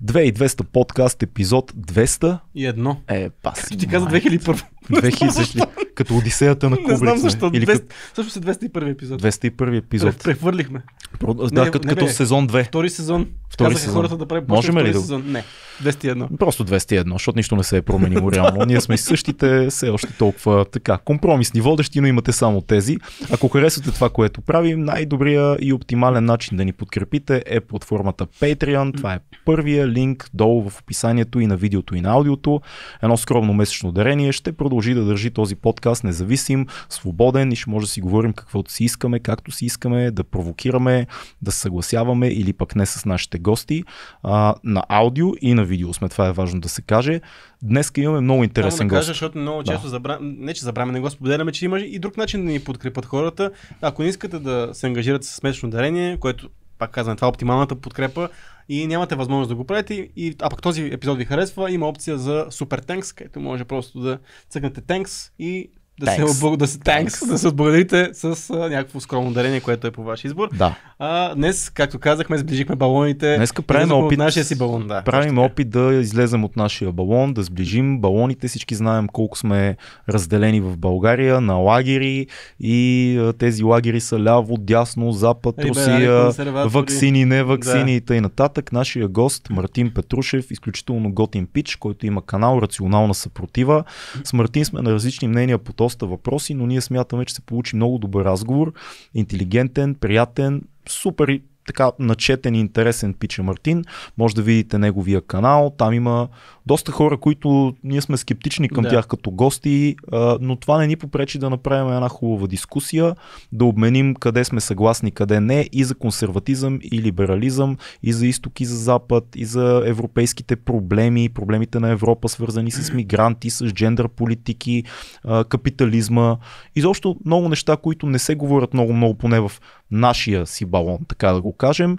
2200 подкаст, епизод 200 И едно. е паси. Ти каза 2001. 2000, като Одисеята на Кубрик. Не знам защо. Или 200, като също се 201 епизод. 201 епизод. Пре- Прехвърлихме. Про- Да, Не, като, не, като бе. сезон 2. Втори сезон. Втори Казаха сезон. хората да правим Можем ли да- сезон. Не. 201. Просто 201, защото нищо не се е променило реално. Ние сме същите, все още толкова така компромисни водещи, но имате само тези. Ако харесвате това, което правим, най-добрия и оптимален начин да ни подкрепите е платформата Patreon. Това е първия линк долу в описанието и на видеото и на аудиото. Едно скромно месечно дарение ще продължи да държи този подкаст независим, свободен и ще може да си говорим каквото си искаме, както си искаме, да провокираме, да съгласяваме или пък не с нашите гости. А, на аудио и на видео сме, това е важно да се каже. Днес имаме много интересен Само да кажа, гост. защото много Да. често забра... не че забравяме, не го споделяме, че има и друг начин да ни подкрепят хората. Ако не искате да се ангажирате с месечно дарение, което пак казвам, това е оптималната подкрепа и нямате възможност да го правите, и, а пък този епизод ви харесва, има опция за Super Thanks, където може просто да цъкнете Thanks и да се, обл... да, се, thanks, да се отблагодарите с а, някакво скромно дарение, което е по ваш избор. Да, А, днес, както казахме, сближихме балоните. Днеска правим опит- От нашия си балон, да. правим опит да излезем от нашия балон, да сближим балоните. Всички знаем колко сме разделени в България на лагери и а, тези лагери са ляво, дясно, запад, Либерали, Русия, ваксини, не ваксини Да. и т.н. нататък. Нашия гост Мартин Петрушев, изключително готин пич, който има канал Рационална съпротива. С Мартин сме на различни мнения по доста въпроси, но ние смятаме, че се получи много добър разговор. Интелигентен, приятен, супер така начетен и интересен пич е Мартин. Може да видите неговия канал. Там има доста хора, които ние сме скептични към Да. тях като гости, а, но това не ни попречи да направим една хубава дискусия, да обменим къде сме съгласни, къде не, и за консерватизъм и либерализъм, и за изток и за запад, и за европейските проблеми, проблемите на Европа, свързани с мигранти, с джендър политики, а, капитализма. Изобщо много неща, които не се говорят много-много, поне в нашия си балон, така да го кажем.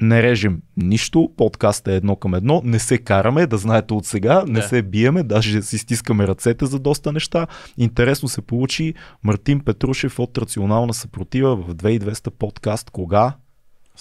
Не режем нищо, подкаст е едно към едно, не се караме, да знаете от сега, не Да. се биеме, даже си стискаме ръцете за доста неща. Интересно се получи Мартин Петрушев от Рационална съпротива в 2200 подкаст. Кога?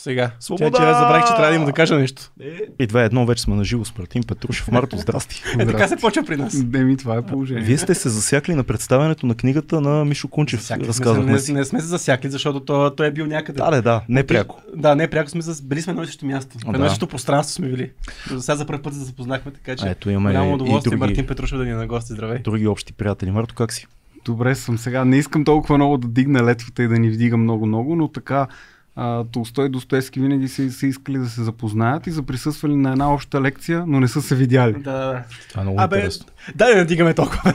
Сега. Свобода! Че, че забравих, че трябва да има да кажа нещо. И две едно вече сме на живо с Мартин Петрушев. Марто, здрасти. Е, така се почва при нас. Деми, това е положение. Вие сте се засякли на представянето на книгата на Мишо Кунчев. Засякли сме Разказахме не, не, сме се засякли, защото той, той е бил някъде. Да, да, да, не пряко. Да, не пряко сме с... били сме на едно и също място. В едно да. и също пространство сме били. Сега за първи път се запознахме, така че А, ето имаме голямо удоволствие други, Мартин Петрушев да ни е на гости. Здравей. други общи приятели. Марто, как си? Добре съм сега. Не искам толкова много да дигна летвата и да ни вдига много-много, но така а, Толстой и Достоевски винаги са, са искали да се запознаят и са присъствали на една обща лекция, но не са се видяли. Да, да, да. Това е много Абе, интересно. дай да не дигаме толкова.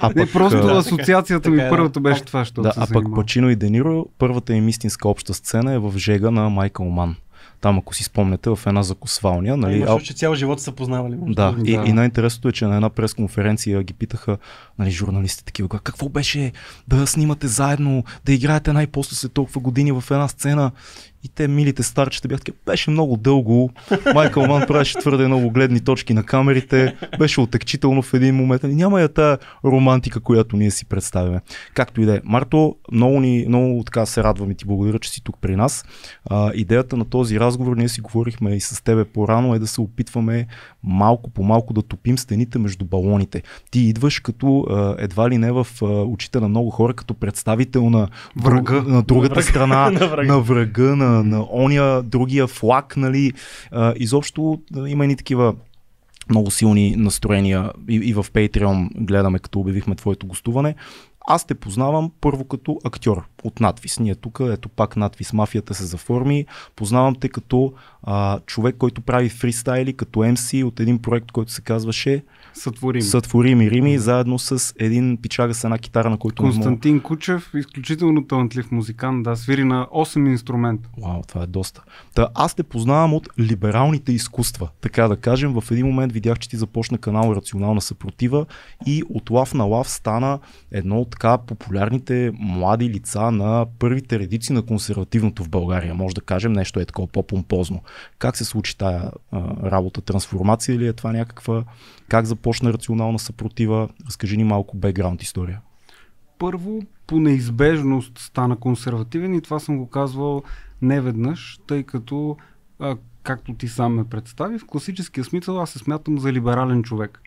А Не, просто а, асоциацията ми така е, първата да. беше това, защото Да, се а пък. Пачино и Дениро, първата им истинска обща сцена е в Жега на Майкъл Ман. Там, ако си спомнете, в една закосвалня. Нали, Нали, а, че цял живот са познавали. може да, би. и, Да. и най-интересното е, че на една пресконференция ги питаха нали, журналистите такива, какво беше да снимате заедно, да играете най-после след толкова години в една сцена. И те милите старчета бяха такива, беше много дълго. Майкъл Ман правеше твърде много гледни точки на камерите, беше отекчително в един момент. Нали, Няма я тая романтика, която ние си представяме. Както и да е. Марто, много, ни, много така се радвам и ти благодаря, че си тук при нас. А, идеята на този разговор, ние си говорихме и с тебе по-рано, е да се опитваме малко по малко да топим стените между балоните. Ти идваш като а, едва ли не в а, очите на много хора, като представител на, Врага. на другата врага. страна, На врага. на врага, на, на ония, другия флаг, нали. А, изобщо има и такива много силни настроения и, и в Patreon гледаме, като обявихме твоето гостуване. Аз те познавам първо като актьор от надвис. Ние тук, ето пак надвис, мафията се заформи. Познавам те като а, човек, който прави фристайли, като MC от един проект, който се казваше Сътворим. Сътворими Рими, заедно с един пичага с една китара, на който. Константин Кучев, изключително талантлив музикант, да, свири на 8 инструмента. Вау, това е доста. Та, аз те познавам от либералните изкуства, така да кажем. В един момент видях, че ти започна канал Рационална съпротива и от лав на лав стана едно от така популярните млади лица на първите редици на консервативното в България. Може да кажем нещо е такова по-помпозно. Как се случи тая а, работа? Трансформация или е това някаква? Как започна Рационална съпротива? Разкажи ни малко бекграунд история. Първо, по неизбежност стана консервативен и това съм го казвал не веднъж, тъй като а, както ти сам ме представи, в класическия смисъл аз се смятам за либерален човек.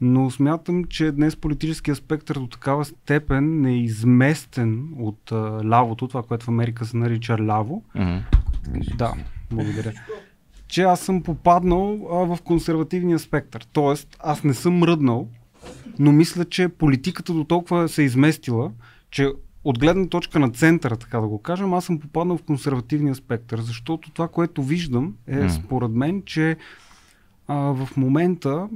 Но смятам, че днес политическия спектър до такава степен е изместен от а, лявото, това, което в Америка се нарича ляво. Мгм. Да, благодаря. Че аз съм попаднал а, в консервативния спектър. Тоест, аз не съм мръднал, но мисля, че политиката до толкова се е изместила, че от гледна точка на центъра, така да го кажем, аз съм попаднал в консервативния спектър, защото това, което виждам е М. според мен, че а, в момента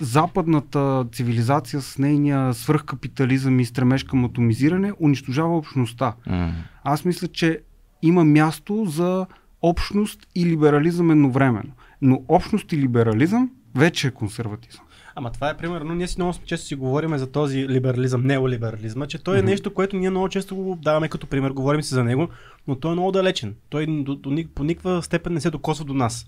западната цивилизация с нейния свръхкапитализъм и стремеж към атомизиране унищожава общността. М. Аз мисля, че има място за общност и либерализъм едновременно. Но общност и либерализъм вече е консерватизъм. Ама това е примерно, ние си много често си говорим за този либерализъм, неолиберализма, че той е нещо, което ние много често го даваме като пример, говорим си за него, но той е много далечен. Той до, до, ни- по никаква степен не се докосва до нас.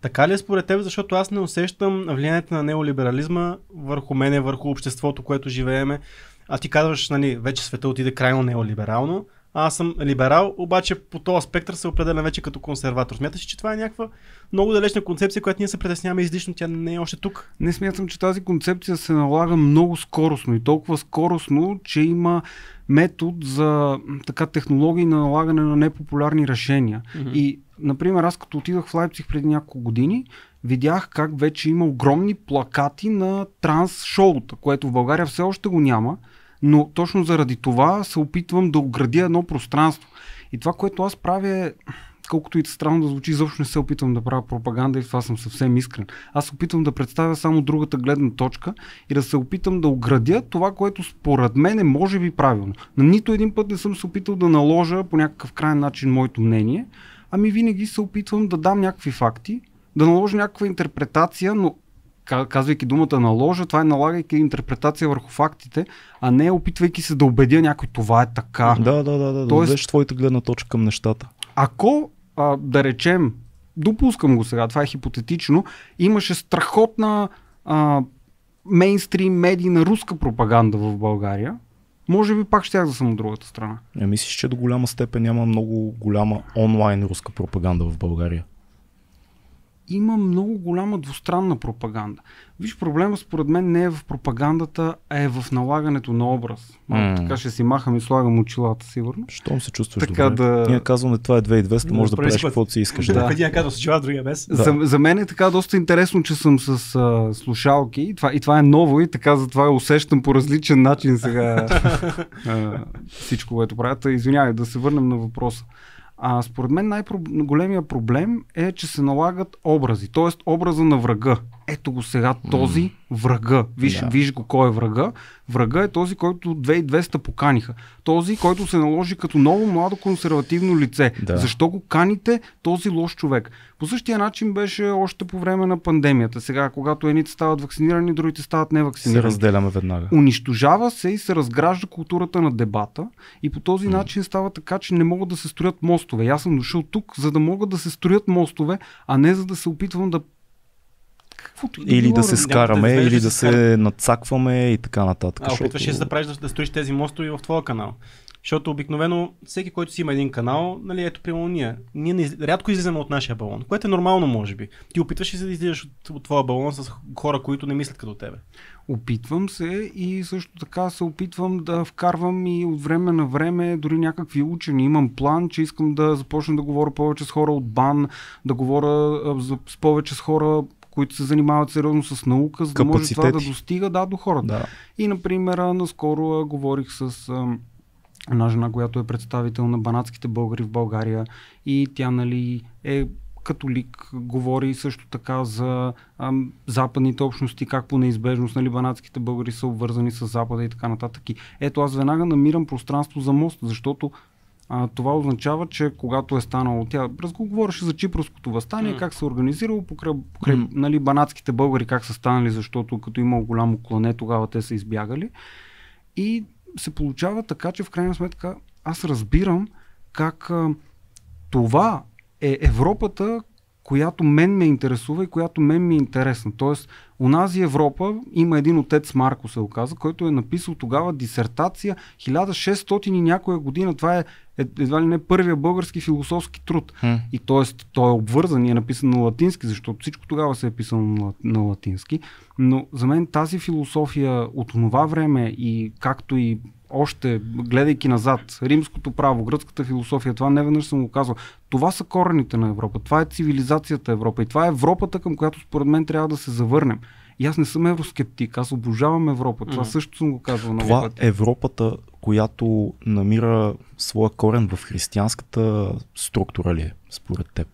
Така ли е според теб, защото аз не усещам влиянието на неолиберализма върху мене, върху обществото, което живееме. А ти казваш, нали, вече света отиде крайно неолиберално, аз съм либерал, обаче по този спектър се определя вече като консерватор. Смяташ, че това е някаква много далечна концепция, която ние се притесняваме излишно, тя не е още тук. Не смятам, че тази концепция се налага много скоростно и толкова скоростно, че има метод за така технологии на налагане на непопулярни решения. Мгм. И, например, аз като отидах в Лайпциг преди няколко години, видях как вече има огромни плакати на транс шоута, което в България все още го няма, но точно заради това се опитвам да оградя едно пространство. И това, което аз правя е, колкото и странно да звучи, изобщо не се опитвам да правя пропаганда и това съм съвсем искрен. Аз се опитвам да представя само другата гледна точка и да се опитам да оградя това, което според мен е може би правилно. На нито един път не съм се опитал да наложа по някакъв крайен начин моето мнение, ами винаги се опитвам да дам някакви факти, да наложа някаква интерпретация, но казвайки думата наложа, това е налагайки интерпретация върху фактите, а не опитвайки се да убедя някой това е така. Да, да, да, да. Тоест- Да твоята гледна точка към нещата. Ако, а, да речем, допускам го сега, това е хипотетично, имаше страхотна а, мейнстрим медийна руска пропаганда в България, може би пак щях да съм от другата страна. Не мислиш, че до голяма степен няма много голяма онлайн руска пропаганда в България. Има много голяма двустранна пропаганда. Виж, проблема според мен не е в пропагандата, а е в налагането на образ. Малко М. така ще си махам и слагам очилата, сигурно. Щом се чувстваш Така добре. да- Ние казваме, това е 2200, Да, може да правиш каквото си искаш. Да. Да. Един казва с чела, другия без. Да. За, за мен е така доста интересно, че съм с а, слушалки и това, и това е ново и така затова усещам по различен начин сега а, всичко, което правят. Та, Извинявай, да се върнем на въпроса. А според мен най-големия проблем е, че се налагат образи, т.е. образа на врага. Ето го сега този врага. Виж, Да. виж го кой е врага. Врага е този, който 2200 поканиха. Този, който се наложи като ново младо консервативно лице. Да. Защо го каните този лош човек? По същия начин беше още по време на пандемията. Сега, когато едните стават вакцинирани, другите стават Се невакцинирани. разделяме веднага. Унищожава се и се разгражда културата на дебата и по този начин става така, че не могат да се строят мостове. Аз съм дошъл тук, за да могат да се строят мостове, а не за да се опитвам да... Каквото и Или било да се скараме, да или се да се надцакваме и така нататък. А, опитваш ли се да правиш да, да строиш тези мостове в твоя канал. Защото обикновено всеки, който си има един канал, нали, ето примерно ние, ние не, рядко излизаме от нашия балон, което е нормално, може би. Ти опитваш ли се да излизаш от, от твоя балон с хора, които не мислят като тебе? Опитвам се и също така се опитвам да вкарвам и от време на време дори някакви учени. Имам план, че искам да започна да говоря повече с хора от БАН, да говоря с повече с хора, които се занимават сериозно с наука, за да може това да достига да, до хората. Да. И, например, наскоро а, говорих с а, една жена, която е представител на банатските българи в България и тя, нали, е католик, говори също така за ам, западните общности, как по неизбежност нали, банатските българи са обвързани с Запада и така нататък. И ето аз веднага намирам пространство за мост, защото а, това означава, че когато е станало, тя разговаряше за Чипровското възстание, М. как се е организирало покрай, покрай М. нали, банатските българи, как са станали, защото като имало голямо клане, тогава те са избягали. И се получава така, че в крайна сметка аз разбирам как а, това е Европата, която мен ме интересува и която мен ми е интересна. Тоест, унази Европа има един отец Марко се оказа, който е написал тогава дисертация 1600 и някоя година. Това е едва ли не първия български философски труд. Хм. И т.е. той е обвързан и е написан на латински, защото всичко тогава се е писано на, на латински. Но за мен тази философия от това време и както и още, гледайки назад, римското право, гръцката философия, това не веднъж съм го казвал. Това са корените на Европа. Това е цивилизацията Европа. И това е Европата, към която според мен трябва да се завърнем. И аз не съм евроскептик, аз обожавам Европа. Това Мгм. също съм го казвал много Това пъти. Европата, която намира своя корен в християнската структура ли е, според теб?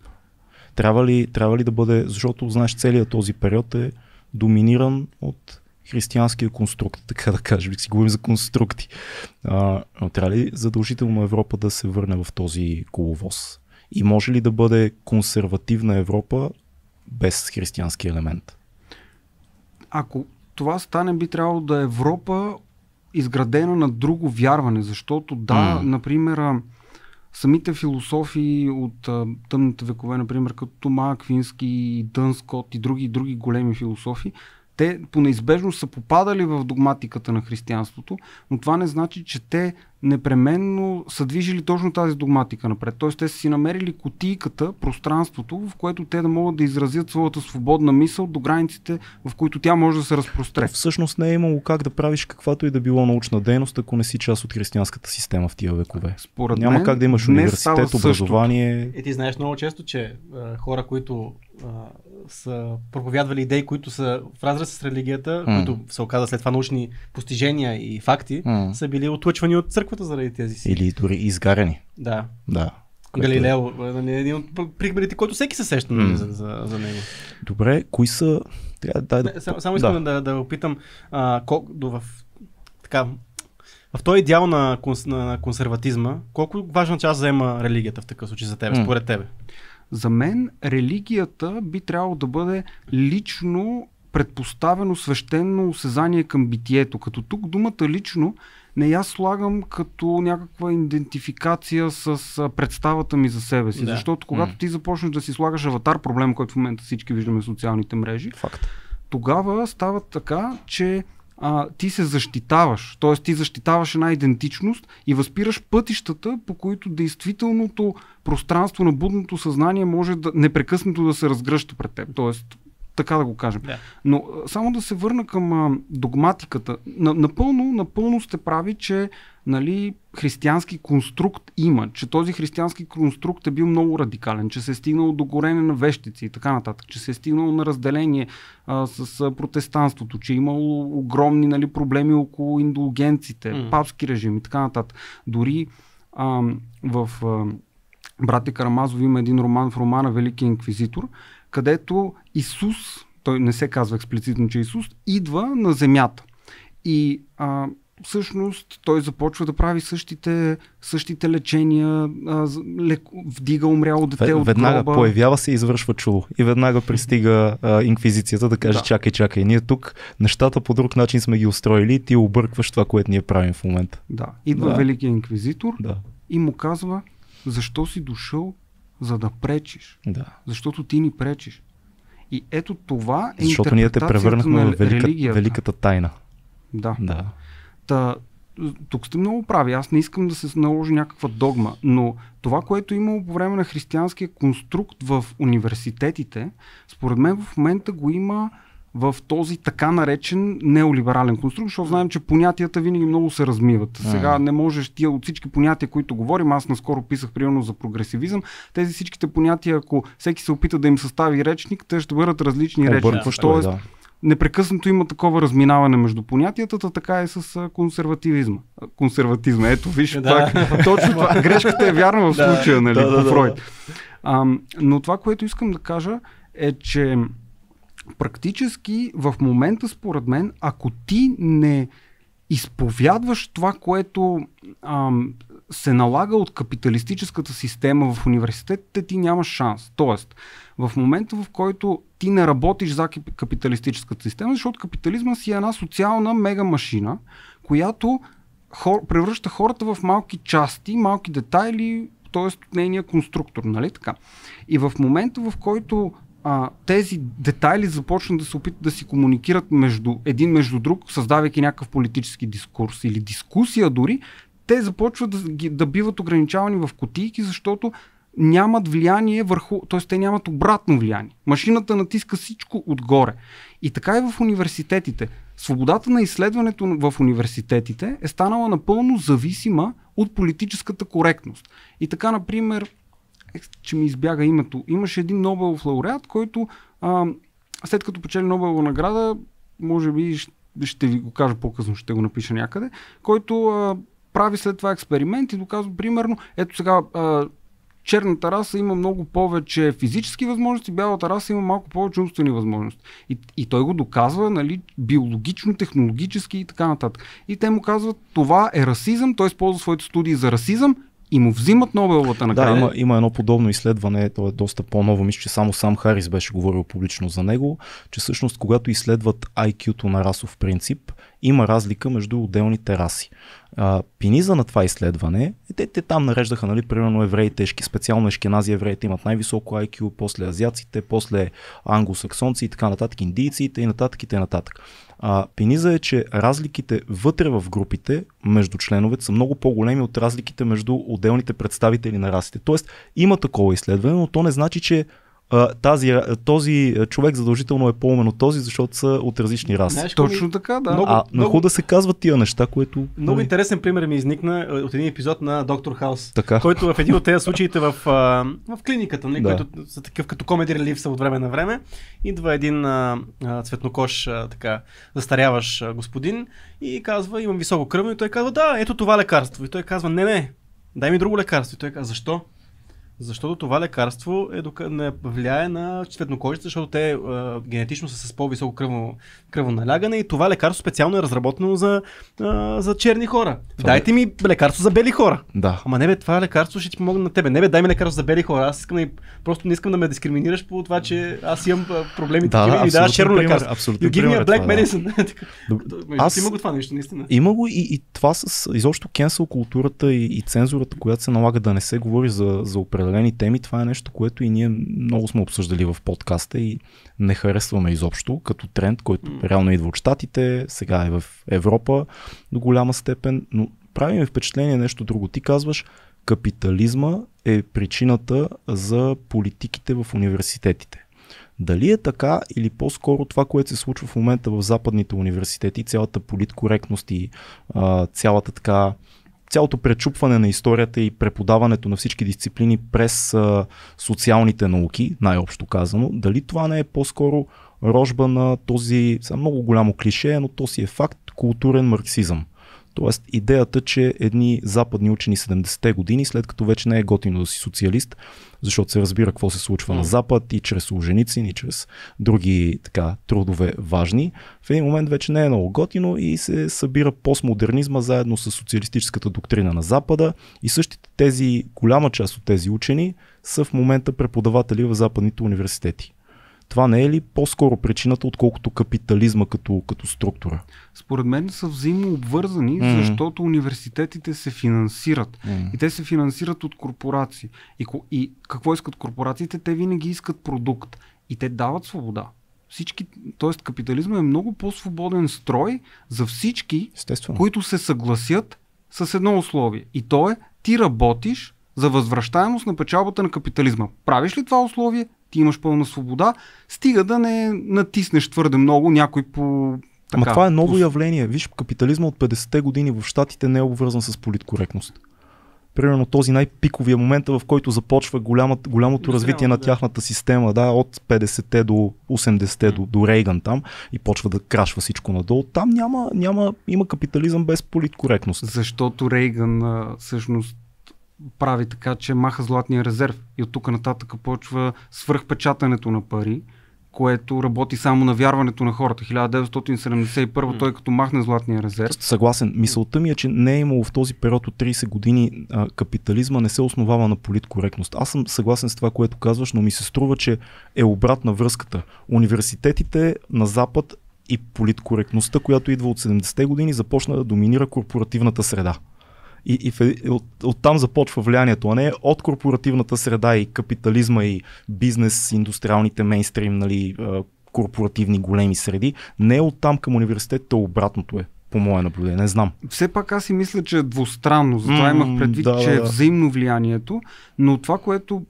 Трябва ли, трябва ли да бъде, защото знаеш целият този период е доминиран от християнския конструкт, така да кажем, си говорим за конструкти. А, но трябва ли задължително Европа да се върне в този коловоз? И може ли да бъде консервативна Европа без християнски елемент? Ако това стане, би трябвало да е Европа изградена на друго вярване, защото да, М. например, самите философии от а, тъмните векове, например, като Тома Аквински, Дън Скот и други, други големи философи, те по неизбежност са попадали в догматиката на християнството, но това не значи, че те непременно са движили точно тази догматика напред. Тоест те са си намерили кутийката, пространството, в което те да могат да изразят своята свободна мисъл до границите, в които тя може да се разпростре. Всъщност не е имало как да правиш каквато и да било научна дейност, ако не си част от християнската система в тия векове. Според Няма мен, как да имаш университет, същото. образование. И ти знаеш много често, че а, хора, които а, са проповядвали идеи, които са в разрез с религията, М. които се оказа след това научни постижения и факти, М. са били отлъчвани от църквата заради тези си. Или дори изгарени. Да. Да. Което е- Галилео, нали, един от пр- примерите, който всеки се сеща нали, за, за, за него. Добре, кои са... Трябва, дай да... Само, само искам да, да, да опитам а, кол, в, така, в този идеал на, конс, на, консерватизма, колко важна част заема религията в такъв случай за теб, М. според тебе? За мен религията би трябвало да бъде лично предпоставено свещено осезание към битието. Като тук думата лично не я слагам като някаква идентификация с представата ми за себе си. Да. Защото когато М. ти започнеш да си слагаш аватар, проблем, който в момента всички виждаме в социалните мрежи, Факт. тогава става така, че а, ти се защитаваш. Т.е. ти защитаваш една идентичност и възпираш пътищата, по които действителното пространство на будното съзнание може да непрекъснато да се разгръща пред теб. Тоест, така да го кажем. Да. Но само да се върна към а, догматиката. На, напълно, напълно сте прави, че нали, християнски конструкт има, че този християнски конструкт е бил много радикален, че се е стигнало до горене на вещици и така нататък, че се е стигнало на разделение а, с а, протестанството, че е имало огромни нали, проблеми около индулгенците, папски режим и така нататък. Дори а, в а, Братя Карамазов има един роман в романа Велики инквизитор, където Исус, той не се казва експлицитно, че Исус, идва на земята. И а, всъщност той започва да прави същите, същите лечения, а, леко, вдига умряло дете Ве- от веднага гроба. появява се и извършва чудо. И веднага пристига а, инквизицията да каже, Да. чакай, чакай, ние тук нещата по друг начин сме ги устроили ти объркваш това, което ние правим в момента. Да, идва Да. Великия инквизитор Да, и му казва, защо си дошъл, за да пречиш? да. Защото ти ни пречиш. И ето това е Защото ние те превърнахме на в велика, религията. великата тайна. Да. Да. Та, тук сте много прави. Аз не искам да се наложи някаква догма, но това, което е имало по време на християнския конструкт в университетите, според мен в момента го има в този така наречен неолиберален конструкт, защото знаем, че понятията винаги много се размиват. Сега не можеш тия от всички понятия, които говорим, аз наскоро писах примерно за прогресивизъм, тези всичките понятия, ако всеки се опита да им състави речник, те ще бъдат различни речници. Е, Тоест, да. непрекъснато има такова разминаване между понятията, та така е с консервативизма. Консерватизма, ето виж, Да. пак, точно това. Грешката е вярна в Да. случая, нали, Да, да, по да, Фройд. А, но това, което искам да кажа е, че практически в момента, според мен, ако ти не изповядваш това, което ам, се налага от капиталистическата система в университетите, ти нямаш шанс. Тоест, в момента, в който ти не работиш за кап- капиталистическата система, защото капитализма си е една социална мега машина, която хор, превръща хората в малки части, малки детайли, т.е. от нейния конструктор, нали така? И в момента, в който а, тези детайли започнат да се опитат да си комуникират между, един между друг, създавайки някакъв политически дискурс или дискусия дори, те започват да, да биват ограничавани в котийки, защото нямат влияние върху, т.е. те нямат обратно влияние. Машината натиска всичко отгоре. И така и в университетите. Свободата на изследването в университетите е станала напълно зависима от политическата коректност. И така, например, че ми избяга името, имаше един Нобелов лауреат, който а, след като печели Нобелова награда, може би ще ви го кажа по-късно, ще го напиша някъде, който а, прави след това експеримент и доказва примерно, ето сега а, черната раса има много повече физически възможности, бялата раса има малко повече умствени възможности. И, и той го доказва нали, биологично, технологически и така нататък. И те му казват, това е расизъм, той използва своите студии за расизъм и му взимат Нобеловата награда. Да, има, има едно подобно изследване, то е доста по-ново, мисля, че само сам Харис беше говорил публично за него, че всъщност когато изследват IQ-то на расов принцип, има разлика между отделните раси. А, пиниза на това изследване, те, те там нареждаха, нали, примерно евреи тежки, специално ешкенази евреите имат най-високо IQ, после азиаците, после англосаксонци и така нататък, индийците и нататък и нататък. А, пениза е, че разликите вътре в групите между членовете са много по-големи от разликите между отделните представители на расите. Тоест има такова изследване, но то не значи, че тази, този човек задължително е по-умен от този, защото са от различни раси. Знаеш, Точно така, да. Много, а много, да се казват тия неща, което... Много нали? интересен пример ми изникна от един епизод на Доктор Хаус, така. който в един от тези случаите в, в клиниката, нали, да. който са такъв като комеди релив са от време на време, идва един а, цветнокош, а, така, застаряваш а, господин и казва, имам високо кръвно и той казва, да, ето това лекарство. И той казва, не, не, дай ми друго лекарство. И той казва, защо? Защото това лекарство е дока... не влияе на цветнокожите, защото те а, генетично са с по-високо кръвно, кръвоналягане и това лекарство специално е разработено за, а, за черни хора. Това Дайте ми лекарство за бели хора. Да. Ама не бе, това лекарство ще ти помогне на тебе. Не бе, дай ми лекарство за бели хора. Аз искам да, просто не искам да ме дискриминираш по това, че аз имам проблеми да, такива и даваш черно пример, лекарство. Абсолютно. You give me a black е medicine. аз... Има го това нещо, наистина. Има го и, и това с изобщо кенсел културата и, и цензурата, която се налага да не се говори за, за определени теми, това е нещо, което и ние много сме обсъждали в подкаста и не харесваме изобщо като тренд, който mm. реално идва от Штатите, сега е в Европа до голяма степен, но прави ми впечатление нещо друго. Ти казваш, капитализма е причината за политиките в университетите. Дали е така или по-скоро това, което се случва в момента в западните университети, цялата политкоректност и а, цялата така цялото пречупване на историята и преподаването на всички дисциплини през а, социалните науки, най-общо казано, дали това не е по-скоро рожба на този, са много голямо клише, но то си е факт, културен марксизъм. Тоест идеята, че едни западни учени 70-те години, след като вече не е готино да си социалист, защото се разбира какво се случва mm. на Запад и чрез Солженицин и чрез други така трудове важни, в един момент вече не е много готино и се събира постмодернизма заедно с социалистическата доктрина на Запада и същите тези, голяма част от тези учени са в момента преподаватели в западните университети. Това не е ли по-скоро причината, отколкото капитализма като, като структура? Според мен са взаимно обвързани, mm. защото университетите се финансират. Mm. И те се финансират от корпорации. И, и какво искат корпорациите? Те винаги искат продукт. И те дават свобода. Всички, т.е. капитализма е много по-свободен строй за всички, Естествено. които се съгласят с едно условие. И то е ти работиш за възвръщаемост на печалбата на капитализма. Правиш ли това условие, ти имаш пълна свобода, стига да не натиснеш твърде много някой по така, Ама това е ново по... явление. Виж, капитализма от 50-те години в Штатите не е обвързан с политкоректност. Примерно този най-пиковия момент, в който започва голямата, голямото развитие на тяхната система, да, от 50-те до 80-те до, до Рейган там и почва да крашва всичко надолу. Там няма, няма, има капитализъм без политкоректност. Защото Рейган всъщност прави така, че маха златния резерв и от тук нататък почва свръхпечатането на пари, което работи само на вярването на хората. 1971 mm. той като махне златния резерв. Съгласен. Мисълта ми е, че не е имало в този период от 30 години а, капитализма не се основава на политкоректност. Аз съм съгласен с това, което казваш, но ми се струва, че е обратна връзката. Университетите на Запад и политкоректността, която идва от 70-те години, започна да доминира корпоративната среда. И, и, от, оттам започва влиянието, а не от корпоративната среда и капитализма и бизнес, индустриалните мейнстрим, нали, корпоративни големи среди. Не оттам към университета, обратното е, по мое наблюдение. Не знам. Все пак аз си мисля, че е двустранно. Затова М, имах предвид, да, че е взаимно влиянието. Но това, което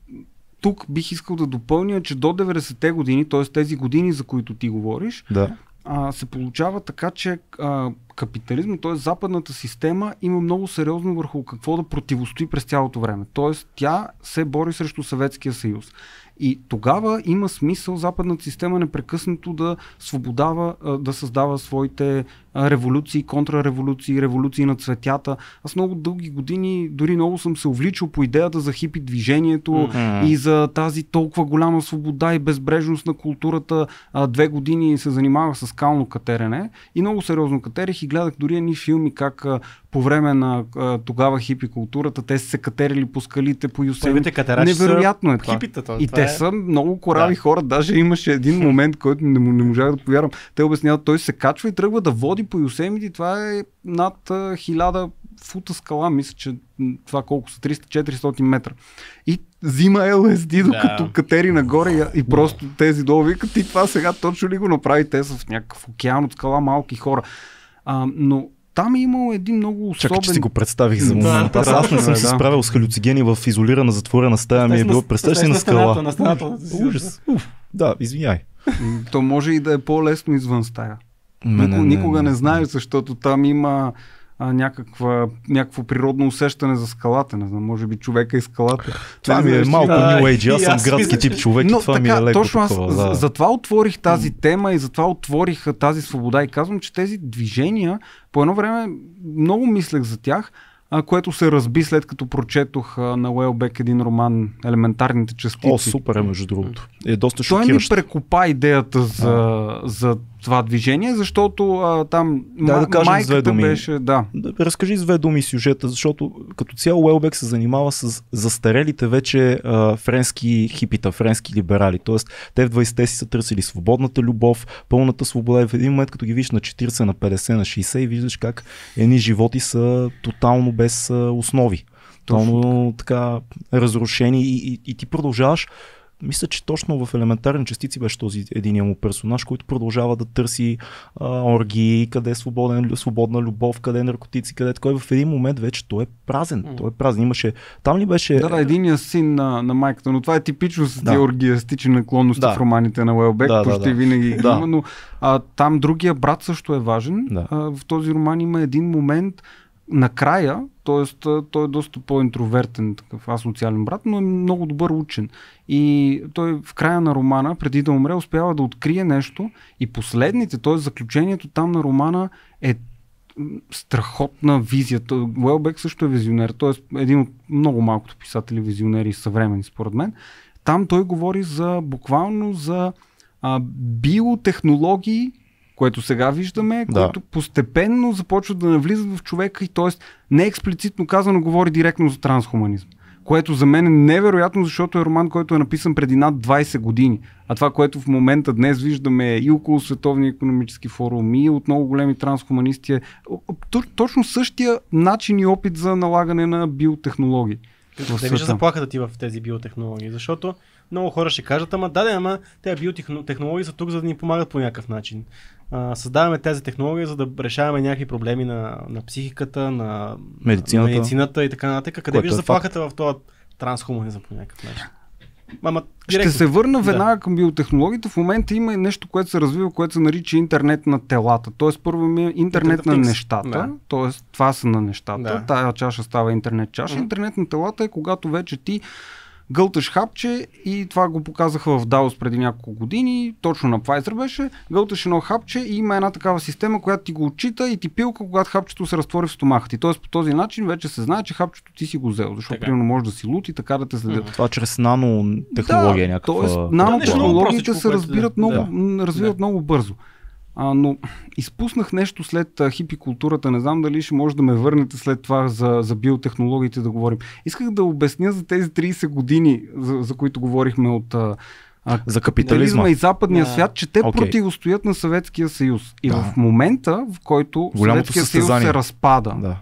тук бих искал да допълня, е, че до 90-те години, т.е. тези години, за които ти говориш, Да. А, се получава така, че а, капитализма, т.е. западната система има много сериозно върху какво да противостои през цялото време. Т.е. тя се бори срещу Съветския съюз. И тогава има смисъл западната система непрекъснато да свободава, да създава своите революции, контрреволюции, революции на цветята. Аз много дълги години, дори много съм се увличал по идеята за хипи движението М. и за тази толкова голяма свобода и безбрежност на културата. Две години се занимавах с скално катерене и много сериозно катерих и гледах дори едни филми как по време на тогава хипи културата те са се катерили по скалите, по катерачи Невероятно е това. хипитата. И това те е... са много корави Да. хора. Даже имаше един момент, който не, не можах да повярвам. Те обясняват, той се качва и тръгва да води по и това е над а, хиляда фута скала. Мисля, че това колко са 300-400 метра. И взима LSD, докато Да. катери нагоре и, и просто тези долу викат, ти това сега точно ли го направи? Те са в някакъв океан от скала малки хора. А, но там е имало един много особен... Чакай, че си го представих за Да, момент. Аз, аз не съм да, се да. справил с халюцигени в изолирана затворена стая, ми е било представя си на скала. На стената. Ужас. Уф. Да, извиняй. То може и да е по-лесно извън стая. Никога, никога не знаеш, защото там има а, някаква, някакво природно усещане за скалата. Не знам, може би човека и скалата. Това Не ми е малко New и Age. Аз съм градски тип човек и Но това ми така, е леко точно аз такова. за, да. затова отворих тази тема и затова отворих а, тази свобода и казвам, че тези движения, по едно време много мислех за тях, а, което се разби след като прочетох а, на Уелбек един роман Елементарните частици. О, супер е между другото. Е доста Той ми прекопа идеята за, за това движение, защото а, там Дай да кажем с две майката думи. беше, да, Да, разкажи с две думи сюжета, защото като цяло Уелбек се занимава с застарелите вече а, френски хипита, френски либерали. Тоест, те в 20-те си са търсили свободната любов, пълната свобода и в един момент, като ги виждаш на 40, на 50, на 60 и виждаш как едни животи са тотално без основи. Тотално така разрушени и, и, и ти продължаваш мисля, че точно в елементарни частици беше този единия му персонаж, който продължава да търси а, оргии, къде е свободен, свободна любов, къде е наркотици, къде кой в един момент вече той е празен. М. Той е празен. Имаше, там ли беше... Да, да, единия син на, на майката, но това е типично с Да. тези оргиастични наклонности Да. в романите на Уелбек, Да, да, почти да. винаги ги Да. има, но а, там другия брат също е важен. Да. А, в този роман има един момент накрая, т.е. той е доста по-интровертен, такъв асоциален брат, но е много добър учен. И той в края на романа, преди да умре, успява да открие нещо и последните, т.е. заключението там на романа е страхотна визия. Уелбек също е визионер, т.е. един от много малкото писатели визионери съвремени, според мен. Там той говори за буквално за а, биотехнологии, което сега виждаме, Да. които постепенно започват да навлизат в човека и т.е. не експлицитно казано говори директно за трансхуманизм. Което за мен е невероятно, защото е роман, който е написан преди над 20 години. А това, което в момента днес виждаме и около Световния економически форум, и от много големи трансхуманисти е точно същия начин и опит за налагане на биотехнологии. в Не вижда заплахата ти в тези биотехнологии, защото много хора ще кажат, ама да, да, ама тези биотехнологии са тук, за да ни помагат по някакъв начин. А, създаваме тези технологии, за да решаваме някакви проблеми на, на психиката, на Медицината. на медицината и така нататък. Къде Което вижда е заплахата в този трансхуманизъм по някакъв начин? Ама, Ще се върна Да. веднага към биотехнологиите. В момента има и нещо, което се развива, което се нарича интернет на телата. Тоест първо е интернет на нещата. Да. Тоест това са на нещата. Да. Тая чаша става интернет чаша. Мгм. Интернет на телата е когато вече ти гълташ хапче и това го показаха в Даус преди няколко години, точно на Pfizer беше, гълташ едно хапче и има една такава система, която ти го отчита и ти пилка, когато хапчето се разтвори в стомаха ти. Тоест по този начин вече се знае, че хапчето ти си го взел, защото Така. примерно може да си лут и така да те следят. Това чрез нанотехнология да, някаква. Тоест, много нанотехнологиите простичко, се разбират много, да. м, развиват Да. много бързо. А, но изпуснах нещо след а, хипи културата. Не знам дали ще може да ме върнете след това за, за биотехнологиите да говорим. Исках да обясня за тези 30 години, за, за които говорихме от а, а, За капитализма. и западния Да. свят, че те Окей. противостоят на Съветския съюз. И Да. в момента, в който Голямото Съветския съюз се разпада, Да.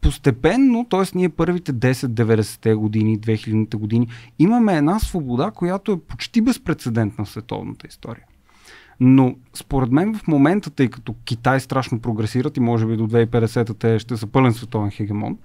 постепенно, т.е. ние първите 10-90-те години, 2000-те години, имаме една свобода, която е почти безпредседентна в световната история. Но според мен в момента, тъй като Китай страшно прогресират и може би до 2050 те ще са пълен световен хегемон,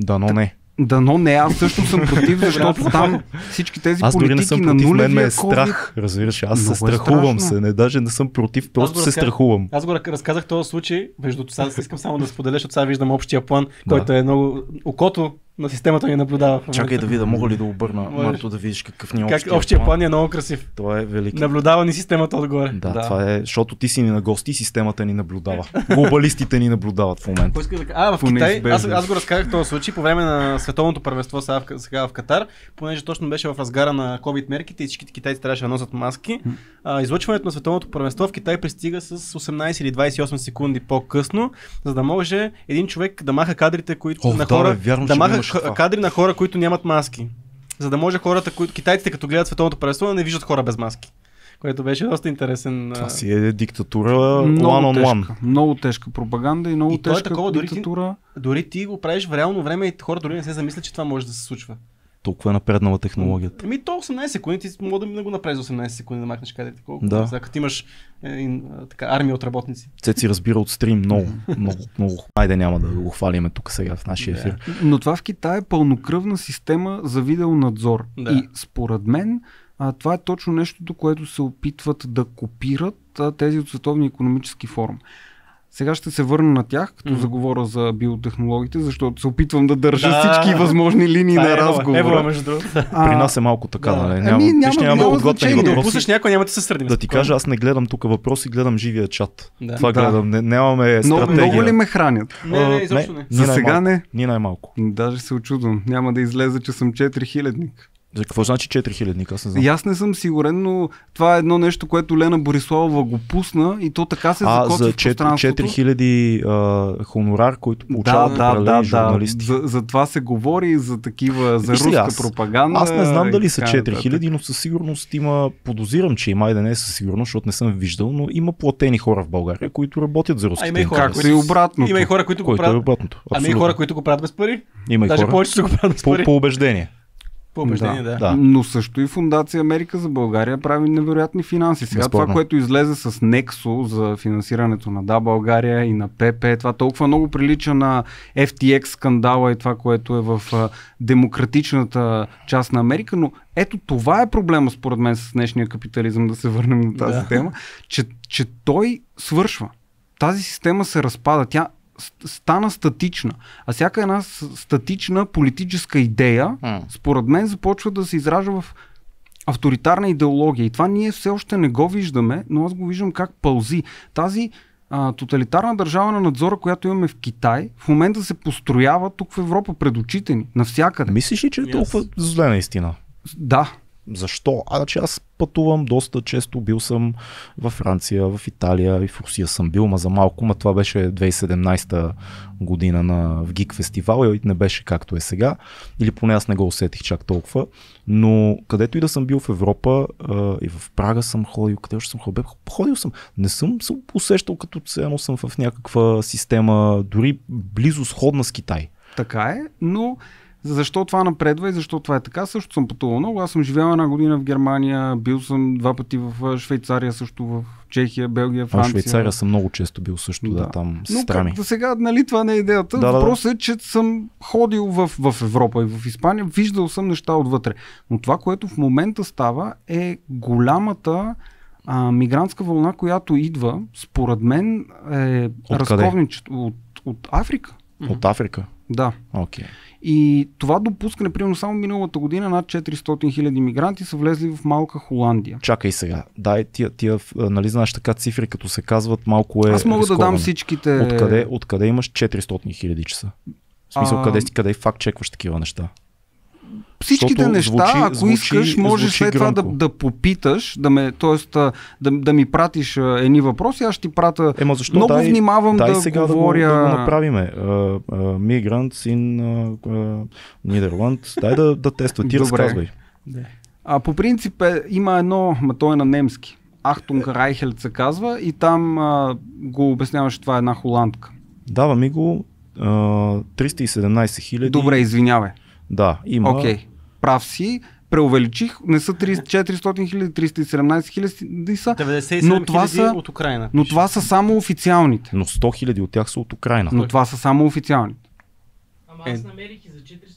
Да, но не. да, но не, аз също съм против, защото там всички тези Аз дори не политики съм на против, мен ме е COVID, страх. Разбираш, аз се Много е страхувам страшно. се. Не, даже не съм против, просто се страхувам. Аз го разказах този случай, между сега искам само да споделя, защото сега виждам общия план, Да. който е много... Окото на системата ни наблюдава. Чакай да видя, мога ли да обърна. Марто да видиш какъв ни е Как общия, общия план е много красив. Това е велики. Наблюдава ни системата отгоре. Да, Да. това е, защото ти си ни на гости, системата ни наблюдава. Глобалистите ни наблюдават в момента. Да? А, в Китай, аз, аз го разказах този случай по време на световното първенство сега в, сега в Катар, понеже точно беше в разгара на COVID мерките и всичките китайци трябваше да носят маски. А, излъчването на световното първенство в Китай пристига с 18 или 28 секунди по-късно, за да може един човек да маха кадрите, които Ох, на да, хора, бе, вярно, да маха това. кадри на хора, които нямат маски. За да може хората, които, китайците като гледат световното да не виждат хора без маски. Което беше доста интересен. Това си е диктатура много one on one. тежка, много тежка пропаганда и много И е тежка такова, дори ти- диктатура. Дори ти го правиш в реално време и хората дори не се замислят, че това може да се случва. Толкова е напреднала технологията. Еми то 18 секунди, ти мога да го направиш за 18 секунди да махнеш кадрите. Колко? Да. Сега като имаш е, а, така, армия от работници. Цеци разбира от стрим много, много, много. Айде няма да го хвалиме тук сега в нашия Да. ефир. Но това в Китай е пълнокръвна система за видеонадзор. Да. И според мен а, това е точно нещото, което се опитват да копират а, тези от Световния економически форум. Сега ще се върна на тях, като Мгм. заговоря за биотехнологиите, защото се опитвам да държа Да. всички възможни линии на е Ево, разговора. Ево, между другото. При нас е малко така, да. нали? Ами, Няма, няма- виж, нямаме няма подготвени. Да опуснеш някой, няма да се сърдим. Да ти кажа, аз не гледам тук въпроси, гледам живия чат. Да. Това Да. гледам. Не, нямаме много, стратегия. много ли ме хранят? Не, не, изобщо не. За сега не. Ние най-малко. Даже се очудвам. Няма да излезе, че съм 4000-ник. За какво значи 4000? Аз не знам. И аз не съм сигурен, но това е едно нещо, което Лена Бориславова го пусна и то така се А, за в пространството. 4000 а, хонорар, който Да, получават да, да, да. журналисти. За, за това се говори, за такива, за Виж руска аз- пропаганда. Аз не знам дали са така 4000, нататък. но със сигурност има, подозирам, че има, и да не е със сигурност, защото не съм виждал, но има платени хора в България, които работят за А руските има и хора. Както и обратното. Има и хора, които го е правят. обратното. Ами и хора, които го правят без пари. Има и Даже хора. повече го правят без По, пари. по убеждение. По убеждение, да. Да. Но също и Фундация Америка за България прави невероятни финанси. Сега Безспорно. това, което излезе с Nexo за финансирането на Да България и на ПП, това толкова много прилича на FTX скандала и това, което е в демократичната част на Америка, но ето това е проблема според мен с днешния капитализъм, да се върнем на тази Да. тема, че, че той свършва. Тази система се разпада. Тя стана статична. А всяка една статична политическа идея, М. според мен, започва да се изража в авторитарна идеология. И това ние все още не го виждаме, но аз го виждам как пълзи. Тази а, тоталитарна държава на надзора, която имаме в Китай, в момента се построява тук в Европа пред очите ни, навсякъде. Мислиш ли, че е Yes. толкова зле наистина? Да, Защо? А, значи аз пътувам доста често, бил съм във Франция, в Италия и в Русия съм бил, ма за малко, ма това беше 2017 година на в Гик фестивал и не беше както е сега, или поне аз не го усетих чак толкова, но където и да съм бил в Европа а, и в Прага съм ходил, къде още съм ходил, ходил съм, не съм се усещал като се едно съм в някаква система, дори близо сходна с Китай. така е, но защо това напредва и защо това е така? Също съм пътувал много. Аз съм живял една година в Германия, бил съм два пъти в а, Швейцария, също в Чехия, Белгия, А Франция. Швейцария съм много често бил също, да, Да. там Но страми. както сега, нали, това не е идеята. Да, да, да. Въпросът е, че съм ходил в, в Европа и в Испания, виждал съм неща отвътре. Но това, което в момента става, е голямата а, мигрантска вълна, която идва, според мен, е От разковничество от, от Африка. От Африка? Да. Окей. И това допускане, примерно само миналата година, над 400 хиляди мигранти са влезли в малка Холандия. Чакай сега. Дай тия, тия нали знаеш така цифри, като се казват, малко е Аз мога да рисковано. дам всичките... Откъде, откъде имаш 400 хиляди часа? В смисъл, А, къде, къде факт чекваш такива неща? Всичките Защото неща, звучи- ако звучи- искаш, можеш след това да, да попиташ, да, ме, тоест, да, да ми пратиш едни въпроси, аз ще ти пратя. Ема защо Много дай, внимавам дай да сега говоря. да, го, да го направиме. Мигрант uh, Нидерланд. Дай да, да тества. Ти Добре. разказвай. А, по принцип е, има едно, ма то е на немски. Ахтунг Райхелд се казва и там а, го обясняваш, че това е една холандка. Дава ми го. а, 317 хиляди. Добре, извинявай. Да, има. Окей. Прав си. Преувеличих. Не са 30 400 хиляди, 317 хиляди са. 97 Но това са- от Украина. Но това са само официалните. Но 100 хиляди от тях са от Украина. Но това са само официалните. Ама Е. аз намерих и за 400 хиляди.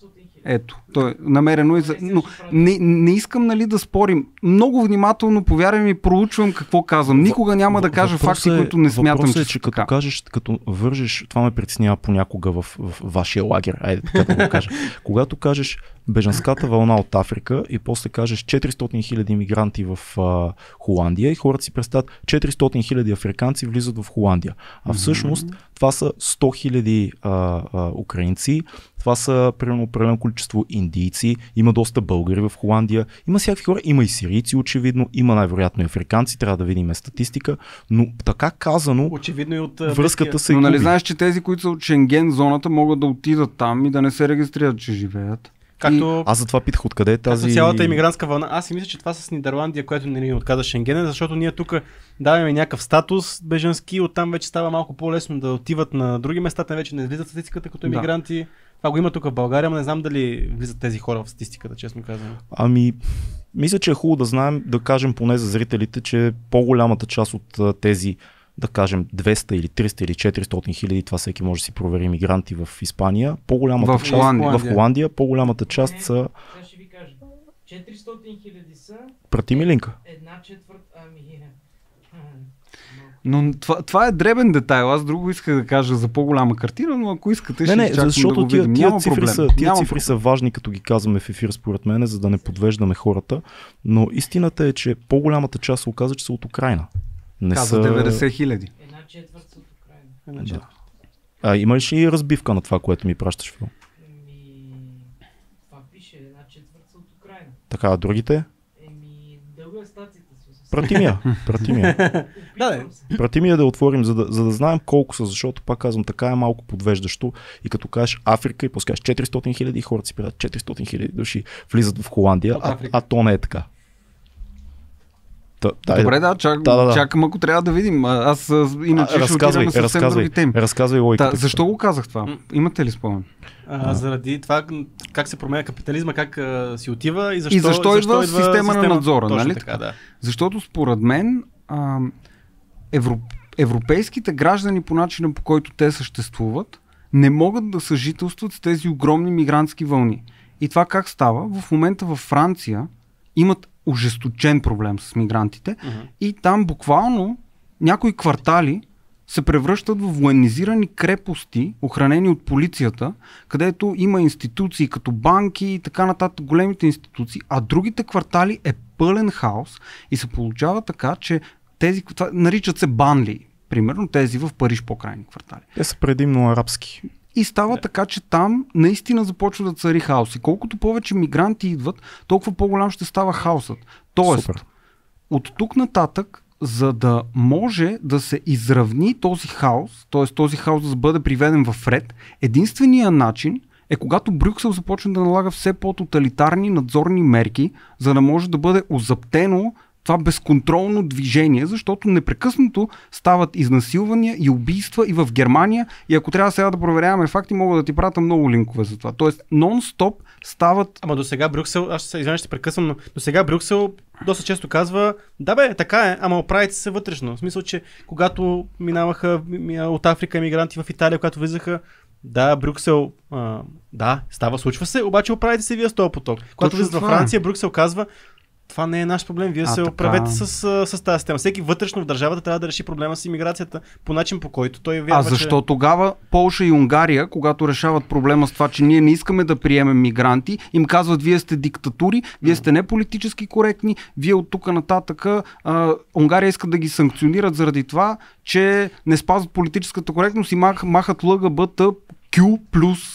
Ето, то е намерено и за... Но не, не искам нали да спорим. Много внимателно, повярвай ми, проучвам какво казвам. Никога няма да кажа Въпросът факти, е- които не смятам, че, е, че така. като кажеш, като вържеш, това ме притеснява понякога в, в вашия лагер, айде така да го кажа. Когато кажеш бежанската вълна от Африка и после кажеш 400 хиляди иммигранти в а, Холандия и хората си представят 400 хиляди африканци влизат в Холандия. А всъщност това са 100 хиляди а, а, украинци, това са примерно определено количество индийци, има доста българи в Холандия, има всякакви хора, има и сирийци очевидно, има най-вероятно и африканци, трябва да видим статистика, но така казано, Очевидно и от а, връзката се Но нали губи. знаеш, че тези, които са от Шенген зоната, могат да отидат там и да не се регистрират, че живеят. Както, Аз затова питах откъде е Тази... цялата иммигрантска вълна. Аз си мисля, че това с Нидерландия, което не ни отказа Шенген, защото ние тук даваме някакъв статус бежански, оттам вече става малко по-лесно да отиват на други места, те вече не влизат в статистиката като Да. иммигранти. Това го има тук в България, но не знам дали влизат тези хора в статистиката, честно казвам. Ами, мисля, че е хубаво да знаем, да кажем поне за зрителите, че по-голямата част от тези да кажем 200 или 300 или 400 хиляди, това всеки може да си провери мигранти в Испания, по-голямата В част Холандия. в Холандия, по-голямата част Не. са... Сега ще ви кажа. 400 хиляди са Прати ми линка. една четвърт, ами... хм, Но това, това е дребен детайл. Аз друго исках да кажа за по-голяма картина, но ако искате, Не, ще не, защото да го тия, видим. тия цифри, проблем. са, тия Няма цифри проблем. са важни, като ги казваме в ефир, според мен, за да не подвеждаме хората. Но истината е, че по-голямата част се оказа, че са от Украина. Не Каза са... 90 хиляди. Една четвърт от Украина. Една Да. А имаш ли разбивка на това, което ми пращаш, Фил? Еми... Това пише, една четвърт от Украина. Така, а другите? Еми, дълга е статията. Прати ми я. Прати ми я. Се. Прати ми я да отворим, за да, за да знаем колко са, защото пак казвам, така е малко подвеждащо. И като кажеш Африка и после кажеш 400 хиляди, хората си правят 400 хиляди души влизат в Холандия, а, а то не е така. Та, Добре, да, чак, Да, да, да. чакам ако трябва да видим. Аз иначе а, ще разказвай, съвсем разказвай, други теми. разказвай логиката. Да, защо го казах това? Имате ли спомен? А, заради това как се променя капитализма, как а, си отива и защо, И защо идва система на надзора, Точно нали така, да. Защото според мен а, евро, европейските граждани по начина по който те съществуват не могат да съжителстват с тези огромни мигрантски вълни. И това как става? В момента във Франция имат ожесточен проблем с мигрантите Мгм. и там буквално някои квартали се превръщат в военизирани крепости, охранени от полицията, където има институции като банки и така нататък, големите институции, а другите квартали е пълен хаос и се получава така, че тези, наричат се банли, примерно тези в Париж по-крайни квартали. Те са предимно арабски. И става Да. така, че там наистина започва да цари хаос. И колкото повече мигранти идват, толкова по-голям ще става хаосът. Тоест, Супер. от тук нататък, за да може да се изравни този хаос, т.е. този хаос да бъде приведен в ред, единственият начин е когато Брюксел започне да налага все по-тоталитарни надзорни мерки, за да може да бъде озаптено това безконтролно движение, защото непрекъснато стават изнасилвания и убийства и в Германия. И ако трябва сега да проверяваме факти, мога да ти пратя много линкове за това. Тоест, нон-стоп стават Ама до сега Брюксел, аз ще се извиня, ще прекъсвам, но до сега Брюксел доста често казва, да бе, така е, ама оправите се вътрешно. В смисъл, че когато минаваха ми- от Африка емигранти в Италия, когато влизаха, да, Брюксел, а, да, става, случва се, обаче оправите се вие с този поток. Когато влизат във е. Франция, Брюксел казва, това не е наш проблем, вие А, се така. оправете с, с тази система. Всеки вътрешно в държавата трябва да реши проблема с иммиграцията по начин по който той вярва, А защо че... тогава Полша и Унгария, когато решават проблема с това, че ние не искаме да приемем мигранти, им казват, вие сте диктатури, вие сте не политически коректни, вие от тук нататък а, Унгария искат да ги санкционират заради това, че не спазват политическата коректност и мах, махат ЛГБТ Q+,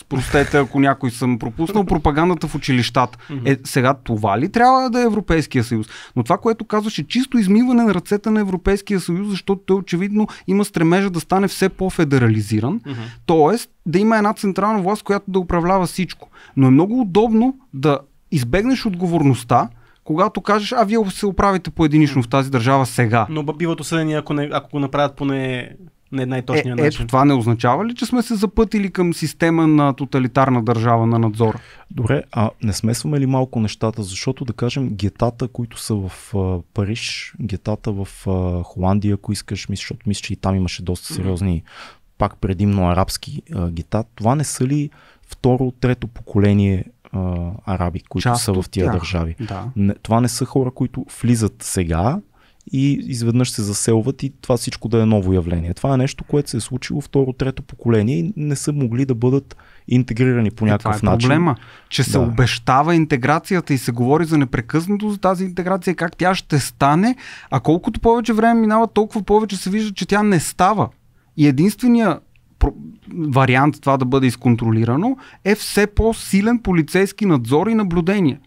простете, ако някой съм пропуснал, пропагандата в училищата. Е, сега това ли трябва да е Европейския съюз? Но това, което казваше, чисто измиване на ръцете на Европейския съюз, защото той очевидно има стремежа да стане все по-федерализиран. Тоест, да има една централна власт, която да управлява всичко. Но е много удобно да избегнеш отговорността, когато кажеш, а вие се оправите поединично в тази държава сега. Но биват осъдени, ако, не, ако го направят поне Не Е, най-точният ето начин. това не означава ли, че сме се запътили към система на тоталитарна държава на надзор? Добре, а не смесваме ли малко нещата, защото да кажем гетата, които са в а, Париж, гетата в а, Холандия, ако искаш, мисля, защото мисля, че и там имаше доста сериозни, пак предимно арабски а, гета, това не са ли второ, трето поколение а, араби, които Част са в тия тях. държави? Да. Не, това не са хора, които влизат сега и изведнъж се заселват и това всичко да е ново явление. Това е нещо, което се е случило второ, трето поколение и не са могли да бъдат интегрирани по Е, някакъв това е начин. проблема, че се Да. обещава интеграцията и се говори за непрекъснато за тази интеграция, как тя ще стане, а колкото повече време минава, толкова повече се вижда, че тя не става. И единствения вариант това да бъде изконтролирано е все по-силен полицейски надзор и наблюдение.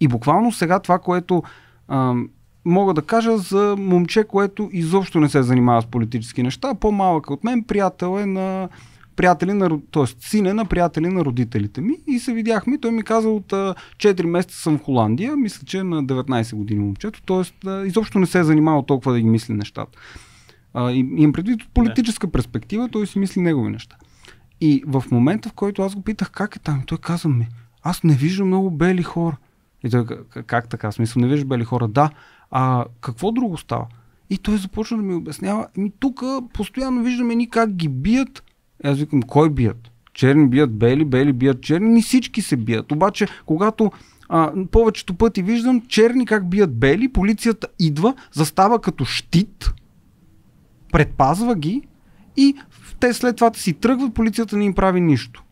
И буквално сега това, което ам, мога да кажа за момче, което изобщо не се занимава с политически неща, по-малък от мен, приятел е на приятели на, т.е. син е на приятели на родителите ми и се видяхме. Той ми каза от а, 4 месеца съм в Холандия, мисля, че е на 19 години момчето, т.е. изобщо не се е занимавал толкова да ги мисли нещата. А, и, имам предвид от политическа перспектива, той си мисли негови неща. И в момента, в който аз го питах как е там, той каза ми, аз не виждам много бели хора. И той, «К- как така? Смисъл, не виждаш бели хора? Да. А какво друго става? И той започна да ми обяснява, ми тук постоянно виждаме ни как ги бият. И аз викам, кой бият? Черни бият бели, бели бият черни, ни всички се бият. Обаче, когато а, повечето пъти виждам черни как бият бели, полицията идва, застава като щит, предпазва ги и те след това си тръгват, полицията не им прави нищо.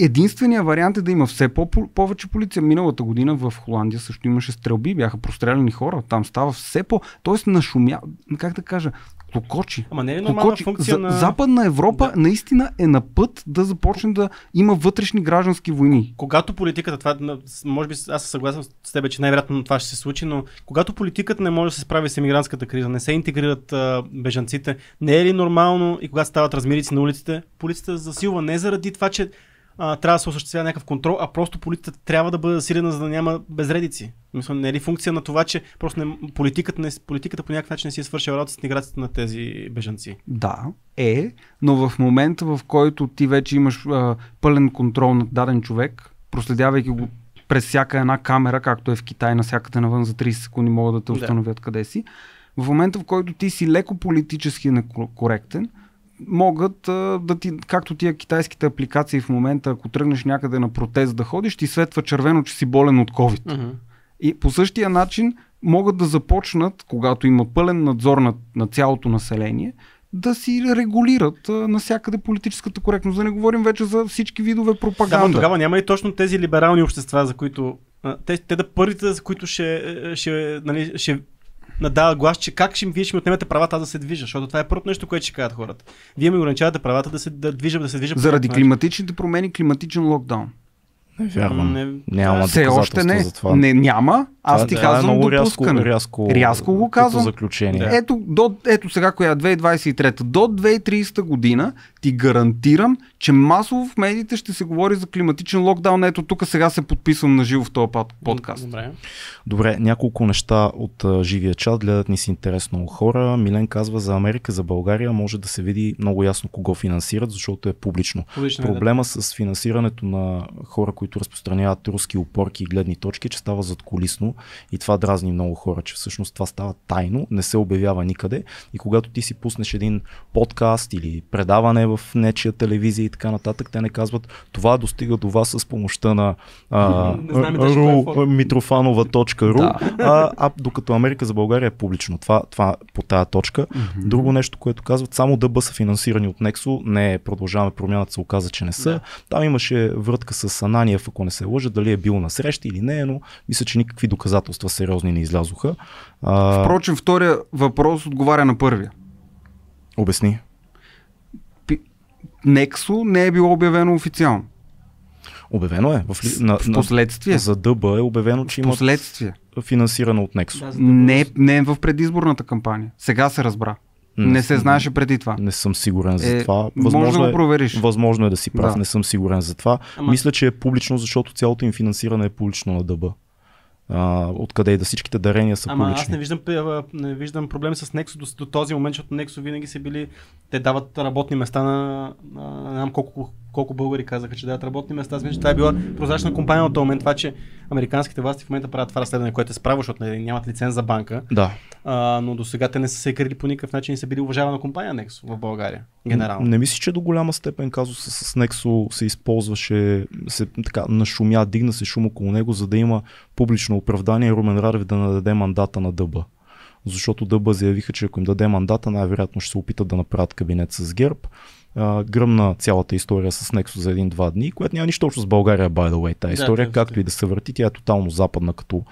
Единственият вариант е да има все по- повече полиция. Миналата година в Холандия също имаше стрелби, бяха простреляни хора. Там става все по... Тоест нашумя... Как да кажа? Клокочи. Ама не е нормална Клокочи. функция За, на... Западна Европа Да. наистина е на път да започне да има вътрешни граждански войни. Когато политиката, това, може би аз съм съгласен с теб, че най-вероятно това ще се случи, но когато политиката не може да се справи с емигрантската криза, не се интегрират а, бежанците, не е ли нормално и когато стават размерици на улиците, полицията засилва не заради това, че а, трябва да се осъществява някакъв контрол, а просто полицията трябва да бъде засилена, за да няма безредици. Мисля, не е ли функция на това, че просто не, политиката, не, политиката по някакъв начин не си е свършила работа с интеграцията на тези бежанци? Да, е, но в момента, в който ти вече имаш а, пълен контрол над даден човек, проследявайки го през всяка една камера, както е в Китай, навсякъде навън за 30 секунди могат да те Да. установят къде си, в момента, в който ти си леко политически некоректен, могат а, да ти, както тия китайските апликации в момента, ако тръгнеш някъде на протест да ходиш, ти светва червено, че си болен от COVID. Mm-hmm. И по същия начин могат да започнат, когато има пълен надзор на, на цялото население, да си регулират а, насякъде политическата коректност. Да не говорим вече за всички видове Да, пропаганда. но тогава няма ли точно тези либерални общества, за които. Те, те да първите, за които ще, ще, нали, ще надава глас, че как ще, вие ще ми отнемете правата да се движа, защото това е първото нещо, което ще кажат хората. Вие ми ограничавате правата да се да движа, да се движа. Заради климатичните промени, климатичен локдаун. Не вярвам. Не- Няма Все още не. за това. не. няма. Аз ти Това е казвам много рязко, допускане. рязко, Рязко го като казвам. заключение. Да. Ето, до, ето сега, коя е 2023 до 2030 година, ти гарантирам, че масово в медиите ще се говори за климатичен локдаун. Ето тук сега се подписвам на живо в този под- подкаст. Добре. Добре, няколко неща от а, живия чат, гледат ни си интересно хора. Милен казва за Америка, за България може да се види много ясно кого финансират, защото е публично. Публично е, да. Проблема с финансирането на хора, които разпространяват руски опорки и гледни точки, че става зад колисно и това дразни много хора, че всъщност това става тайно, не се обявява никъде и когато ти си пуснеш един подкаст или предаване в нечия телевизия и така нататък, те не казват това достига до вас с помощта на а, е ру, митрофанова.ру, Да. а, а докато Америка за България е публично. Това, това по тая точка. Друго нещо, което казват, само ДБ са финансирани от Нексо, не е, продължаваме промяната, се оказа, че не са. Да. Там имаше врътка с Ананиев, ако не се лъжа, дали е бил на среща или не, но мисля, че никакви доказателства сериозни не излязоха. А, Впрочем, втория въпрос отговаря на първия. обясни. Нексо не е било обявено официално. Обявено е. В, на, В на, последствие. за ДБ е обявено, че има финансирано от Нексо. Да, Не, не е в предизборната кампания. Сега се разбра. Не се знаеше преди това. Не съм сигурен за Е, това. може да го е, провериш. Възможно е да си прав, Да. не съм сигурен за това. Ама- Мисля, че е публично, защото цялото им финансиране е публично на ДБ. А, откъде и да всичките дарения са Ама публични. аз не виждам, не виждам проблем с Nexo до, до този момент, защото Nexo винаги са били, те дават работни места на, на не знам колко, колко българи казаха, че дават работни места. Аз мисля, че това е била прозрачна компания от този момент. Това, че американските власти в момента правят това разследване, което е справо, защото нали, нямат лиценз за банка. Да, А, но до сега те не са се крили по никакъв начин и са били уважавана компания Nexo в България. Генерално. Не мисля, че до голяма степен казуса с Nexo се използваше, се така нашумя, дигна се шум около него, за да има публично оправдание Румен Радев да нададе мандата на Дъба. Защото Дъба заявиха, че ако им даде мандата, най-вероятно ще се опитат да направят кабинет с ГЕРБ. А, гръмна цялата история с Nexo за един-два дни, която няма нищо общо с България, by the way. Тази Да, история, да, както и да се върти, тя е тотално западна като,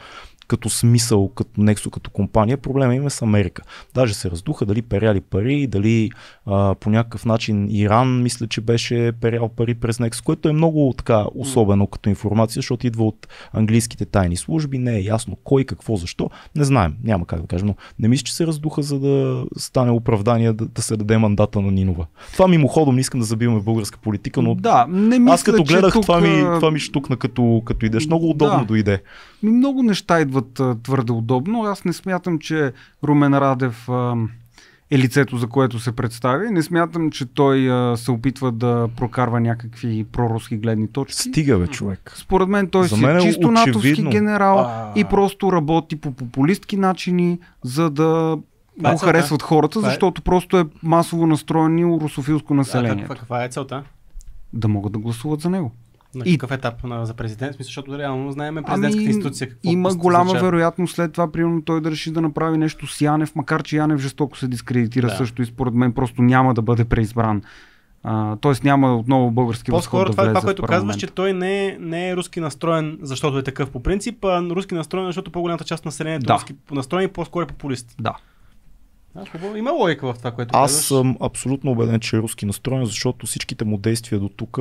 като смисъл, като Nexo като компания. Проблема им е с Америка. Даже се раздуха дали перяли пари, дали а, по някакъв начин Иран, мисля, че беше перял пари през Nexo, което е много така особено като информация, защото идва от английските тайни служби, не е ясно кой, какво, защо, не знаем, няма как да кажем, но не мисля, че се раздуха, за да стане оправдание да, да се даде мандата на Нинова. Това мимоходом не искам да забиваме българска политика, но да, не мисля, аз като гледах тук, това, ми, това ми штукна като, като идеш. Много удобно Да. дойде. Ми много неща идват а, твърде удобно. Аз не смятам, че Румен Радев а, е лицето, за което се представи. Не смятам, че той а, се опитва да прокарва някакви проруски гледни точки. Стига бе, човек. Според мен той За си мен е е чисто натовски очевидно. генерал А. и просто работи по популистки начини, за да Това е го целта. харесват хората, е- защото просто е масово настроено русофилско А население. каква, каква е целта? Да могат да гласуват за него. На И- какъв етап на, за президент? Смисъл, защото реално знаем президентската Ами, институция. Какво Има голяма означава. вероятност след това, примерно, той да реши да направи нещо с Янев, макар че Янев жестоко се дискредитира Да. също и според мен просто няма да бъде преизбран. А, тоест няма отново български възход По-скоро да това, влезе това, което казваш, че той не е, не е руски настроен, защото е такъв по принцип, а руски настроен, защото по-голямата част от населението Да. е руски настроен и по-скоро е популист. Да. Да. Има логика в това, което Аз казваш. съм абсолютно убеден, че е руски настроен, защото всичките му действия до тук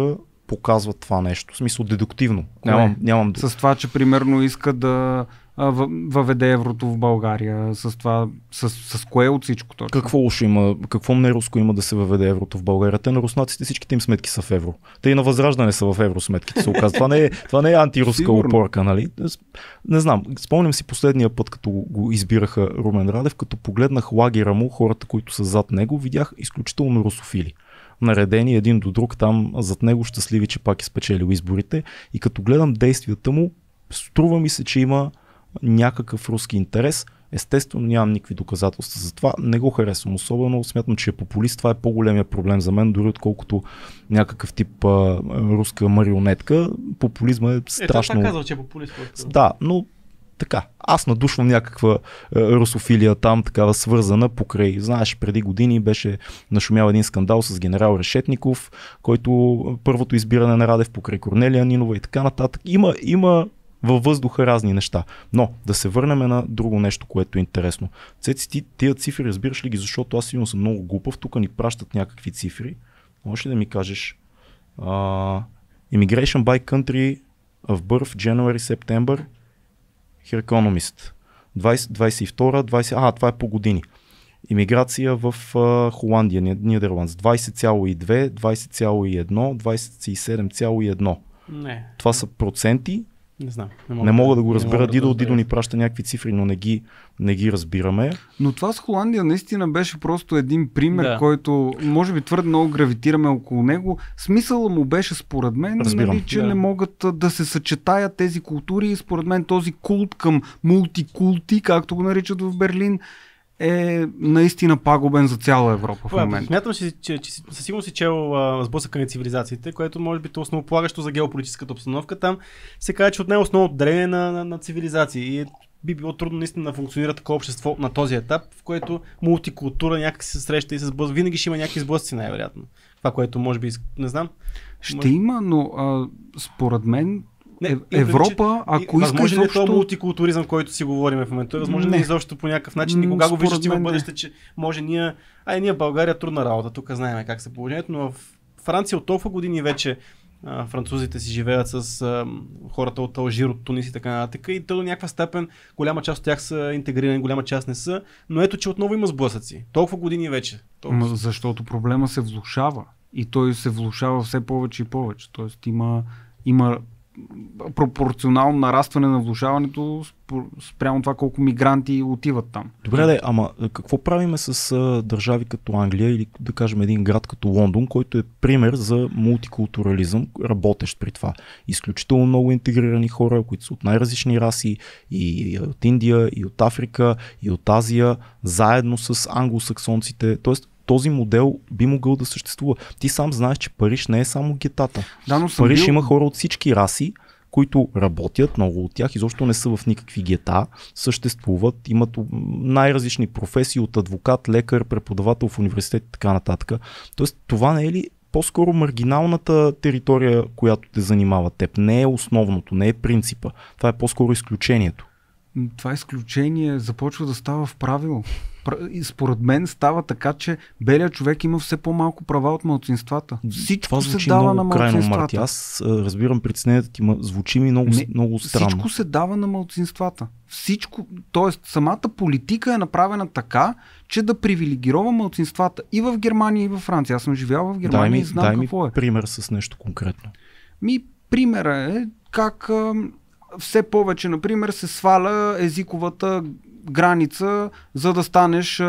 показват това нещо. В смисъл дедуктивно. Нямам, нямам С това, че примерно иска да въведе еврото в България, с това, с, с кое от всичко точно? Какво лошо има, какво не руско има да се въведе еврото в България? Те на руснаците всичките им сметки са в евро. Те и на възраждане са в евро сметките, се оказва. Това не е, това не е антируска Сигурно. опорка, нали? Не знам, спомням си последния път, като го избираха Румен Радев, като погледнах лагера му, хората, които са зад него, видях изключително русофили. Наредени един до друг там зад него щастливи, че пак е спечелил изборите. И като гледам действията му, струва ми се, че има някакъв руски интерес. Естествено, нямам никакви доказателства за това. Не го харесвам особено. Смятам, че е популист. Това е по-големия проблем за мен, дори отколкото някакъв тип а, руска марионетка. Популизма е Е, страшно. това казал, че е популист. Да, но така, аз надушвам някаква е, русофилия там, такава свързана покрай. Знаеш, преди години беше нашумял един скандал с генерал Решетников, който е, първото избиране на Радев покрай Корнелия Нинова и така нататък. Има, има във въздуха разни неща. Но да се върнем на друго нещо, което е интересно. Цеци, ти тия цифри разбираш ли ги, защото аз сигурно съм много глупав. Тук ни пращат някакви цифри. Може ли да ми кажеш? Uh, immigration by country of birth, January, September, Here Economist. 20, 22, 20, а, това е по години. Имиграция в uh, Холандия, Ни- Нидерландс. 20,2, 20,1, 27,1. Не, Това са проценти. Не знам. Не мога да го не разбера. мога да Дидо, Дидо ни праща някакви цифри, но не ги, не ги разбираме. Но това с Холандия наистина беше просто един пример, Да. да. който може би твърде много гравитираме около него. Смисъла му беше според мен, Разбирам. нали, че Да. не могат да се съчетаят тези култури и според мен този култ към мултикулти, както го наричат в Берлин, е наистина пагубен за цяла Европа в момента. Смятам, че, че, че със сигурност си чел а, сблъсъка на цивилизациите, което може би е основополагащо за геополитическата обстановка. Там се казва, че от него основното дарение на, на, на цивилизации. И би било трудно наистина да функционира такова общество на този етап, в което мултикултура някак се среща и се сблъсва. Винаги ще има някакви сблъсъци, най-вероятно. Това, което може би, не знам. Ще може- има, но а, според мен Не, Е- Европа, ако иска Възможен ли е изобщо- този мултикултуризъм, който си говорим в момента? Е възможен ли Не. изобщо по някакъв начин? И М, кога го виждаш ти в бъдеще, че може ние... Ай, ние в България е трудна работа, тук знаем как се положението, но в Франция от толкова години вече а, французите си живеят с а, хората от Алжир, от Тунис и така нататък. И то до някаква степен голяма част от тях са интегрирани, голяма част не са. Но ето, че отново има сблъсъци. Толкова години вече. Толкова... Ма, защото проблема се влушава. И той се влушава все повече и повече. Тоест има, има пропорционално нарастване на влушаването спрямо това колко мигранти отиват там. Добре, де, ама а, какво правиме с а, държави като Англия или да кажем един град като Лондон, който е пример за мултикултурализъм, работещ при това. Изключително много интегрирани хора, които са от най-различни раси и от Индия, и от Африка, и от Азия, заедно с англосаксонците. Тоест, този модел би могъл да съществува. Ти сам знаеш, че Париж не е само гетата. Да, но Париж бил... има хора от всички раси, които работят, много от тях изобщо не са в никакви гета, съществуват, имат най-различни професии от адвокат, лекар, преподавател в университет и така нататък. Тоест, това не е ли по-скоро маргиналната територия, която те занимава теб? Не е основното, не е принципа. Това е по-скоро изключението. Това изключение започва да става в правило. Пр- и Според мен става така, че белият човек има все по-малко права от малцинствата. Всичко това се звучи дава много на крайно. Марти. Аз разбирам притеснението ти, звучи ми много, Не, много странно. Всичко се дава на малцинствата. Всичко, т.е. самата политика е направена така, че да привилегирова малцинствата и в Германия, и в Франция. Аз съм живял в Германия дай ми, и знам дай ми какво е. пример с нещо конкретно. Ми, примера е как все повече, например, се сваля езиковата граница, за да станеш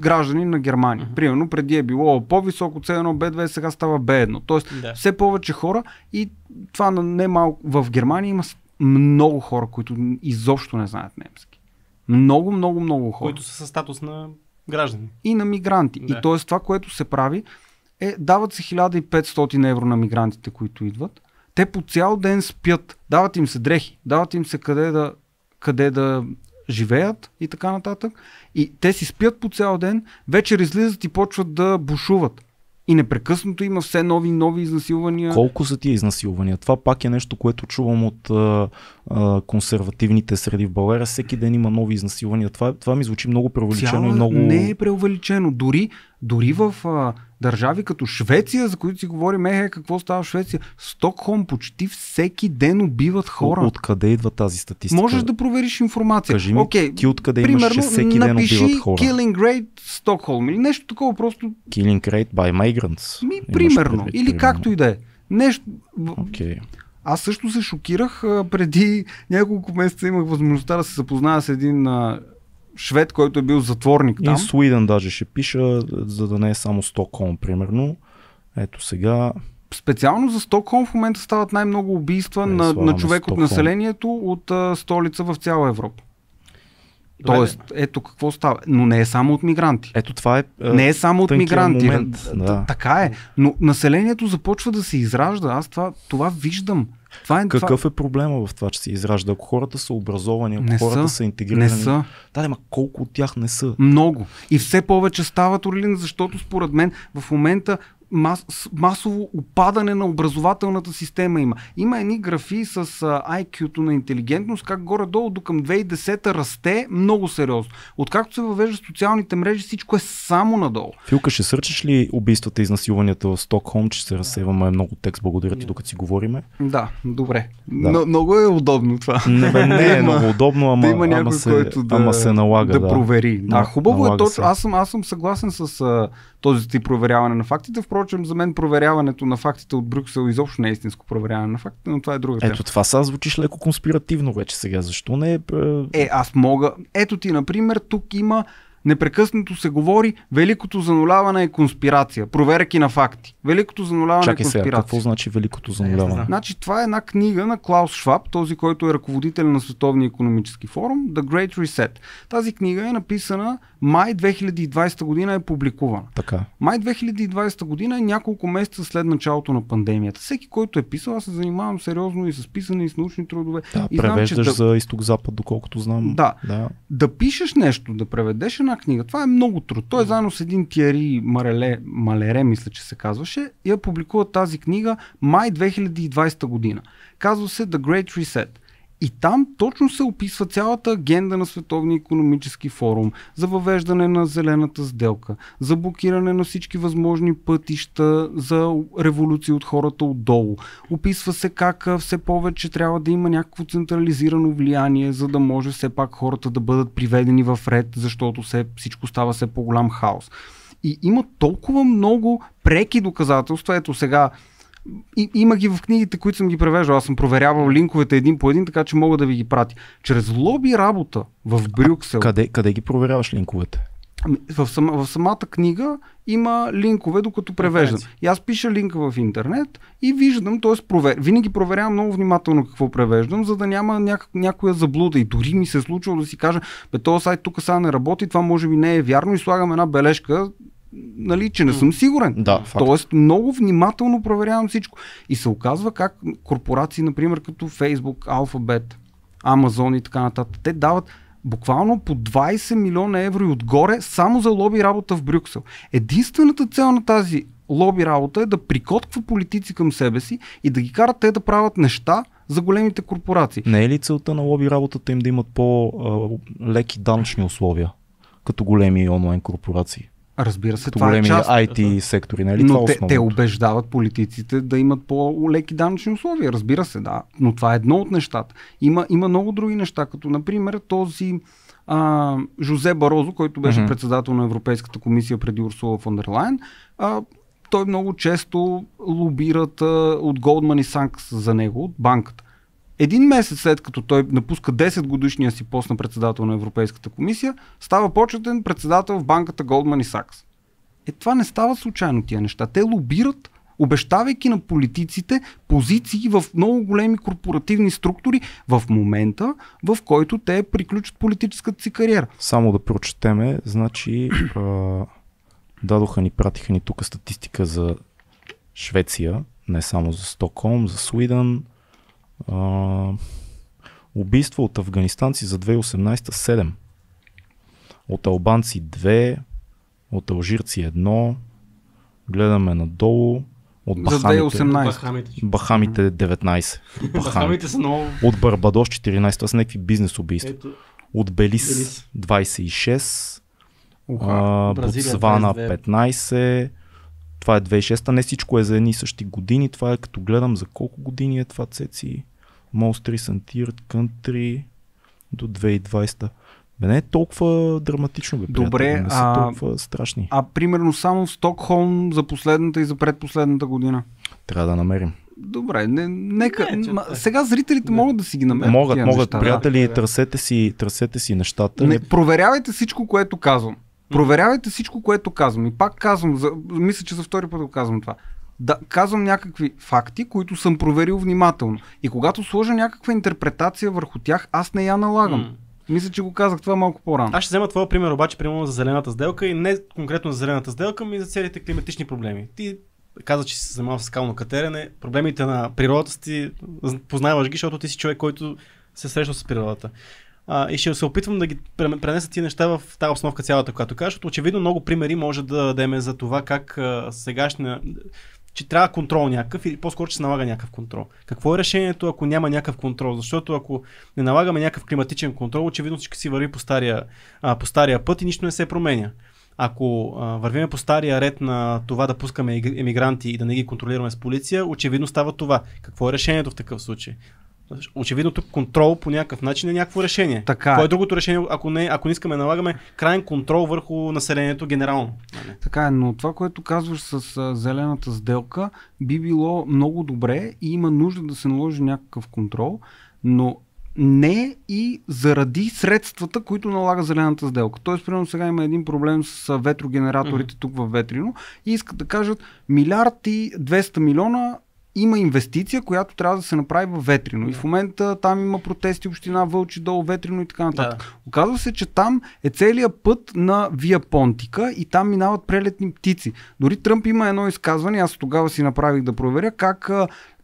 гражданин на Германия. Примерно, преди е било по-високо C1, B2, сега става B1. Тоест, Да. все повече хора и това на не малко. В Германия има много хора, които изобщо не знаят немски. Много, много, много хора. Които са със статус на граждани. И на мигранти. Да. И т.е. това, което се прави, е дават се 1500 евро на мигрантите, които идват. Те по цял ден спят. Дават им се дрехи, дават им се къде да, къде да живеят и така нататък. И те си спят по цял ден, вечер излизат и почват да бушуват. И непрекъснато има все нови, нови изнасилвания. Колко са тия изнасилвания? Това пак е нещо, което чувам от а, а, консервативните среди в България. Всеки ден има нови изнасилвания. Това, това ми звучи много преувеличено Цяла и много... Не е преувеличено. Дори, дори в а, държави като Швеция, за които си говорим, е, какво става в Швеция, Стокхолм почти всеки ден убиват хора. От, откъде идва тази статистика? Можеш да провериш информация. Кажи ми, Окей, ти откъде имаш, примерно, че всеки ден убиват хора? Killing Rate Стокхолм или нещо такова просто, Killing rate by migrants. ми, Имаш примерно, предвид, или примерно. както и да е. Нещо, Окей. Аз също се шокирах. Преди няколко месеца имах възможността да се запозная с един швед, който е бил затворник И там. Sweden даже ще пиша, за да не е само Стокхолм, примерно. Ето сега. Специално за Стокхолм в момента стават най-много убийства Е, на, на човек от Стокхолм. населението от а, столица в цяла Европа. Добре, Тоест, ето какво става. Но не е само от мигранти. Ето това е. а, Не е само от мигранти. момент, да. Така е. Но населението започва да се изражда. Аз това, това виждам. Това е, Какъв е проблема в това, че се изражда? Ако хората са образовани, ако Не хората са. са това... интегрирани. Не са. Да, ма колко от тях не са? Много. И все повече стават, Орлин, защото според мен в момента мас, масово опадане на образователната система има. Има едни графи с IQ-то на интелигентност, как горе-долу до към 2010 расте много сериозно. Откакто се въвеждат социалните мрежи, всичко е само надолу. Филка, ще сърчиш ли убийствата и изнасилванията в Стокхолм, че се разсеваме много текст? Благодаря ти, докато си говориме. Да, добре. Да. Но, много е удобно това. Не, бе, не е много удобно, ама, да има ама, някой, се, който да, ама се налага. да, Да, провери. Да, хубаво е точно. Аз съм, аз съм съгласен с този тип проверяване на фактите. Впрочем, за мен проверяването на фактите от Брюксел изобщо не е истинско проверяване на фактите, но това е друга тема. Ето това сега звучиш леко конспиративно вече сега. Защо не е... е, Е, аз мога. Ето ти, например, тук има непрекъснато се говори Великото зануляване е конспирация. Проверки на факти. Великото зануляване Чакай е сега, конспирация. какво значи великото не зануляване? Значи това е една книга на Клаус Шваб, този, който е ръководител на Световния економически форум, The Great Reset. Тази книга е написана май 2020 година е публикувана. Така. Май 2020 година е няколко месеца след началото на пандемията. Всеки, който е писал, аз се занимавам сериозно и с писане, и с научни трудове. Да, и знам, че превеждаш да, за изток-запад, доколкото знам. Да. да. да пишеш нещо, да преведеш една книга, това е много труд. Той заедно с един Тиари Мареле, Малере, мисля, че се казваше, я публикува тази книга май 2020 година. Казва се The Great Reset. И там точно се описва цялата агенда на Световния економически форум за въвеждане на зелената сделка, за блокиране на всички възможни пътища за революция от хората отдолу. Описва се как все повече трябва да има някакво централизирано влияние, за да може все пак хората да бъдат приведени в ред, защото все, всичко става все по-голям хаос. И има толкова много преки доказателства. Ето сега И, има ги в книгите, които съм ги превеждал. Аз съм проверявал линковете един по един, така че мога да ви ги прати. Чрез лоби работа в Брюксел. Къде, къде ги проверяваш линковете? Ами, В, сам, в самата книга има линкове, докато превеждам. И аз пиша линка в интернет и виждам, т.е. Провер... винаги проверявам много внимателно какво превеждам, за да няма няк... някоя заблуда. И дори ми се е случило да си кажа, бе, този сайт тук сега не работи, това може би не е вярно и слагам една бележка, нали, че не съм сигурен. Да, факт. Тоест, много внимателно проверявам всичко. И се оказва как корпорации, например, като Facebook, Alphabet, Amazon и така нататък, те дават буквално по 20 милиона евро и отгоре само за лоби работа в Брюксел. Единствената цел на тази лоби работа е да прикотква политици към себе си и да ги карат те да правят неща за големите корпорации. Не е ли целта на лоби работата им да имат по-леки данъчни условия, като големи онлайн корпорации? Разбира се, това е големи част. IT сектори, не е ли това Но те, те убеждават политиците да имат по-леки данъчни условия, разбира се, да. Но това е едно от нещата. Има, има много други неща, като например този а, Жозе Барозо, който беше Мгм. председател на Европейската комисия преди Урсула фон дер Лайен. А, той много често лобират а, от Goldman и Sachs за него, от банката. Един месец след като той напуска 10 годишния си пост на председател на Европейската комисия, става почетен председател в банката Goldman Sachs. Е, това не става случайно тия неща. Те лобират, обещавайки на политиците позиции в много големи корпоративни структури в момента, в който те приключат политическата си кариера. Само да прочетеме, значи дадоха ни, пратиха ни тук статистика за Швеция, не само за Стокхолм, за Суидън. А, убийства от афганистанци за 2018 7. От албанци 2, от алжирци 1. Гледаме надолу. От За Бахамите, 2018. Бахамите. Бахамите 19. Бахамите. Бахамите са много... От Барбадос 14. Това са някакви бизнес убийства. Ето, От Белис, Белис. 26. Уха. А, Бразилия Ботсвана 22. 15. Това е 2006. Не всичко е за едни и същи години. Това е като гледам за колко години е това цеци. Most Recent Year Country до 2020. Бе не е толкова драматично, бе, Добре, не са а- толкова страшни. А примерно само в Стокхолм за последната и за предпоследната година. Трябва да намерим. Добре, не, нека. Не, ма, сега зрителите могат да си ги намерят. могат, могат, неща, да. приятели, търсете си, търсете си нещата. Не, проверявайте всичко, което казвам. Проверявайте всичко, което казвам. И пак казвам, за, мисля, че за втори път го казвам това. Да, казвам някакви факти, които съм проверил внимателно. И когато сложа някаква интерпретация върху тях, аз не я налагам. М. Мисля, че го казах това малко по-рано. Аз ще взема твоя пример обаче, примерно за зелената сделка и не конкретно за зелената сделка, ми за целите климатични проблеми. Ти каза, че си се занимавал с скално катерене, проблемите на природата си, познаваш ги, защото ти си човек, който се среща с природата. А, и ще се опитвам да ги пре- пренеса тия неща в тази обстановка цялата, която защото очевидно много примери може да дадем за това как а, сегашна че трябва контрол някакъв или по-скоро, че се налага някакъв контрол. Какво е решението, ако няма някакъв контрол? Защото ако не налагаме някакъв климатичен контрол, очевидно всички си върви по стария, а, по стария път и нищо не се променя. Ако а, вървиме по стария ред на това да пускаме иг- емигранти и да не ги контролираме с полиция, очевидно става това. Какво е решението в такъв случай? Очевидно тук контрол по някакъв начин е някакво решение. Така Кое е. е другото решение, ако не, ако не искаме да налагаме крайен контрол върху населението генерално? Нали? Така е, но това, което казваш с зелената сделка, би било много добре и има нужда да се наложи някакъв контрол, но не и заради средствата, които налага зелената сделка. Тоест, примерно сега има един проблем с ветрогенераторите тук в Ветрино и искат да кажат милиард и 200 милиона има инвестиция, която трябва да се направи в Ветрино. И в момента там има протести, община Вълчи долу, Ветрино и така нататък. Да. Оказва се, че там е целият път на Вия Понтика и там минават прелетни птици. Дори Тръмп има едно изказване, аз тогава си направих да проверя как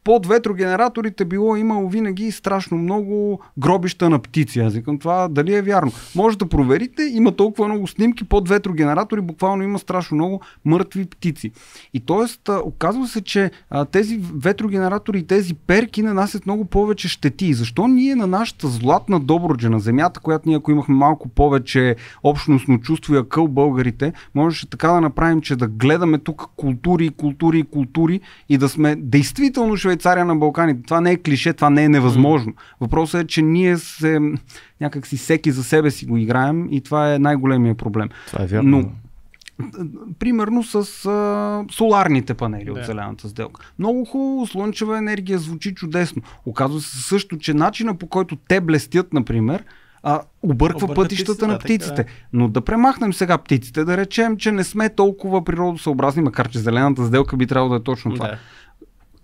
под ветрогенераторите било имало винаги страшно много гробища на птици. Аз викам това дали е вярно. Може да проверите, има толкова много снимки под ветрогенератори, буквално има страшно много мъртви птици. И т.е. оказва се, че а, тези ветрогенератори и тези перки нанасят много повече щети. Защо ние на нашата златна Добруджа, на земята, която ние ако имахме малко повече общностно чувство и акъл българите, можеше така да направим, че да гледаме тук култури, култури, култури и да сме действително Швейцария на Балканите. Това не е клише, това не е невъзможно. Въпросът е, че ние се някак си всеки за себе си го играем и това е най-големия проблем. Това е вярно. Но Примерно с а, соларните панели Да. от зелената сделка. Много хубаво, слънчева енергия звучи чудесно. Оказва се също, че начина по който те блестят, например, а, обърква Обърква пътищата птиците, на да, така птиците. е. Но да премахнем сега птиците, да речем, че не сме толкова природосъобразни, макар че зелената сделка би трябвало да е точно това. Да.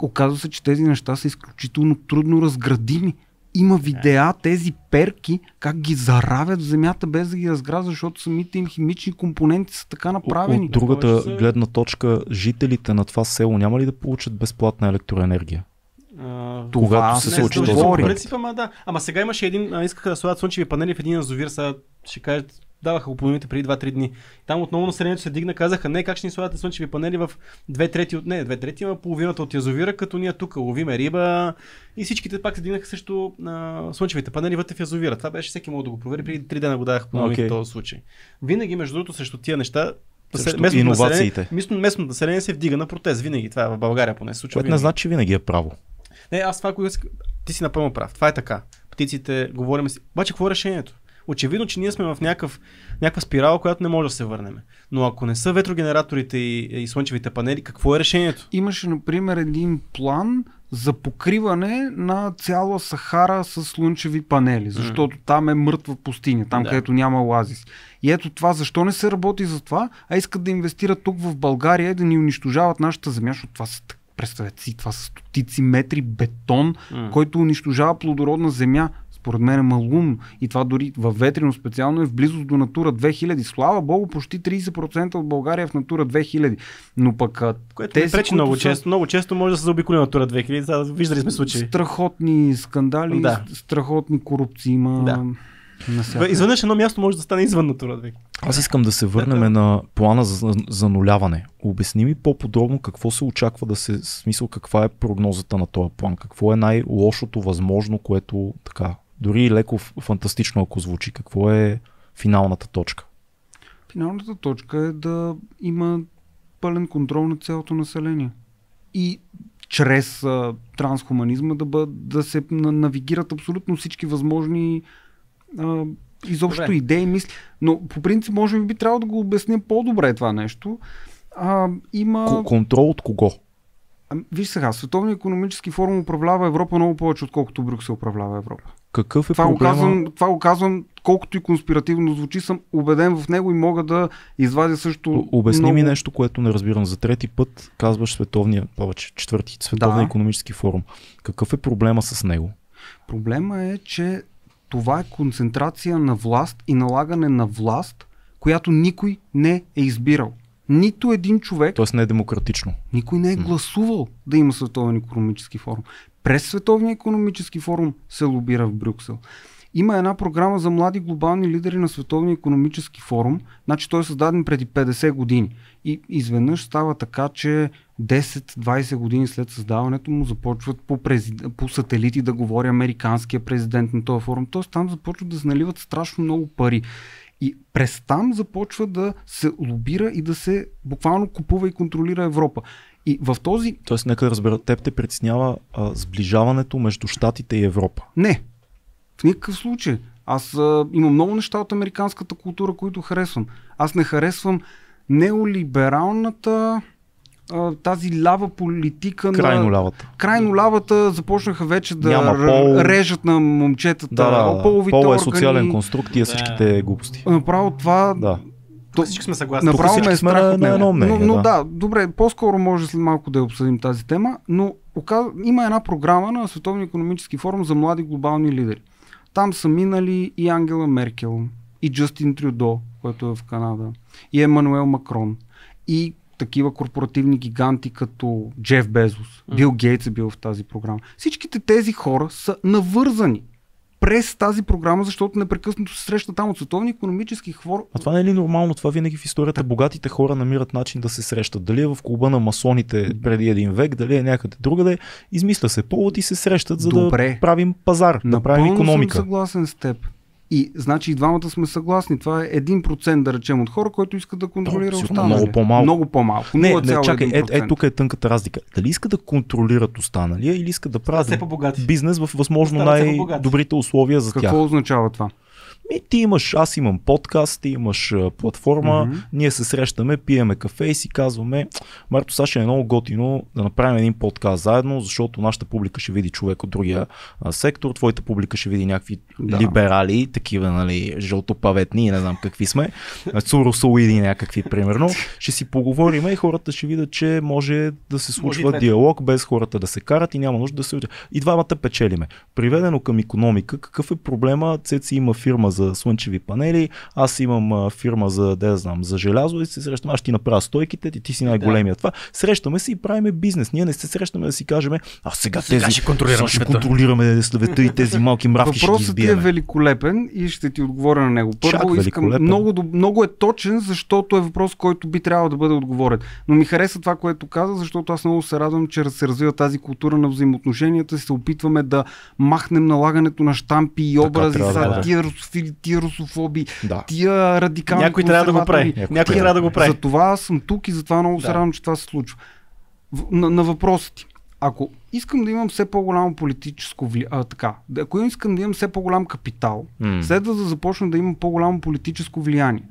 Оказва се, че тези неща са изключително трудно разградими. Има видеа, тези перки, как ги заравят в земята без да ги разграждат, защото самите им химични компоненти са така направени. От другата гледна точка, жителите на това село няма ли да получат безплатна електроенергия? А, Това когато се случи този говори. проект. принцип, ама да. Ама сега имаше един, а, искаха да слагат слънчеви панели в един язовир, сега ще кажат, даваха го половините преди 2-3 дни. Там отново населението се дигна, казаха, не, как ще ни слагате слънчеви панели в две трети от, не, две трети, а половината от язовира, като ние тук ловиме риба и всичките пак се дигнаха също на слънчевите панели вътре в язовира. Това беше всеки мога да го провери, преди 3 дена го давах по okay. този случай. Винаги, между другото, срещу тия неща, Срещу местното иновациите. население, местно, местното население се вдига на протест. Винаги. Това е в България поне случва. Което не значи, че винаги е право. Не, аз това, ти си напълно прав. Това е така. Птиците, говорим си. Обаче, какво е решението? Очевидно, че ние сме в някакъв, някаква спирала, която не може да се върнем. Но ако не са ветрогенераторите и, и слънчевите панели, какво е решението? Имаше, например, един план за покриване на цяла Сахара с слънчеви панели, защото там е мъртва пустиня, там Да. където няма оазис. И ето това, защо не се работи за това, а искат да инвестират тук в България и да ни унищожават нашата земя, защото това са, представете си, това са стотици метри бетон, М. който унищожава плодородна земя. Според мен е малум и това дори във ветрено специално е в близост до Натура 2000. Слава Богу, почти 30% от България е в Натура 2000. Но пък Което тези, пречи много са- често. Много често може да се заобиколи на Тура 2000. Сега Виждали сме случаи. Страхотни скандали, Да. страхотни корупции има Да. Изведнъж едно място може да стане извън Натура 2000. Аз искам да се върнем на плана за зануляване. Обясни ми по-подробно какво се очаква да се, смисъл каква е прогнозата на този план, какво е най-лошото възможно, което така, дори леко фантастично ако звучи, какво е финалната точка. Финалната точка е да има пълен контрол на цялото население. И чрез а, трансхуманизма да, бъд, да се на- навигират абсолютно всички възможни а, изобщо Добре. идеи, мисли. Но по принцип, може би би трябвало да го обясня по-добре това нещо. А, има... К- контрол от кого? А, виж сега, Световния економически форум управлява Европа много повече, отколкото Брюксел управлява Европа. Какъв е Това го, проблема? казвам, това го казвам, колкото и конспиративно звучи, съм убеден в него и мога да извадя също. Обясни много... ми нещо, което не разбирам. За трети път казваш световния, повече, четвърти, световния Да. економически форум. Какъв е проблема с него? Проблема е, че това е концентрация на власт и налагане на власт, която никой не е избирал. Нито един човек, Тоест не е демократично. никой не е гласувал да има Световен економически форум. През Световния економически форум се лобира в Брюксел. Има една програма за млади глобални лидери на Световния економически форум, значи той е създаден преди 50 години. И изведнъж става така, че 10-20 години след създаването му започват по, презид... по сателити да говори американския президент на този форум. Тоест там започват да се наливат страшно много пари. И през там започва да се лобира и да се буквално купува и контролира Европа. И в този... Тоест, нека разбера, теб те притеснява а, сближаването между Штатите и Европа. Не, в никакъв случай. Аз а, имам много неща от американската култура, които харесвам. Аз не харесвам неолибералната а, тази лява политика Крайно на... лявата. Крайно лявата започнаха вече да Няма пол. режат на момчетата. Да, да, да. половите Пол е органи. социален конструкт, тия Да. всичките глупости. Направо това Да. То- Всички сме съгласни. Направо ме е страх на- от на едно мнение, но, но да. да. добре, по-скоро може след малко да я обсъдим тази тема, но ока- има една програма на Световния економически форум за млади глобални лидери. Там са минали и Ангела Меркел, и Джастин Трюдо, който е в Канада, и Емануел Макрон, и такива корпоративни гиганти като Джеф Безос, Бил Гейтс е бил в тази програма. Всичките тези хора са навързани през тази програма, защото непрекъснато се срещат там от Световния економически форум. А това не е ли нормално? Това винаги в историята богатите хора намират начин да се срещат. Дали е в клуба на масоните преди един век, дали е някъде другаде, измисля се повод и се срещат, за Добре. да правим пазар, да правим Напълно економика. съм съгласен с теб. И значи и двамата сме съгласни. Това е 1% да речем от хора, който искат да контролира останалите. много по-малко. Много по-малко. Не, не, 0,1%. чакай, е, е, тук е тънката разлика. Дали искат да контролират останалия или искат да правят бизнес в възможно най-добрите условия за тях? Какво означава това? Ми, ти имаш, аз имам подкаст, ти имаш а, платформа, Мгм. ние се срещаме, пиеме кафе и си казваме, Марто Саша е много готино да направим един подкаст заедно, защото нашата публика ще види човек от другия а, сектор, твоята публика ще види някакви Да. либерали, такива, нали, жълтопаветни, не знам какви сме, цуросоиди някакви, примерно. Ще си поговорим и хората ще видят, че може да се Може случва двете. диалог без хората да се карат и няма нужда да се... И двамата печелиме. Приведено към економика, какъв е проблема? Цеци има фирма за слънчеви панели, аз имам фирма за, да знам, за желязо и се срещаме, аз ще ти направя стойките, ти, ти си най-големия това. Срещаме се и правиме бизнес. Ние не се срещаме да си кажем, а сега тези ще контролираме ще света." контролираме света и тези малки мравки ще ги Въпросът ти е великолепен и ще ти отговоря на него. Чак Първо искам, великолепен. много, много е точен, защото е въпрос, който би трябвало да бъде отговорен. Но ми хареса това, което каза, защото аз много се радвам, че се развива тази култура на взаимоотношенията, се опитваме да махнем налагането на штампи и образи трябва да за тия русофили, тия русофоби, Да. тия радикални Някой трябва да го прави. Някой Тия- трябва да го прави. За това аз съм тук и затова много се Да. радвам, че това се случва. В- На, на въпроса ти. Ако искам да имам все по-голямо политическо вли... а, така, ако искам да имам все по-голям капитал, М. следва да започна да имам по-голямо политическо влияние.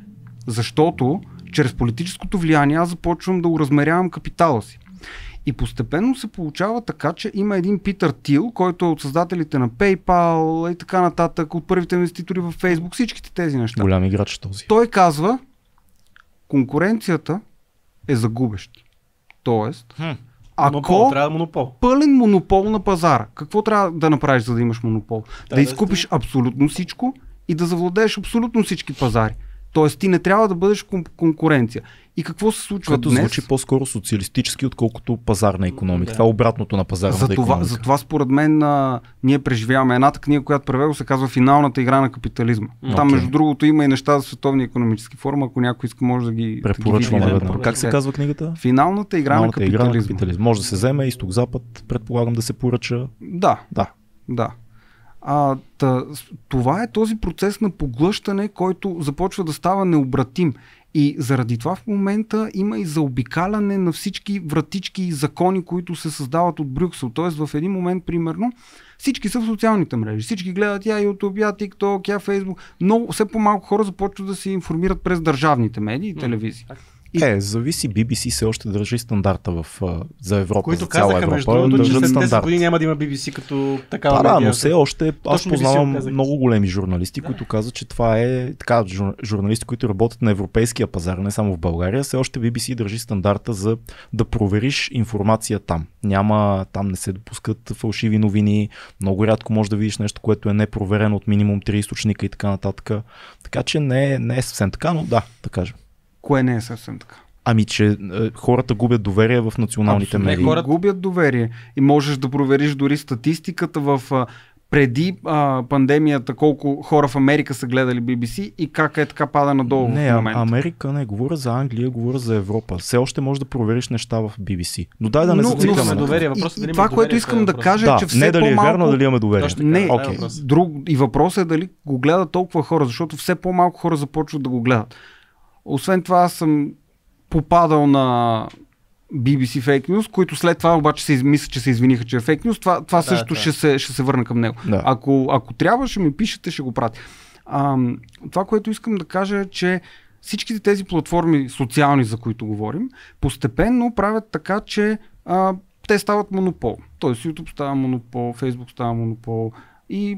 Защото чрез политическото влияние аз започвам да уразмерявам капитала си. И постепенно се получава така, че има един Питър Тил, който е от създателите на PayPal и така нататък, от първите инвеститори в Facebook, всичките тези неща. Голям играч този. Той казва, конкуренцията е загубещ. Тоест, Хм. ако Монопол, трябва да монопол. пълен монопол на пазара, какво трябва да направиш, за да имаш монопол? Да, да изкупиш абсолютно всичко и да завладееш абсолютно всички пазари. Тоест, ти не трябва да бъдеш кон- конкуренция. И какво се случва Което днес? звучи по-скоро социалистически, отколкото пазарна економика. Да. Това е обратното на пазарната За това, економика. за това според мен а, ние преживяваме едната книга, която превело се казва Финалната игра на капитализма. М, Там между другото има и неща за световния економически форум, ако някой иска може да ги Препоръчвам да ги види. Как се казва книгата? Финалната игра Малата на игра на капитализма. капитализм. Може да се вземе изток-запад, предполагам да се поръча. Да, Да. да. А, та, това е този процес на поглъщане, който започва да става необратим. И заради това в момента има и заобикаляне на всички вратички и закони, които се създават от Брюксел. Тоест в един момент, примерно, всички са в социалните мрежи. Всички гледат я YouTube, я TikTok, я Facebook. Много, все по-малко хора започват да се информират през държавните медии и телевизии. И- Е, зависи. BBC все още държи стандарта в, за Европа. Които за цяла казаха, Европа, между другото, че след 10 стандарт. години няма да има BBC като такава Да, да, медия. но все още аз Точно познавам много големи журналисти, които казват, че това е така, жур- журналисти, които работят на европейския пазар, не само в България. Все още BBC държи стандарта за да провериш информация там. Няма, там не се допускат фалшиви новини, много рядко може да видиш нещо, което е непроверено от минимум три източника и така нататък. Така че не, е- не е съвсем така, но да, да кажем. Кое не е съвсем така. Ами, че е, хората губят доверие в националните Абсолютно. медии. Хората- губят доверие. И можеш да провериш дори статистиката в а, преди а, пандемията, колко хора в Америка са гледали BBC и как е така пада надолу Не, в а, момента. Америка не, говоря за Англия, говоря за Европа. Все още можеш да провериш неща в BBC. Но дай да не Но- на доверие. това. Въпросът е и, дали това, което искам е да въпросът. кажа, е, Да, че все не дали е по-малко... вярно, дали имаме доверие. Точно така, Не, е въпросът. друг, и въпросът е дали го гледат толкова хора, защото все по-малко хора започват да го гледат. Освен това, аз съм попадал на BBC Fake News, които след това обаче се мисля, че се извиниха, че е Fake News. Това, това Да, също да. Ще, се, ще се върна към него. Да. Ако, ако трябва, ще ми пишете, ще го пратя. А, това, което искам да кажа е, че всичките тези платформи социални, за които говорим, постепенно правят така, че а, те стават монопол. Тоест YouTube става монопол, Facebook става монопол и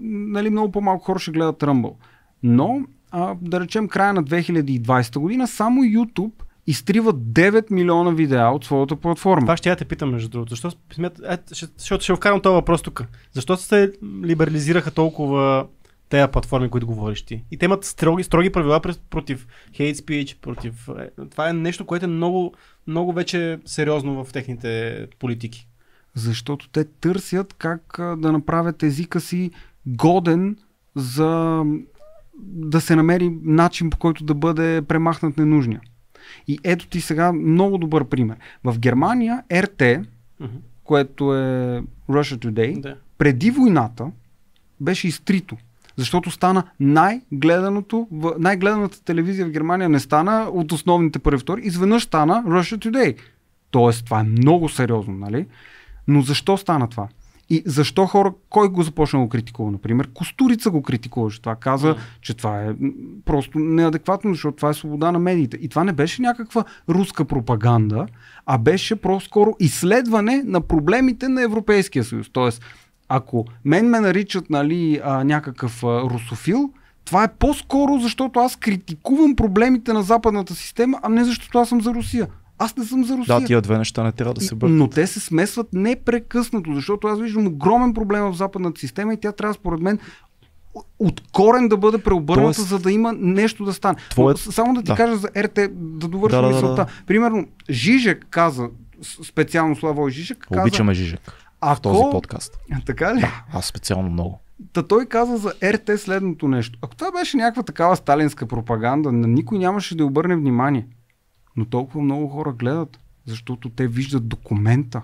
нали, много по-малко хора ще гледат Rumble. Но, а, да речем, края на 2020 година, само YouTube изтрива 9 милиона видеа от своята платформа. Това ще я те питам, между другото. Защо смят... е, ще, защото ще вкарам този въпрос тук. Защо се либерализираха толкова тези платформи, които говориш ти? И те имат строги, строги правила против hate speech, против... е, Това е нещо, което е много, много вече сериозно в техните политики. Защото те търсят как да направят езика си годен за да се намери начин по който да бъде премахнат ненужния. И ето ти сега много добър пример. В Германия RT, Мгм. което е Russia Today, Да. преди войната беше изтрито. Защото стана най-гледаното, най-гледаната телевизия в Германия не стана от основните първи втори, изведнъж стана Russia Today. Тоест, това е много сериозно, нали? Но защо стана това? И защо хора, кой го започна да го критикува? Например, Костурица го критикуваше. Това каза, Мгм. че това е просто неадекватно, защото това е свобода на медиите. И това не беше някаква руска пропаганда, а беше по-скоро изследване на проблемите на Европейския съюз. Тоест, ако мен ме наричат нали, а, някакъв а, русофил, това е по-скоро защото аз критикувам проблемите на западната система, а не защото аз съм за Русия. Аз не съм за Русия. Да, тия две неща не трябва да се бъркат. Но те се смесват непрекъснато, защото аз виждам огромен проблем в западната система и тя трябва според мен от корен да бъде преобърната, Тоест- за да има нещо да стане. С- Само да ти да. кажа за РТ, да довърша Да, да, да, мисълта. да. Примерно, Жижек каза, специално Славой Жижек, каза, Обичаме Жижек в този ако... подкаст. Така ли? Аз специално много. Та той каза за РТ следното нещо. Ако това беше някаква такава сталинска пропаганда, на никой нямаше да обърне внимание. Но толкова много хора гледат, защото те виждат документа.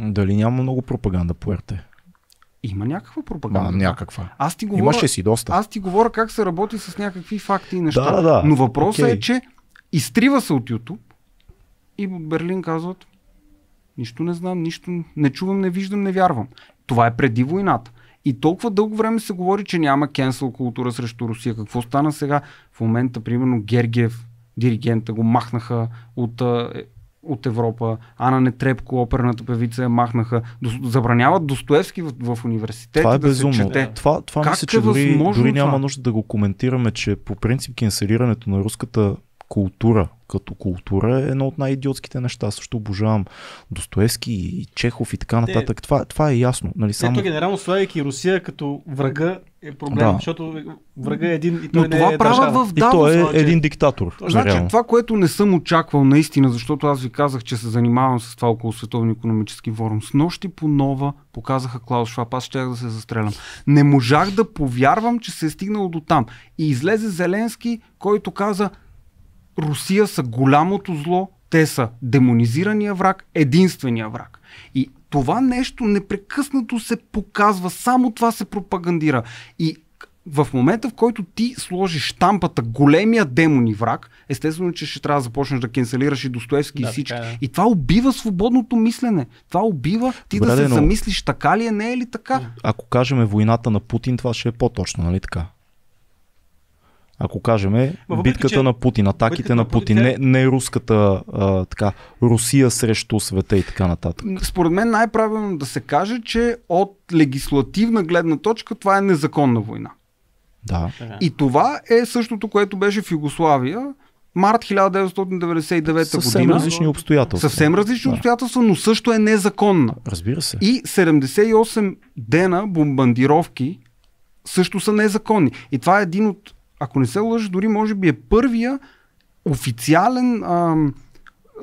Дали няма много пропаганда по РТ? Има някаква пропаганда. Да, някаква. Аз ти говоря, Имаше си доста. аз ти говоря как се работи с някакви факти и неща. Да, да, да. Но въпросът Окей. е, че изтрива се от YouTube и в Берлин казват нищо не знам, нищо не чувам, не виждам, не вярвам. Това е преди войната. И толкова дълго време се говори, че няма кенсел култура срещу Русия. Какво стана сега? В момента, примерно, Гергиев, диригента, го махнаха от, е, от Европа. Ана Нетрепко, оперната певица, я махнаха. Забраняват Достоевски в, в университета Това е да се безумно. чете. Това, това Как мисля, е че дори, възможно дори няма нужда да го коментираме, че по принцип кенселирането на руската култура като култура е едно от най-идиотските неща. Аз също обожавам Достоевски и Чехов и така нататък. Това, това е ясно. Нали, Само... Ето генерално слагайки Русия като врага е проблем, Да. защото врага е един и той Но не това е правят в И Давос. той е значи- един диктатор. Значи, реално. това, което не съм очаквал наистина, защото аз ви казах, че се занимавам с това около Световния економически форум. С нощи по нова показаха Клаус Шваб. Аз щях да се застрелям. Не можах да повярвам, че се е стигнало до там. И излезе Зеленски, който каза Русия са голямото зло, те са демонизирания враг, единствения враг. И това нещо непрекъснато се показва, само това се пропагандира. И в момента, в който ти сложиш штампата големия демон и враг, естествено, че ще трябва да започнеш да кенселираш и Достоевски Да, и всички. така е. И това убива свободното мислене. Това убива ти Добре, да се но- замислиш така ли е, не е ли така. Ако кажем войната на Путин, това ще е по-точно, нали така? Ако кажем въпреки, битката че- на Путин, атаките битката на на Путин, Путин, тя- не, не руската а, така, Русия срещу света и така нататък. Според мен най-правилно да се каже, че от легислативна гледна точка това е незаконна война. Да. И това е същото, което беше в Югославия, март 1999 Съвсем година. различни обстоятелства. Съвсем различни Да. обстоятелства, но също е незаконна. Разбира се. И 78 дена бомбардировки също са незаконни. И това е един от, ако не се лъжа, дори може би е първия официален, ам,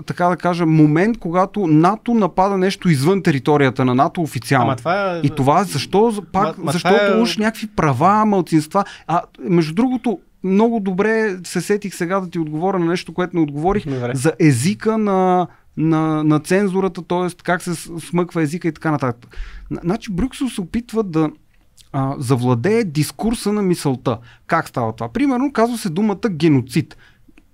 така да кажа, момент, когато НАТО напада нещо извън територията на НАТО официално. Ама това е... И това защо? За- Пак, Ма- ма защото това е- уж някакви права, малцинства. А между другото, много добре се сетих сега да ти отговоря на нещо, което не отговорих. Добре. За езика на, на, на цензурата, т.е. как се смъква езика и така нататък. Значи Брюксел се опитва да а, завладее дискурса на мисълта. Как става това? Примерно казва се думата геноцид.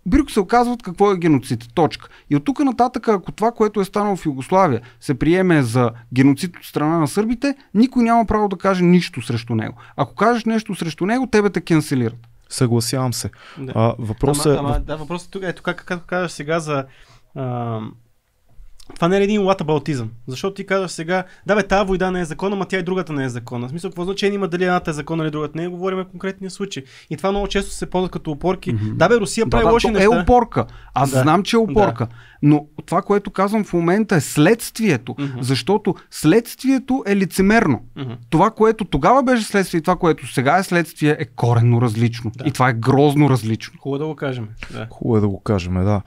Брюксел казват какво е геноцид. Точка. И от тук нататък, ако това, което е станало в Югославия, се приеме за геноцид от страна на сърбите, никой няма право да каже нищо срещу него. Ако кажеш нещо срещу него, тебе те кенселират. Съгласявам се. Да. А, въпросът е... ама, ама, да, въпросът е тук, ето как, как казваш сега за... А, това не е един латабалтизъм. Защото ти казваш сега, да бе, тази война не е закона, ама тя и другата не е закона. В смисъл, какво значение има дали едната е закона или другата не е, говорим в конкретния случай. И това много често се ползва като опорки. Мгм. Да бе, Русия прави да, лоши то неща. е опорка. Аз Да. знам, че е опорка. Но това, което казвам в момента е следствието. Мгм. Защото следствието е лицемерно. Мгм. Това, което тогава беше следствие и това, което сега е следствие, е коренно различно. Да. И това е грозно различно. Хубаво да го кажем. Да. Хубаво е да го кажем, да.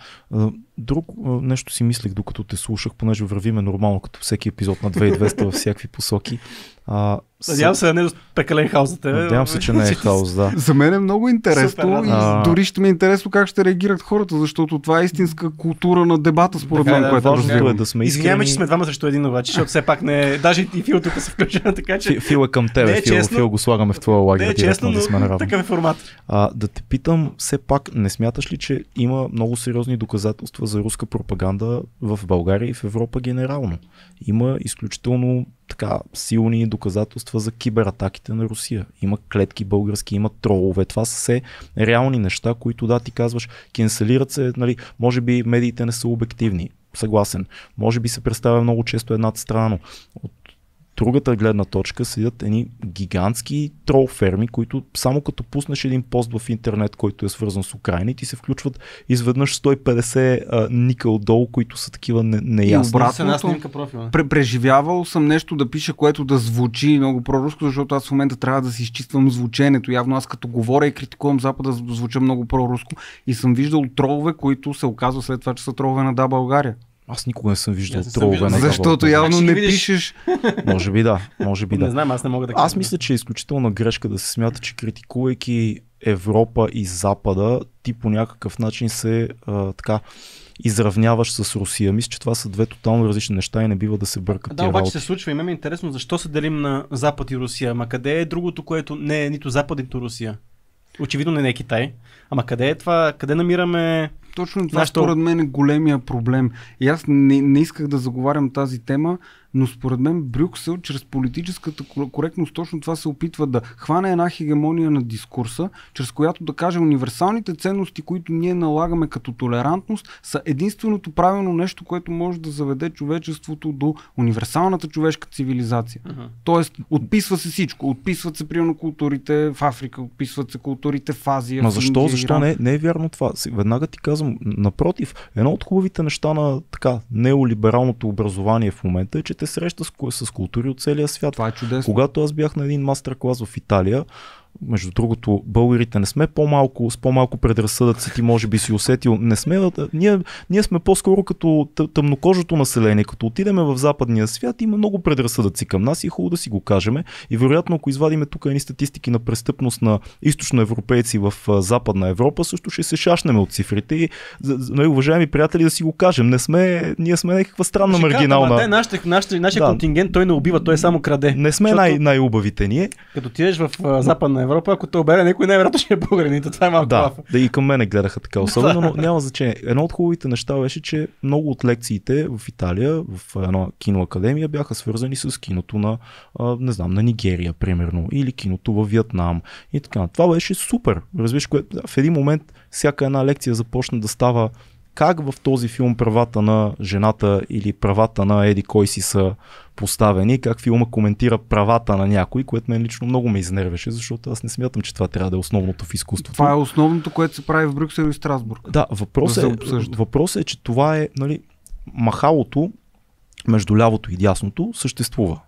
Друг нещо си мислих, докато те слушах, понеже вървиме нормално, като всеки епизод на 2200 във всякакви посоки. А, Надявам се да не е пекален хаос за тебе. Надявам се, че не е хаос, да. За мен е много интересно Супер, и да. дори ще ми е интересно как ще реагират хората, защото това е истинска култура на дебата, според Така е, мен, да, което Важното развивам. е да сме Извиняваме, че искрени. сме двама срещу един обаче, защото все пак не е. Даже и Фил тук се включва, така че. Фи- Фил е към тебе, Не е Фил, честно. Фил го слагаме в твоя Не лагер е честно, да сме но наравно. такъв е формат. А, да те питам, все пак, не смяташ ли, че има много сериозни доказателства за руска пропаганда в България и в Европа генерално? Има изключително така силни доказателства за кибератаките на Русия. Има клетки български, има тролове. Това са все реални неща, които да ти казваш, кенселират се, нали, може би медиите не са обективни. Съгласен. Може би се представя много често едната страна, но от другата гледна точка седят едни гигантски трол ферми, които само като пуснеш един пост в интернет, който е свързан с Украина, и ти се включват изведнъж 150 а, ника отдолу, които са такива не, неясни. обратно. Една Обратното- снимка профила. Пре- преживявал съм нещо да пиша, което да звучи много проруско, защото аз в момента трябва да си изчиствам звученето. Явно аз като говоря и критикувам Запада, звуча много проруско. И съм виждал тролове, които се оказва след това, че са тролове на Да България. Аз никога не съм виждал не съм тролове на Защото явно Значи не видиш- пишеш. Може би да, може би Не да. знам, аз не мога да Аз мисля, че е изключителна грешка да се смята, че критикувайки Европа и Запада, ти по някакъв начин се а, така изравняваш с Русия. Мисля, че това са две тотално различни неща и не бива да се бъркат Да, обаче работи. се случва и ме е интересно защо се делим на Запад и Русия. Ама къде е другото, което не е нито Запад, нито Русия? Очевидно не е Китай. Ама къде е това? Къде намираме... Точно това Нашето- според мен е големия проблем. И аз не, не исках да заговарям тази тема, но според мен Брюксел чрез политическата кор- коректност точно това се опитва да хване една хегемония на дискурса, чрез която да каже универсалните ценности, които ние налагаме като толерантност, са единственото правилно нещо, което може да заведе човечеството до универсалната човешка цивилизация. Тоест, отписва се всичко. Отписват се, примерно, културите в Африка, отписват се културите в Азия. Ма защо? Индия, Защо Иран. не, не е вярно това? Веднага ти казвам, напротив, едно от хубавите неща на така неолибералното образование в момента е, че те среща с, с култури от целия свят. Това е чудесно. Когато аз бях на един мастер-клас в Италия, между другото, българите не сме по-малко, с по-малко предразсъдъци, ти може би си усетил. Не сме, ние, ние сме по-скоро като тъ- тъмнокожото население. Като отидеме в западния свят, има много предразсъдъци към нас и е хубаво да си го кажем. И вероятно, ако извадиме тук едни статистики на престъпност на източноевропейци в Западна Европа, също ще се шашнем от цифрите. И, нали, уважаеми приятели, да си го кажем. Не сме, ние сме някаква странна маргинална. Да, нашите, нашите, нашия Да. контингент той не убива, той само краде. Не сме Защото най- най-убавите ние. Като отидеш в а, Западна Европа, ако те обере някой, най-вероятно ще е българин. И то Това е малко Да, лафа. да и към мене гледаха така особено, но няма значение. Едно от хубавите неща беше, че много от лекциите в Италия, в една киноакадемия, бяха свързани с киното на, не знам, на Нигерия, примерно, или киното в Виетнам и така. Това беше супер. Разбираш, в един момент всяка една лекция започна да става как в този филм правата на жената или правата на Еди кой си са поставени, как филма коментира правата на някой, което мен лично много ме изнервеше, защото аз не смятам, че това трябва да е основното в изкуството. Това е основното, което се прави в Брюксел и Страсбург. Да, въпросът да е, въпросът е, че това е, нали, махалото между лявото и дясното съществува.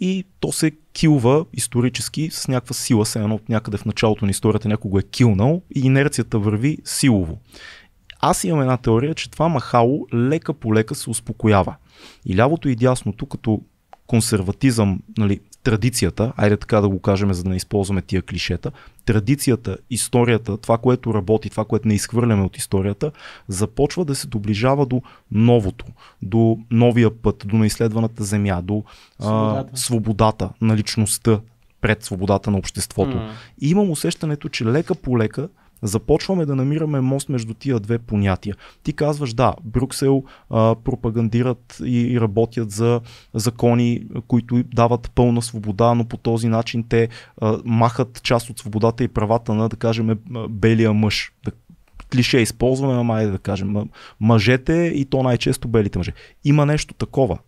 И то се килва исторически с някаква сила, се едно от някъде в началото на историята някой го е килнал и инерцията върви силово. Аз имам една теория, че това махало лека по лека се успокоява. И лявото и дясното, като консерватизъм, нали, традицията, айде така да го кажем, за да не използваме тия клишета, традицията, историята, това, което работи, това, което не изхвърляме от историята, започва да се доближава до новото, до новия път, до неизследваната земя, до а, Свободата. свободата на личността пред свободата на обществото. М. И имам усещането, че лека по лека започваме да намираме мост между тия две понятия. Ти казваш, да, Брюксел а, пропагандират и, и работят за закони, които дават пълна свобода, но по този начин те а, махат част от свободата и правата на, да кажем, белия мъж. Клише използваме, ама айде да кажем, мъжете и то най-често белите мъже. Има нещо такова.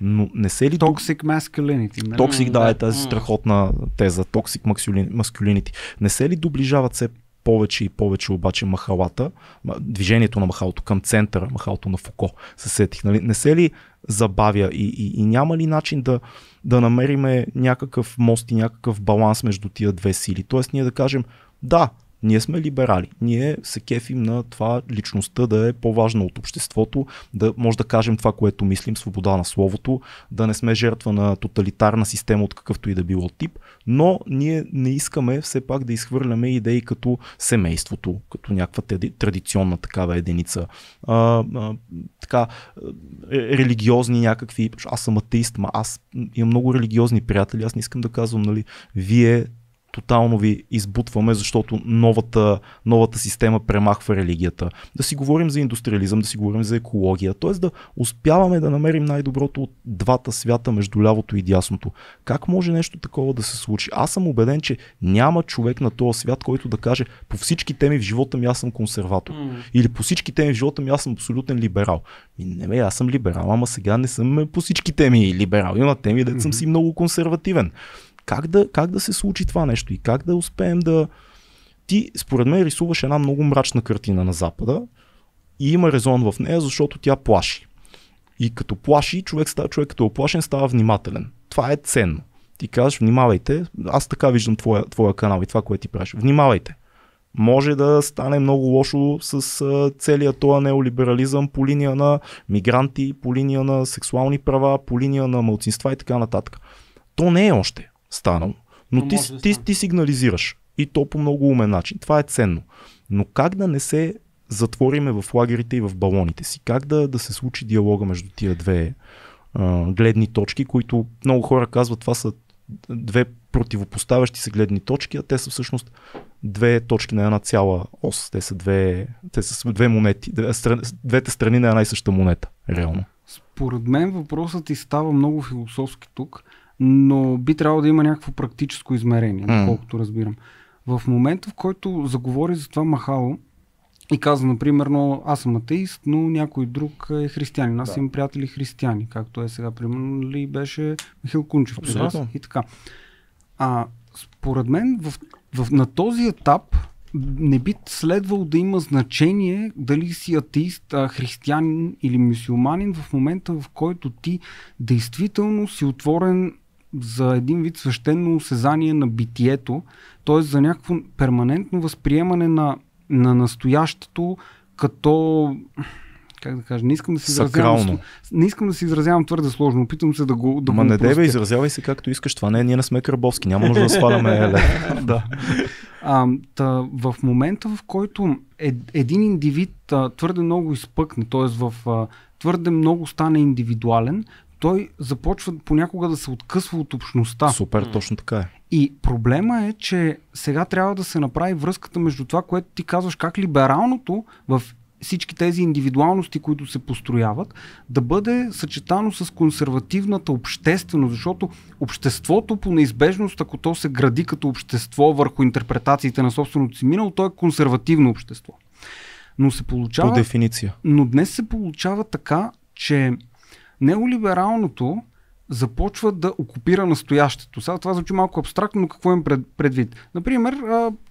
Но не се ли Toxic masculinity. нали? Токсик, да, да. е тази страхотна теза. Токсик маскулинити. Не се ли доближават се повече и повече обаче махалата, ма- движението на махалото към центъра, махалото на Фуко, се сетих, нали? Не се ли забавя и, и, и няма ли начин да, да намериме някакъв мост и някакъв баланс между тия две сили? Тоест ние да кажем, да, ние сме либерали. Ние се кефим на това личността да е по-важна от обществото, да може да кажем това, което мислим, свобода на словото, да не сме жертва на тоталитарна система от какъвто и да било тип, но ние не искаме все пак да изхвърляме идеи като семейството, като някаква традиционна такава единица. А, а, така, е, религиозни някакви, аз съм атеист, ма аз имам много религиозни приятели, аз не искам да казвам, нали, вие тотално ви избутваме, защото новата, новата система премахва религията. Да си говорим за индустриализъм, да си говорим за екология, т.е. да успяваме да намерим най-доброто от двата свята между лявото и дясното. Как може нещо такова да се случи? Аз съм убеден, че няма човек на този свят, който да каже по всички теми в живота ми аз съм консерватор. Или по всички теми в живота ми аз съм абсолютен либерал. И не бе, аз съм либерал, ама сега не съм по всички теми либерал. Има теми, де съм си много консервативен. Как да, как да се случи това нещо и как да успеем да... Ти, според мен, рисуваш една много мрачна картина на Запада и има резон в нея, защото тя плаши. И като плаши, човек, става, човек като е оплашен става внимателен. Това е ценно. Ти казваш, внимавайте, аз така виждам твоя, твоя канал и това, което ти правиш. Внимавайте може да стане много лошо с целия този неолиберализъм по линия на мигранти, по линия на сексуални права, по линия на мълцинства и така нататък. То не е още станало, но, ти, да ти, ти сигнализираш и то по много умен начин. Това е ценно. Но как да не се затвориме в лагерите и в балоните си? Как да, да се случи диалога между тия две а, гледни точки, които много хора казват, това са две противопоставящи се гледни точки, а те са всъщност две точки на една цяла ос. Те са две, те са две монети, двете страни на една и съща монета, реално. Според мен въпросът ти става много философски тук, но би трябвало да има някакво практическо измерение, М. доколкото разбирам. В момента, в който заговори за това Махало и каза, например, но аз съм атеист, но някой друг е християнин. Аз Да. имам приятели християни, както е сега, примерно, ли беше Михаил Кунчев при вас и така. А според мен в, в, на този етап не би следвало да има значение дали си атеист, а, християнин или мюсюлманин в момента, в който ти действително си отворен за един вид свещено осезание на битието, т.е. за някакво перманентно възприемане на, на настоящето като как да кажа, не искам да се изразявам, Сакрално. не искам да се изразявам твърде сложно, опитвам се да го да Ма го не дей бе, упростя. изразявай се както искаш. Това не е, ние не сме Карбовски. Няма нужда да сваляме еле. да. А, та, в момента, в който е, един индивид а, твърде много изпъкне, т.е. в а, твърде много стане индивидуален, той започва понякога да се откъсва от общността. Супер, точно така е. И проблема е, че сега трябва да се направи връзката между това, което ти казваш, как либералното в всички тези индивидуалности, които се построяват, да бъде съчетано с консервативната общественост, защото обществото по неизбежност, ако то се гради като общество върху интерпретациите на собственото си минало, то е консервативно общество. Но се По получава дефиниция. но днес се получава така, че неолибералното започва да окупира настоящето. Сега това звучи малко абстрактно, но какво им пред, предвид? Например,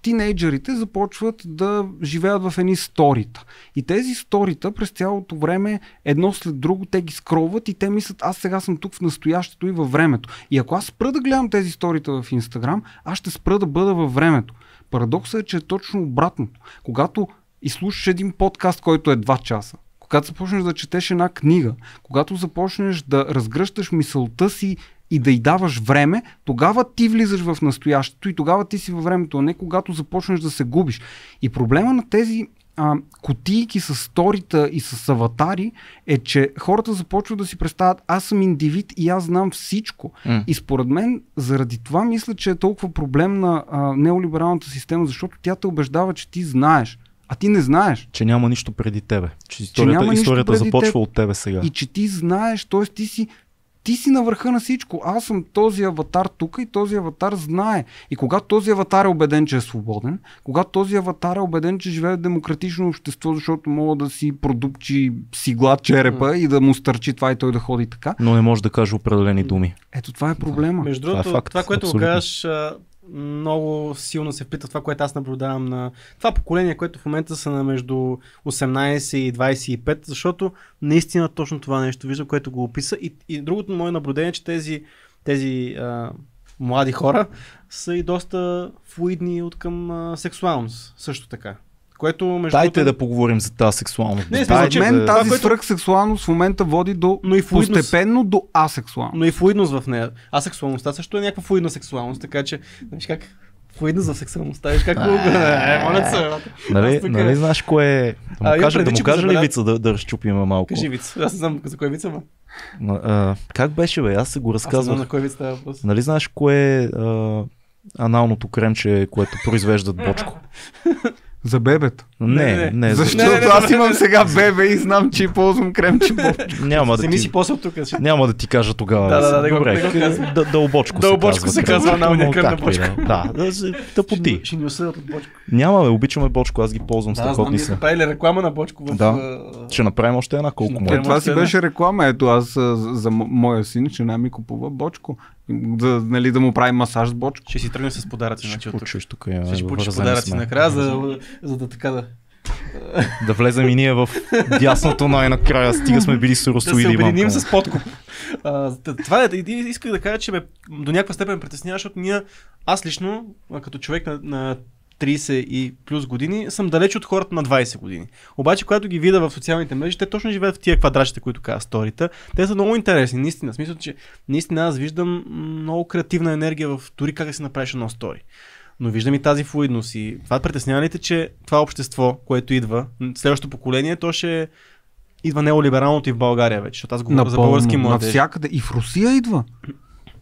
тинейджерите започват да живеят в едни сторита. И тези сторита през цялото време едно след друго те ги скроват и те мислят, аз сега съм тук в настоящето и във времето. И ако аз спра да гледам тези сторита в Инстаграм, аз ще спра да бъда във времето. Парадоксът е, че е точно обратното. Когато изслушаш един подкаст, който е 2 часа, когато започнеш да четеш една книга, когато започнеш да разгръщаш мисълта си и да й даваш време, тогава ти влизаш в настоящето и тогава ти си във времето, а не когато започнеш да се губиш. И проблема на тези а, кутийки с сторита и с аватари е, че хората започват да си представят аз съм индивид и аз знам всичко. М. И според мен, заради това мисля, че е толкова проблем на а, неолибералната система, защото тя те убеждава, че ти знаеш, а ти не знаеш. Че няма нищо преди тебе. Че историята, няма нищо историята започва теб. от тебе сега. И че ти знаеш, т.е. ти си ти си на върха на всичко. Аз съм този аватар тук и този аватар знае. И когато този аватар е убеден, че е свободен, когато този аватар е убеден, че живее в демократично общество, защото мога да си продупчи сигла черепа и да му стърчи това и той да ходи така, Но не може да каже определени думи. ето това е проблема. Между Това е другото, това, факт, това което абсолютно. го кажеш, много силно се впита в това, което аз наблюдавам на това поколение, което в момента са на между 18 и 25, защото наистина точно това нещо вижда, което го описа. И, и другото мое наблюдение е, че тези, тези а, млади хора са и доста флуидни от към а, сексуалност, също така. Което между Дайте да поговорим за тази сексуалност. Не, смисъл, че- мен да- тази което- свръхсексуалност в момента води до Но и флуидност. постепенно до асексуалност. но и флуидност в нея. А сексуалността също е някаква флуидна сексуалност, така че, виж как флуидност за сексуалността, виж как го... Е, моля се. Нали, нали знаеш кое е... Да А, му кажа, да му кажа ли вица да, да разчупим малко? Кажи виц. Аз не знам за кой виц е, ма. А, а, как беше бе? Аз се го Аз не знам разказвах. на кой виц става въпрос. Нали знаеш кое е а, аналното кремче, което произвеждат бочко. За бебето. Не, Не, не, Защото не, не, не, аз имам не. сега бебе и знам, че ползвам кремче бочко. няма да си ти... после тук. Няма да ти кажа тогава. Да, да, да, Добре, да дълбочко, Дълбочко се казва крем. аналния Но крем на както и да. Да, да, се- тъпоти. Ще ни осъдят от Бочко. Няма, бе, обичаме бочко, аз ги ползвам Да, страхотни са. правили реклама на Бочко в... Да. Ще направим още една колко му Е, това си беше реклама. Ето аз за, за мо- моя син, жена ми купува бочко. Да, нали, да му прави масаж с бочко. Ще си тръгнем с подаръци. Ще получиш тук. е, Ще получиш подаръци накрая, за, за да така да, Да влезем и ние в дясното най-накрая. Стига сме били да се обединим с подкуп. А, това е, исках да кажа, че ме до някаква степен притеснява, защото ние, аз лично, като човек на, на 30 и плюс години, съм далеч от хората на 20 години. Обаче, когато ги видя в социалните мрежи, те точно живеят в тия квадратчета, които каза сторите. Те са много интересни, наистина. В смисъл, че наистина аз виждам много креативна енергия в дори как да си направиш едно стори. Но виждам и тази флуидност и това притеснява ли те, че това общество, което идва, следващото поколение, то ще идва неолибералното и в България вече, защото аз говоря за български младежи. навсякъде. И в Русия идва.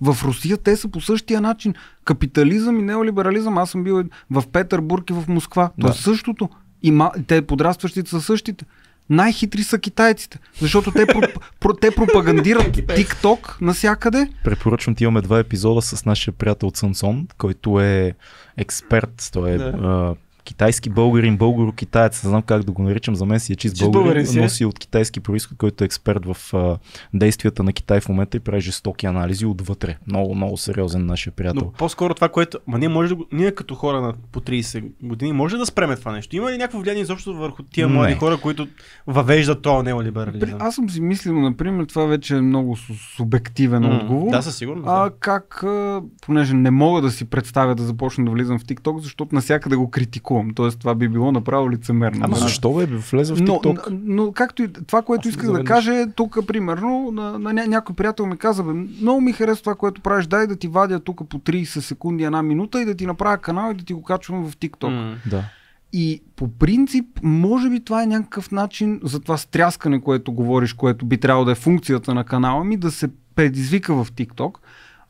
В Русия те са по същия начин. Капитализъм и неолиберализъм. Аз съм бил в Петербург и в Москва. То Да. е същото. И ма, те подрастващите са същите. Най-хитри са китайците, защото те, про, про, те пропагандират TikTok насякъде. Препоръчвам ти имаме два епизода с нашия приятел Цансон, който е експерт. Той е Да. Китайски българин, българо-китаец, не знам как да го наричам, за мен си е чист, Чист българин, българин си е. но си е от китайски происход, който е експерт в а, действията на Китай в момента и прави жестоки анализи отвътре. Много, много сериозен нашия приятел. Но по-скоро това, което. Ма ние може да. Ние като хора на по 30 години може да спреме това нещо. Има ли някакво влияние изобщо върху тия Не. млади хора, които въвеждат този При- неолиберализъм? Аз съм си мислил, например, това вече е много су- субективен отговор. Да, със сигурност. А как, понеже не мога да си представя да започна да влизам в TikTok, защото насякъде го критикувам. Тоест това би било направо лицемерно. Ама Нали? защо бе, влезе в Но, TikTok? но, но както и това, което исках да кажа тук, примерно, на, на ня- някой приятел ми каза, бе, много ми харесва това, което правиш, дай да ти вадя тук по 30 секунди, една минута и да ти направя канал и да ти го качвам в TikTok. М. Да. И по принцип, може би това е някакъв начин за това стряскане, което говориш, което би трябвало да е функцията на канала ми, да се предизвика в TikTok.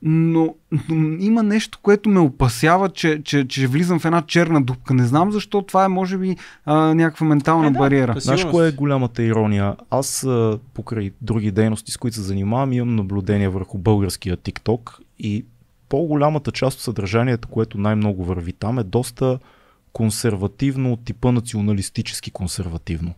Но, но има нещо, което ме опасява, че, че, че влизам в една черна дупка. Не знам защо това е, може би, а, някаква ментална Е, да, бариера. със Знаеш кое е голямата ирония? Аз а, покрай други дейности, с които се занимавам, имам наблюдение върху българския TikTok и по-голямата част от съдържанието, което най-много върви там е доста консервативно от типа националистически консервативно.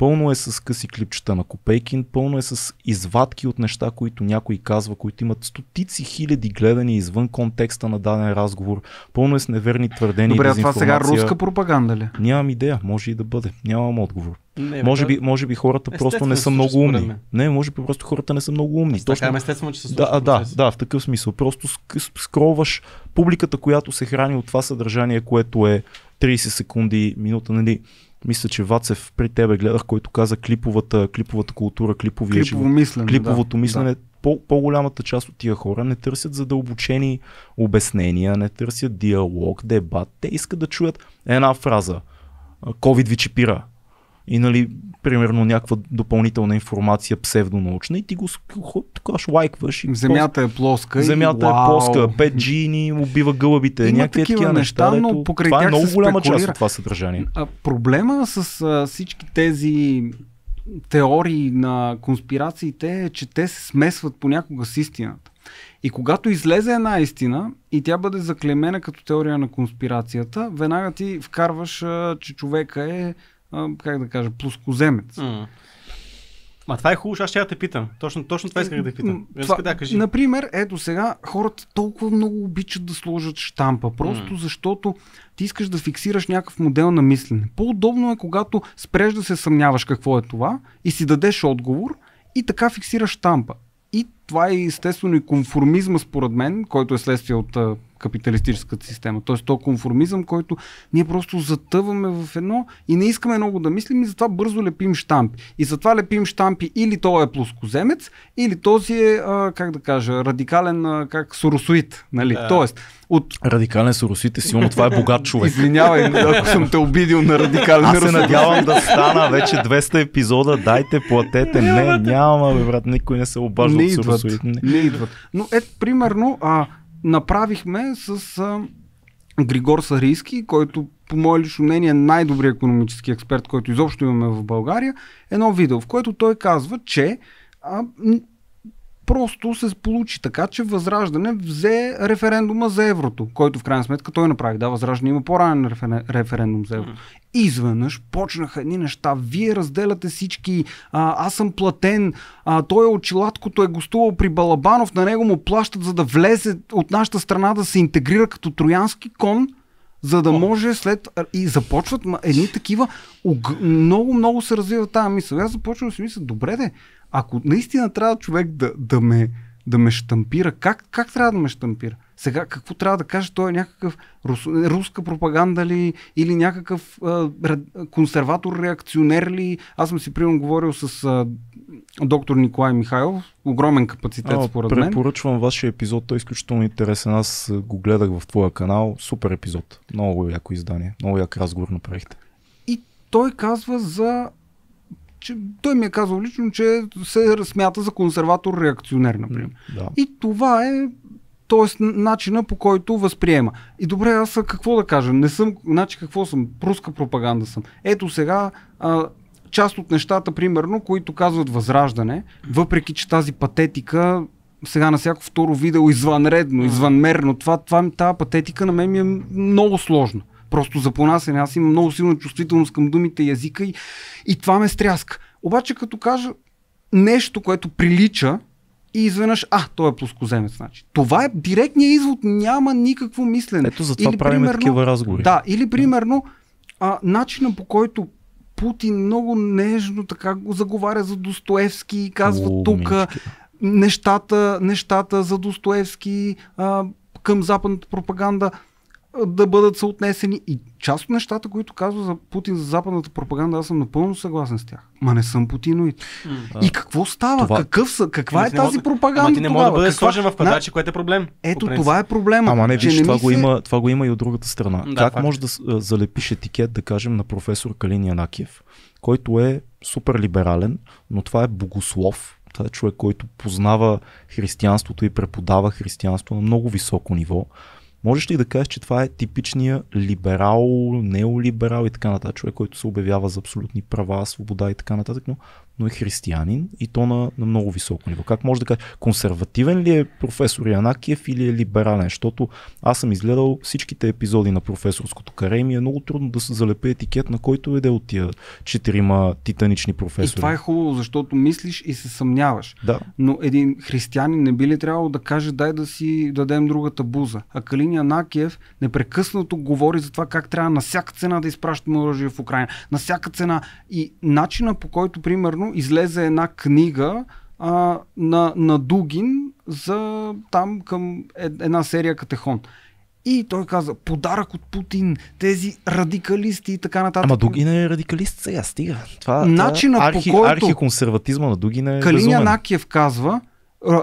Пълно е с къси клипчета на Копейкин, пълно е с извадки от неща, които някой казва, които имат стотици хиляди гледани извън контекста на даден разговор, пълно е с неверни твърдения Добре, и а това сега руска пропаганда ли? Нямам идея, може и да бъде. Нямам отговор. Не, Може би, може би хората просто не се са много умни. Не, може би просто хората не са много умни. Точно... Така, естествено, че се да, да, да, в такъв смисъл. Просто ск- ск- скролваш публиката, която се храни от това съдържание, което е 30 секунди, минута, нали? Мисля, че Вацев при тебе гледах, който каза клиповата, клиповата култура, клиповия Клипово живот. мислене. Клиповото да, мислене, Да. по, по-голямата част от тия хора не търсят задълбочени обяснения, не търсят диалог, дебат. Те искат да чуят една фраза. COVID ви чипира. И нали, примерно някаква допълнителна информация, псевдонаучна и ти го такаш лайкваш. И Земята е плоска. Земята и, е плоска, 5G ни убива гълъбите. Има някакви такива такива неща, неща, но покрай това е много голяма част от това съдържание. А, проблема с а, всички тези теории на конспирациите е, че те се смесват понякога с истината. И когато излезе една истина и тя бъде заклемена като теория на конспирацията, веднага ти вкарваш, че човека е, а, как да кажа, плоскоземец. Ма това е хубаво, аз ще я те питам. Точно, точно това исках да питам. Това... Да, кажи. Например, ето сега хората толкова много обичат да сложат штампа, просто М. защото ти искаш да фиксираш някакъв модел на мислене. По-удобно е, когато спреш да се съмняваш какво е това и си дадеш отговор и така фиксираш штампа. Това е естествено и конформизма, според мен, който е следствие от а, капиталистическата система. Тоест, то конформизъм, който ние просто затъваме в едно и не искаме много да мислим и затова бързо лепим штампи. И затова лепим штампи или той е плоскоземец, или този е, а, как да кажа, радикален, а, как соросоид. Нали? Да. Тоест, от Радикален соросите, силно това е богат човек. Извинявай, ако съм те обидил на радикален Аз се надявам да стана вече 200 епизода. Дайте, платете. Не, няма, бе, брат. Никой не се обажда не от идват. Не. Не идват. Но ето, примерно, а, направихме с а, Григор Сарийски, който по мое лично мнение е най-добрият економически експерт, който изобщо имаме в България, едно видео, в което той казва, че а, просто се получи така, че Възраждане взе референдума за еврото, който в крайна сметка той направи. Да, Възраждане има по-ранен референ- референдум за еврото. И изведнъж почнаха едни неща. Вие разделяте всички, а, аз съм платен, а, той е очилаткото е гостувал при Балабанов, на него му плащат за да влезе от нашата страна да се интегрира като троянски кон, за да може след... И започват едни такива... Много, много се развива тази мисъл. Аз започвам да си мисля, добре де, ако наистина трябва човек да, да, ме, да ме штампира, как, как трябва да ме штампира? Сега какво трябва да каже? Той е някакъв рус, руска пропаганда ли или някакъв а, ре- консерватор, реакционер ли? Аз съм си примерно говорил с а, доктор Николай Михайлов, огромен капацитет А, според мен. Препоръчвам вашия епизод, той е изключително интересен. Аз го гледах в твоя канал. Супер епизод. Много яко издание. Много як разговор направихте. И той казва за че той ми е казал лично, че се смята за консерватор-реакционер, например. Да. И това е т.е. начина по който възприема. И добре, аз какво да кажа? Не съм, значи какво съм? Руска пропаганда съм. Ето сега а, част от нещата, примерно, които казват възраждане, въпреки че тази патетика сега на всяко второ видео извънредно, извънмерно, това, това, тази патетика на мен ми е много сложно. Просто за понасене. Аз имам много силна чувствителност към думите и езика и, и това ме стряска. Обаче като кажа нещо, което прилича и изведнъж, а, той е плоскоземец, значи. Това е директният извод, няма никакво мислене. Ето за това правим такива разговори. Да, или примерно а, начина по който Путин много нежно така го заговаря за Достоевски и казва тук нещата, нещата за Достоевски а, към западната пропаганда да бъдат съотнесени. И част от нещата, които казва за Путин за западната пропаганда, аз съм напълно съгласен с тях. Ма не съм путиноид. И какво става? това- Какъв са, каква е не тази пропаганда? Ама ти не може да бъде Каква- сложен в На- квадратче, което е проблем. Ето това е проблема. Ама не, виж, ми това, го се- има, това го има и от другата страна. Да, как факт. може да залепиш етикет, да кажем, на професор Калин Янакиев, който е супер либерален, но това е богослов. Това е човек, който познава християнството и преподава християнство на много високо ниво. Можеш ли да кажеш, че това е типичния либерал, неолиберал и така нататък, човек, който се обявява за абсолютни права, свобода и така нататък, но, но е християнин и то на, на много високо ниво. Как може да кажеш, консервативен ли е професор Янакиев или е либерален? Защото аз съм изгледал всичките епизоди на професорското каре и ми е много трудно да се залепи етикет на който е от тия четирима титанични И професори. това е хубаво, защото мислиш и се съмняваш. Да. Но един християнин не би ли трябвало да каже дай да си дадем другата буза. А Калин Янакиев непрекъснато говори за това как трябва на всяка цена да изпращаме оръжие в Украина. На всяка цена. И начина по който, примерно, излезе една книга а, на, на Дугин за там към е- една серия Катехон. И той каза, подарък от Путин, тези радикалисти и така нататък. Ама Дугин е радикалист сега, стига. Това, Начинът, това по архи, който- архиконсерватизма на Дугин е Калин безумен. Янакиев казва,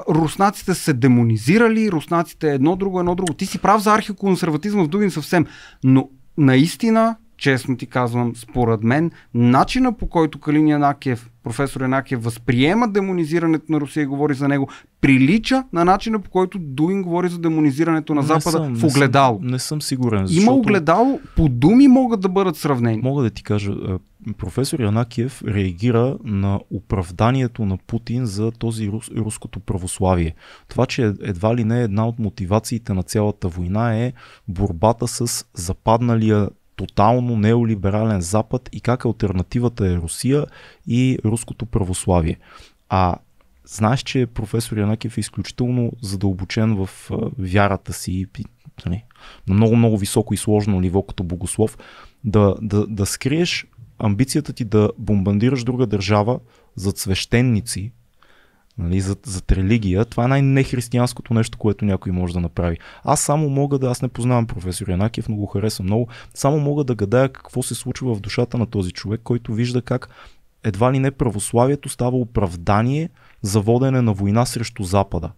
руснаците се демонизирали, руснаците едно друго, едно друго. Ти си прав за архиконсерватизма в Дугин съвсем. Но наистина, честно ти казвам, според мен, начина по който Калин Янакиев, професор Янакиев, възприема демонизирането на Русия и говори за него, прилича на начина по който Дугин говори за демонизирането на Не Запада съм, в не съм- огледало. Не съм сигурен. Има защото- огледало, по думи могат да бъдат сравнени. Мога да ти кажа, а, професор Янакиев реагира на оправданието на Путин за този рус, руското православие. Това, че едва ли не една от мотивациите на цялата война е борбата с западналия тотално неолиберален Запад и как альтернативата е Русия и руското православие. А знаеш, че професор Янакиев е изключително задълбочен в вярата си нали, на много-много високо и сложно ниво като богослов, да, да, да скриеш амбицията ти да бомбандираш друга държава за свещеници, нали, за, за религия, това е най-нехристиянското нещо, което някой може да направи. Аз само мога да, аз не познавам професор Янакиев, но го харесвам много, само мога да гадая какво се случва в душата на този човек, който вижда как едва ли не православието става оправдание за водене на война срещу Запада.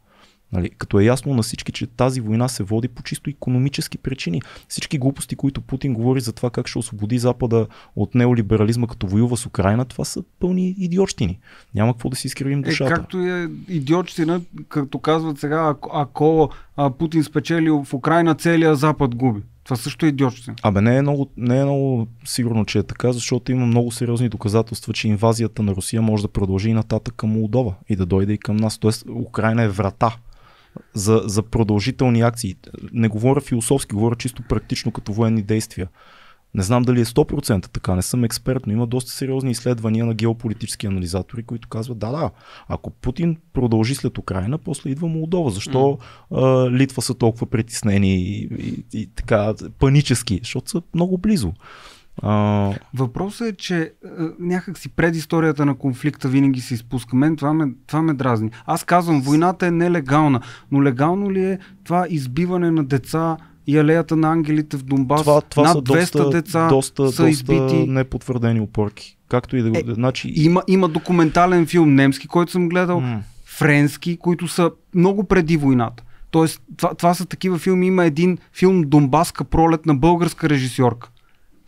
Нали, като е ясно на всички, че тази война се води по чисто економически причини. Всички глупости, които Путин говори за това как ще освободи Запада от неолиберализма, като воюва с Украина, това са пълни идиотщини. Няма какво да си изкривим Е, душата. както е идиотщина, като казват сега, ако, ако а, Путин спечели в Украина, целият Запад губи. Това също е идиотщина. Абе, не е, много, не е много сигурно, че е така, защото има много сериозни доказателства, че инвазията на Русия може да продължи и нататък към Молдова и да дойде и към нас. Тоест, Украина е врата за, за продължителни акции. Не говоря философски, говоря чисто практично като военни действия. Не знам дали е 100% така, не съм експерт, но има доста сериозни изследвания на геополитически анализатори, които казват, да, да, ако Путин продължи след Украина, после идва Молдова. Защо mm. а, Литва са толкова притеснени и, и, и така панически? Защото са много близо. А... Въпросът е, че е, някак си предисторията на конфликта винаги се изпуска. Мен това ме, това ме дразни. Аз казвам, войната е нелегална, но легално ли е това избиване на деца и алеята на ангелите в Донбас? Това, това Над са 200 доста, деца доста, са доста избити. непотвърдени опорки. Както и да го... Е, значи, Има, има документален филм немски, който съм гледал, М. френски, които са много преди войната. Тоест, това, това са такива филми. Има един филм Донбаска пролет на българска режисьорка.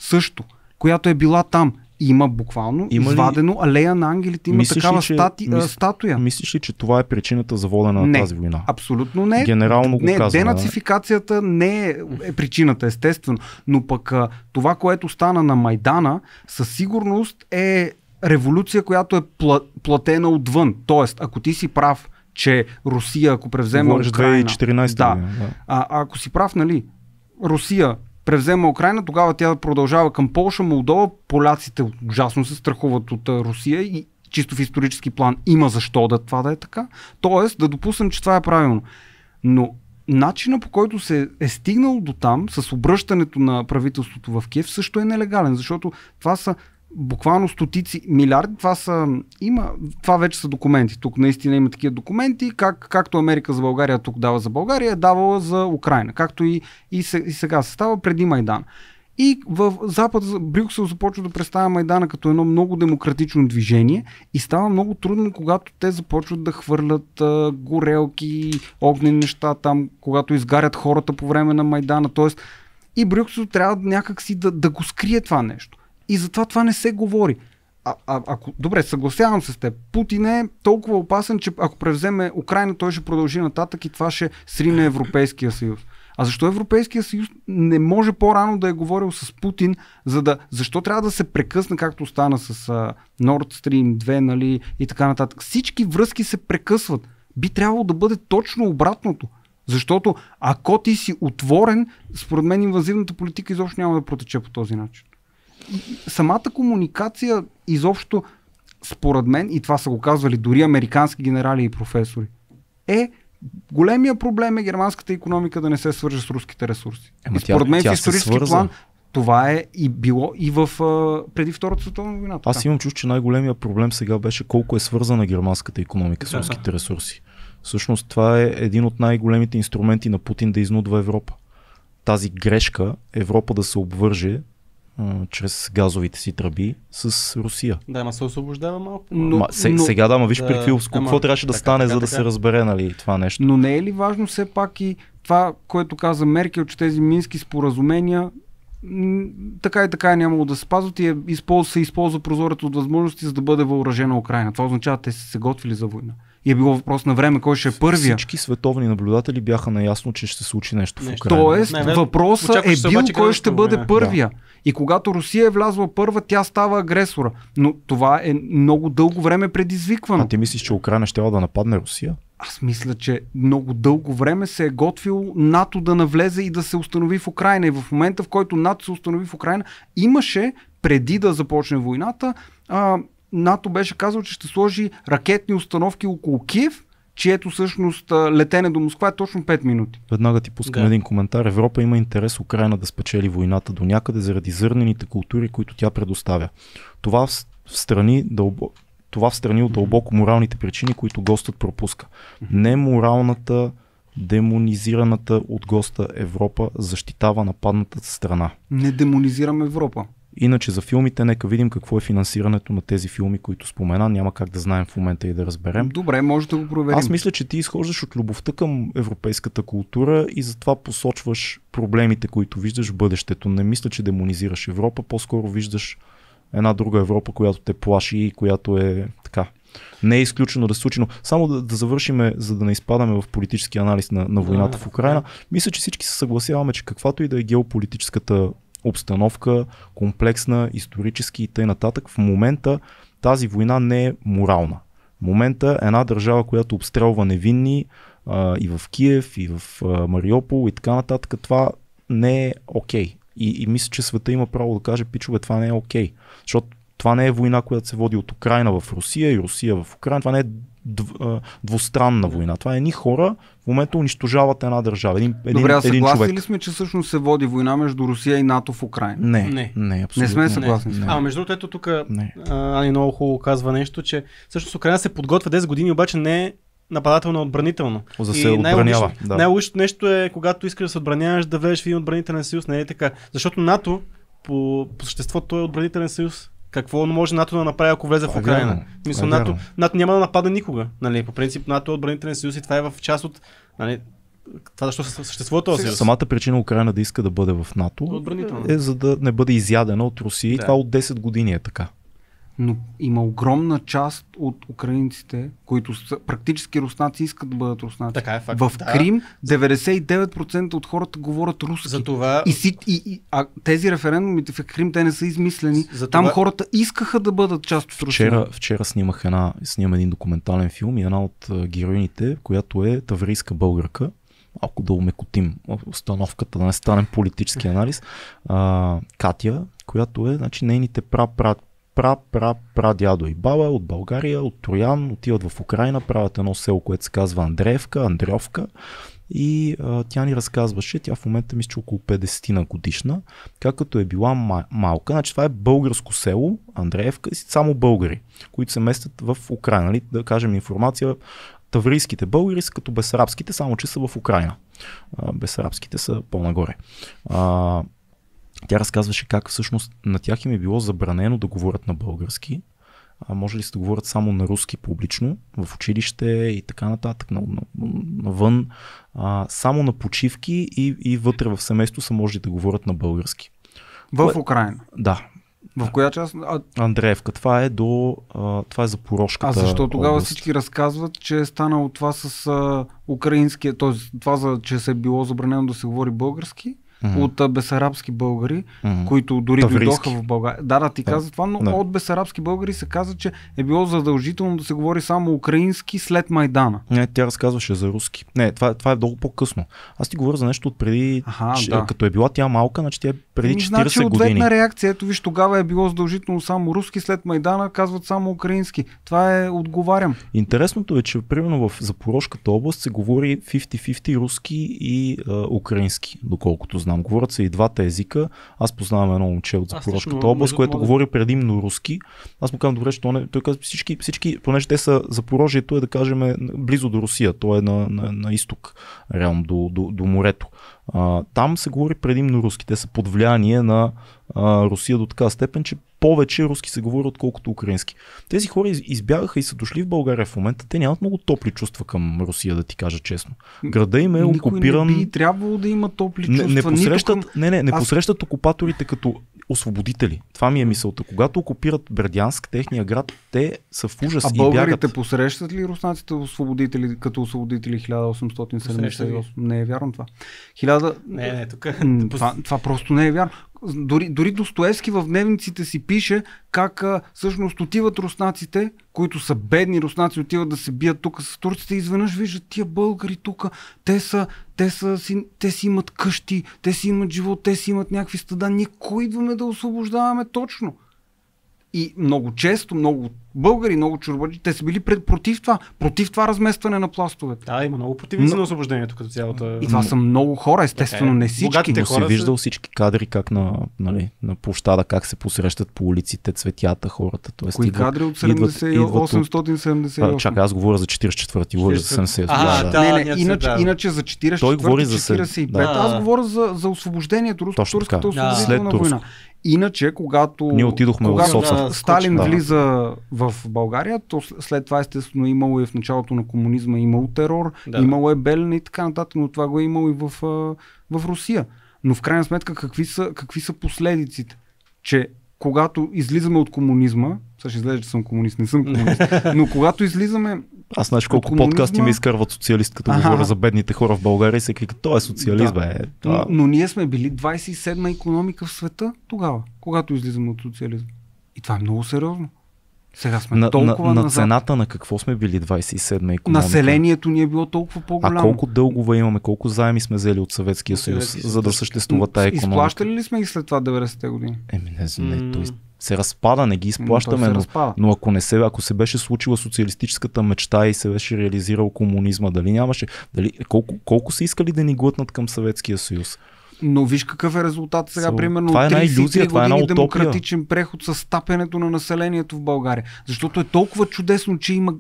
Също, която е била там. Има буквално Има ли- извадено алея на ангелите. Има Мислиш ли, такава че- стати, мис- статуя. Мислиш ли, че това е причината за водена на Не. тази война? Абсолютно не. Генерално го не, казваме, денацификацията не е, е причината, естествено. Но пък това, което стана на Майдана, със сигурност е революция, която е пла, платена отвън. Тоест, ако ти си прав, че Русия, ако превземе Говориш Украина... 2014 да, да. а ако си прав, нали, Русия превзема Украина, тогава тя продължава към Полша, Молдова. Поляците ужасно се страхуват от Русия и чисто в исторически план има защо да това да е така. Тоест да допуснем, че това е правилно. Но начина по който се е стигнал до там с обръщането на правителството в Киев също е нелегален, защото това са буквално стотици милиарди, това са, има, това вече са документи. Тук наистина има такива документи, как, както Америка за България тук дава за България, е давала за Украина, както и, и, се, и сега се става преди Майдан. И в Запад, Брюксел започва да представя Майдана като едно много демократично движение и става много трудно, когато те започват да хвърлят а, горелки, огнени неща там, когато изгарят хората по време на Майдана. Тоест, и Брюксел трябва някакси да, да го скрие това нещо. И затова това не се говори. А, а, ако, добре, съгласявам се с теб. Путин е толкова опасен, че ако превземе Украина, той ще продължи нататък и това ще срине Европейския съюз. А защо Европейския съюз не може по-рано да е говорил с Путин, за да. Защо трябва да се прекъсне, както стана с а, Nord Stream 2, нали, и така нататък. Всички връзки се прекъсват. Би трябвало да бъде точно обратното. Защото ако ти си отворен, според мен инвазивната политика изобщо няма да протече по този начин. Самата комуникация изобщо, според мен, и това са го казвали дори американски генерали и професори, е големия проблем е германската економика да не се свърже с руските ресурси. Ема и според тя- мен тя в исторически план това е и било и в а, преди Втората световна война. Аз имам чувство, че най-големия проблем сега беше колко е свързана германската економика с руските ресурси. Всъщност това е един от най-големите инструменти на Путин да изнудва Европа. Тази грешка Европа да се обвърже а, чрез газовите си тръби с Русия. Да, ама се освобождава малко. Но- Ма, се, но- сега да, ма виж Да, при какви ама, какво трябваше да така, стане, така, за да така. се разбере нали, това нещо. Но не е ли важно все пак и това, което каза Меркел, че тези мински споразумения така и така е нямало да се спазват и е, използва, се използва прозорът от възможности, за да бъде въоръжена Украина. Това означава, че те са се готвили за война. И е било въпрос на време, кой ще е първия. Всички световни наблюдатели бяха наясно, че ще се случи нещо, в Нещо. Украина. Тоест, Не, не, въпросът е бил обаче кой ще бъде война. първия. И когато Русия е влязла първа, тя става агресора. Но това е много дълго време предизвиквано. А ти мислиш, че Украина ще да нападне Русия? Аз мисля, че много дълго време се е готвил НАТО да навлезе и да се установи в Украина. И в момента, в който НАТО се установи в Украина, имаше, преди да започне войната, а, НАТО беше казал, че ще сложи ракетни установки около Киев, чието всъщност летене до Москва е точно 5 минути. Веднага ти пускам Да. един коментар. Европа има интерес Украина да спечели войната до някъде заради зърнените култури, които тя предоставя. Това в, в страни дълбо, това в страни от дълбоко моралните причини, които гостът пропуска. Не моралната, демонизираната от госта Европа защитава нападната страна. Не демонизираме Европа. Иначе за филмите, нека видим какво е финансирането на тези филми, които спомена. Няма как да знаем в момента и да разберем. Добре, може да го проверим. Аз мисля, че ти изхождаш от любовта към европейската култура и затова посочваш проблемите, които виждаш в бъдещето. Не мисля, че демонизираш Европа, по-скоро виждаш една друга Европа, която те плаши и която е така Не е изключено да се случи, но само да, да завършиме, за да не изпадаме в политически анализ на, на войната Да, в Украина. да. Мисля, че всички се съгласяваме, че каквато и да е геополитическата обстановка, комплексна, исторически и т.н. В момента тази война не е морална. В момента една държава, която обстрелва невинни а, и в Киев, и в а, Мариопол и така нататък, това не е окей. И, и мисля, че света има право да каже, пичове, това не е окей. Защото това не е война, която се води от Украина в Русия и Русия в Украина. Това не е двустранна война. Това е едни хора в момента унищожават една държава. Един, един, Добре, а един съгласни човек. ли сме, че всъщност се води война между Русия и НАТО в Украина? Не, Не. не, не, абсолютно. Не сме не. съгласни с Не. това. А, между другото, ето тук Не. Ани много хубаво казва нещо, че всъщност Украина се подготвя 10 години, обаче не е нападателно, отбранително. За се отбранява. Да. Най-логичното нещо е, когато искаш да се отбраняваш, да влезеш в един отбранителен съюз, не е така. Защото НАТО по, по същество той е отбранителен съюз. Какво може НАТО да направи, ако влезе в е Украина? Мисля, е НАТО. НАТО няма да напада никога. Нали? По принцип, НАТО е отбранителен съюз и това е в част от нали, това защо съществува този съюз. Самата причина Украина да иска да бъде в НАТО е за да не бъде изядена от Русия. И Да. това от 10 години е така. Но има огромна част от украинците, които са практически руснаци, искат да бъдат руснаци. Така е факт. В да. Крим 99% от хората говорят руски. За това И, си, и, и а тези референдумите в Крим, те не са измислени. За Там това- хората искаха да бъдат част от Русия. Вчера, вчера снимах една, снимам един документален филм и една от героините, която е таврийска българка, малко да умекотим установката, да не станем политически анализ, а, Катя, която е, значи нейните пра, пра, пра, пра, пра дядо и баба от България, от Троян, отиват в Украина, правят едно село, което се казва Андреевка, Андреовка и а, тя ни разказваше, тя в момента мисля, че около 50 на годишна, как като е била ма- малка, значи това е българско село, Андреевка, и само българи, които се местят в Украина. Нали? Да кажем информация, таврийските българи са като бесарабските, само че са в Украина. А, бесарабските са по-нагоре. А, тя разказваше как всъщност на тях им е било забранено да говорят на български. А може ли се да говорят само на руски публично, в училище и така нататък, на, на, навън. А, само на почивки и, и вътре в семейство са може да говорят на български. В Кое- Украина. Да, В коя част? А, Андреевка, това е до, а, това е за Порошката а защо тогава област. всички разказват, че е станало това с а, украинския, т.е. това, за, че се е било забранено да се говори български, Мгм. от бесарабски българи, Мгм. които дори Таврийски. дойдоха в България. Да, да, ти Да. каза това, но Да. от бесарабски българи се каза, че е било задължително да се говори само украински след Майдана. Не, тя разказваше за руски. Не, това, това е много по-късно. Аз ти говоря за нещо от преди, Аха, че, да. като е била тя малка, значи тя е преди Еми, 40 значи години. ответна реакция. Ето виж, тогава е било задължително само руски, след Майдана казват само украински. Това е, отговарям. Интересното е, че примерно в Запорожката област се говори 50-50 руски и а, украински, доколкото знам. Говорят се и двата езика. Аз познавам едно момче от Запорожката област, което другото, говори предимно руски. Аз му казвам, добре, че не... Той казва, всички, всички, понеже те са Запорожието е да кажем близо до Русия, то е на, на, на изток, реално до, до, до морето. А, там се говори предимно руски. Те са под влияние на а, Русия до така степен, че повече руски се говори, отколкото украински. Тези хора из- избягаха и са дошли в България в момента. Те нямат много топли чувства към Русия, да ти кажа честно. Града им е Никой окупиран. не би трябвало да има топли Не, чувства. не, нито посрещат, към... не, не, не Аз- посрещат окупаторите като освободители. Това ми е мисълта. Когато окупират Бердянск, техния град, те са в ужас А и българите бягат. посрещат ли руснаците освободители, като освободители 1878? Посрещат Не е вярно това. 1000... Не, не, тук. Това, това просто не е вярно. Дори, дори Достоевски в дневниците си пише как а, всъщност отиват руснаците, които са бедни руснаци, отиват да се бият тук с турците и изведнъж виждат тия българи тук. Те, са, те, са, си, те си имат къщи, те си имат живот, те си имат някакви стада. Ние кой идваме да освобождаваме точно? И много често, много българи, много чурбаджи, те са били пред, против това, против това разместване на пластовете. Да, има много противници Но- на освобождението като цялата. И това са много хора, естествено, Така е. не всички. Богатите Но си хора виждал всички кадри как на, нали, на площада, как се посрещат по улиците, цветята, хората. Тоест, Кои идват- кадри от идват- 70, идват от- 878? А, чакай, аз говоря за 44-ти, говоря за 70. А, да, не, не, иначе, да. иначе за 44 Той говори за се- 45 да. аз говоря за, за освобождението, руско-турската освободителна война. Иначе, когато, Ние отидохме в когато София. Да, Сталин да. влиза в България, то след това естествено имало и в началото на комунизма имало терор, Да. имало е Белене и така нататък, но това го е имало и в, в Русия. Но в крайна сметка какви са, какви са последиците? Че когато излизаме от комунизма, Сега ще излезе, че съм комунист. Не съм комунист. Но когато излизаме, Аз знаеш колко комунизма- подкасти ме изкарват социалист, като Аха. говоря за бедните хора в България и се казва, той е социалист, Да. бе. но, Това... но ние сме били 27-ма економика в света тогава, когато излизаме от социализма. И това е много сериозно. Сега сме На, на, толкова на назад. цената на какво сме били 27-ма економика? Населението ни е било толкова по-голямо. А колко дългове имаме, колко заеми сме взели от Съветския съюз, за да съществува тая економика? Изплащали ли сме ги след това 90-те години? Еми, не, знам, не, М. той се разпада, не ги изплащаме, но, разпада. но ако, не се, ако се беше случила социалистическата мечта и се беше реализирал комунизма, дали нямаше, дали, колко, колко са искали да ни глътнат към Съветския съюз? Но виж какъв е резултат сега, So, примерно това е една 33 илюзия, това е една утопия. демократичен преход с стапянето на населението в България. Защото е толкова чудесно, че има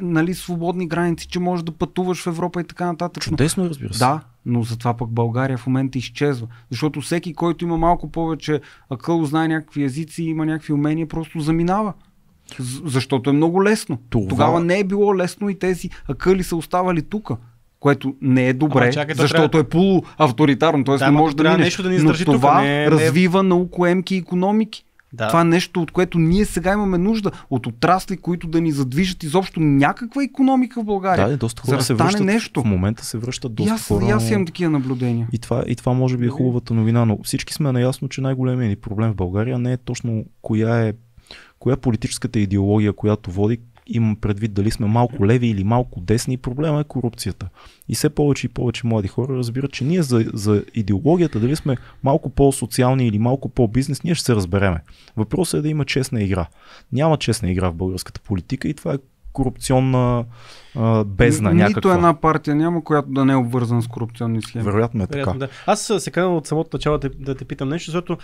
нали, свободни граници, че можеш да пътуваш в Европа и така нататък. Но- Чудесно, е, разбира се. Да, но затова пък България в момента изчезва. Защото всеки, който има малко повече акъл, знае някакви езици, има някакви умения, просто заминава. Защото е много лесно. Това- Тогава не е било лесно и тези акъли са оставали тук. Което не е добре, Ама чакай, то защото трябва- е полуавторитарно, т.е. Да, не може да минеш. нещо да ни Но издържи тук, това не е- не е- развива наукоемки економики. Да. Това е нещо, от което ние сега имаме нужда. От отрасли, които да ни задвижат изобщо някаква економика в България. Да, доста За хора се връщат. нещо. В момента се връщат и доста аз, хора. и аз имам такива наблюдения. И това, и това може би е хубавата новина, но всички сме наясно, че най-големият ни проблем в България не е точно коя е, коя е политическата идеология, която води. Имам предвид дали сме малко леви или малко десни. Проблема е корупцията. И все повече и повече млади хора разбират, че ние за, за идеологията, дали сме малко по-социални или малко по-бизнес, ние ще се разбереме. Въпросът е да има честна игра. Няма честна игра в българската политика и това е корупционна а, бездна Н- някаква. Нито една партия няма, която да не е обвързана с корупционни схеми. Вероятно е така. Вероятно, да. Аз се канал от самото начало да, те- да те питам нещо, защото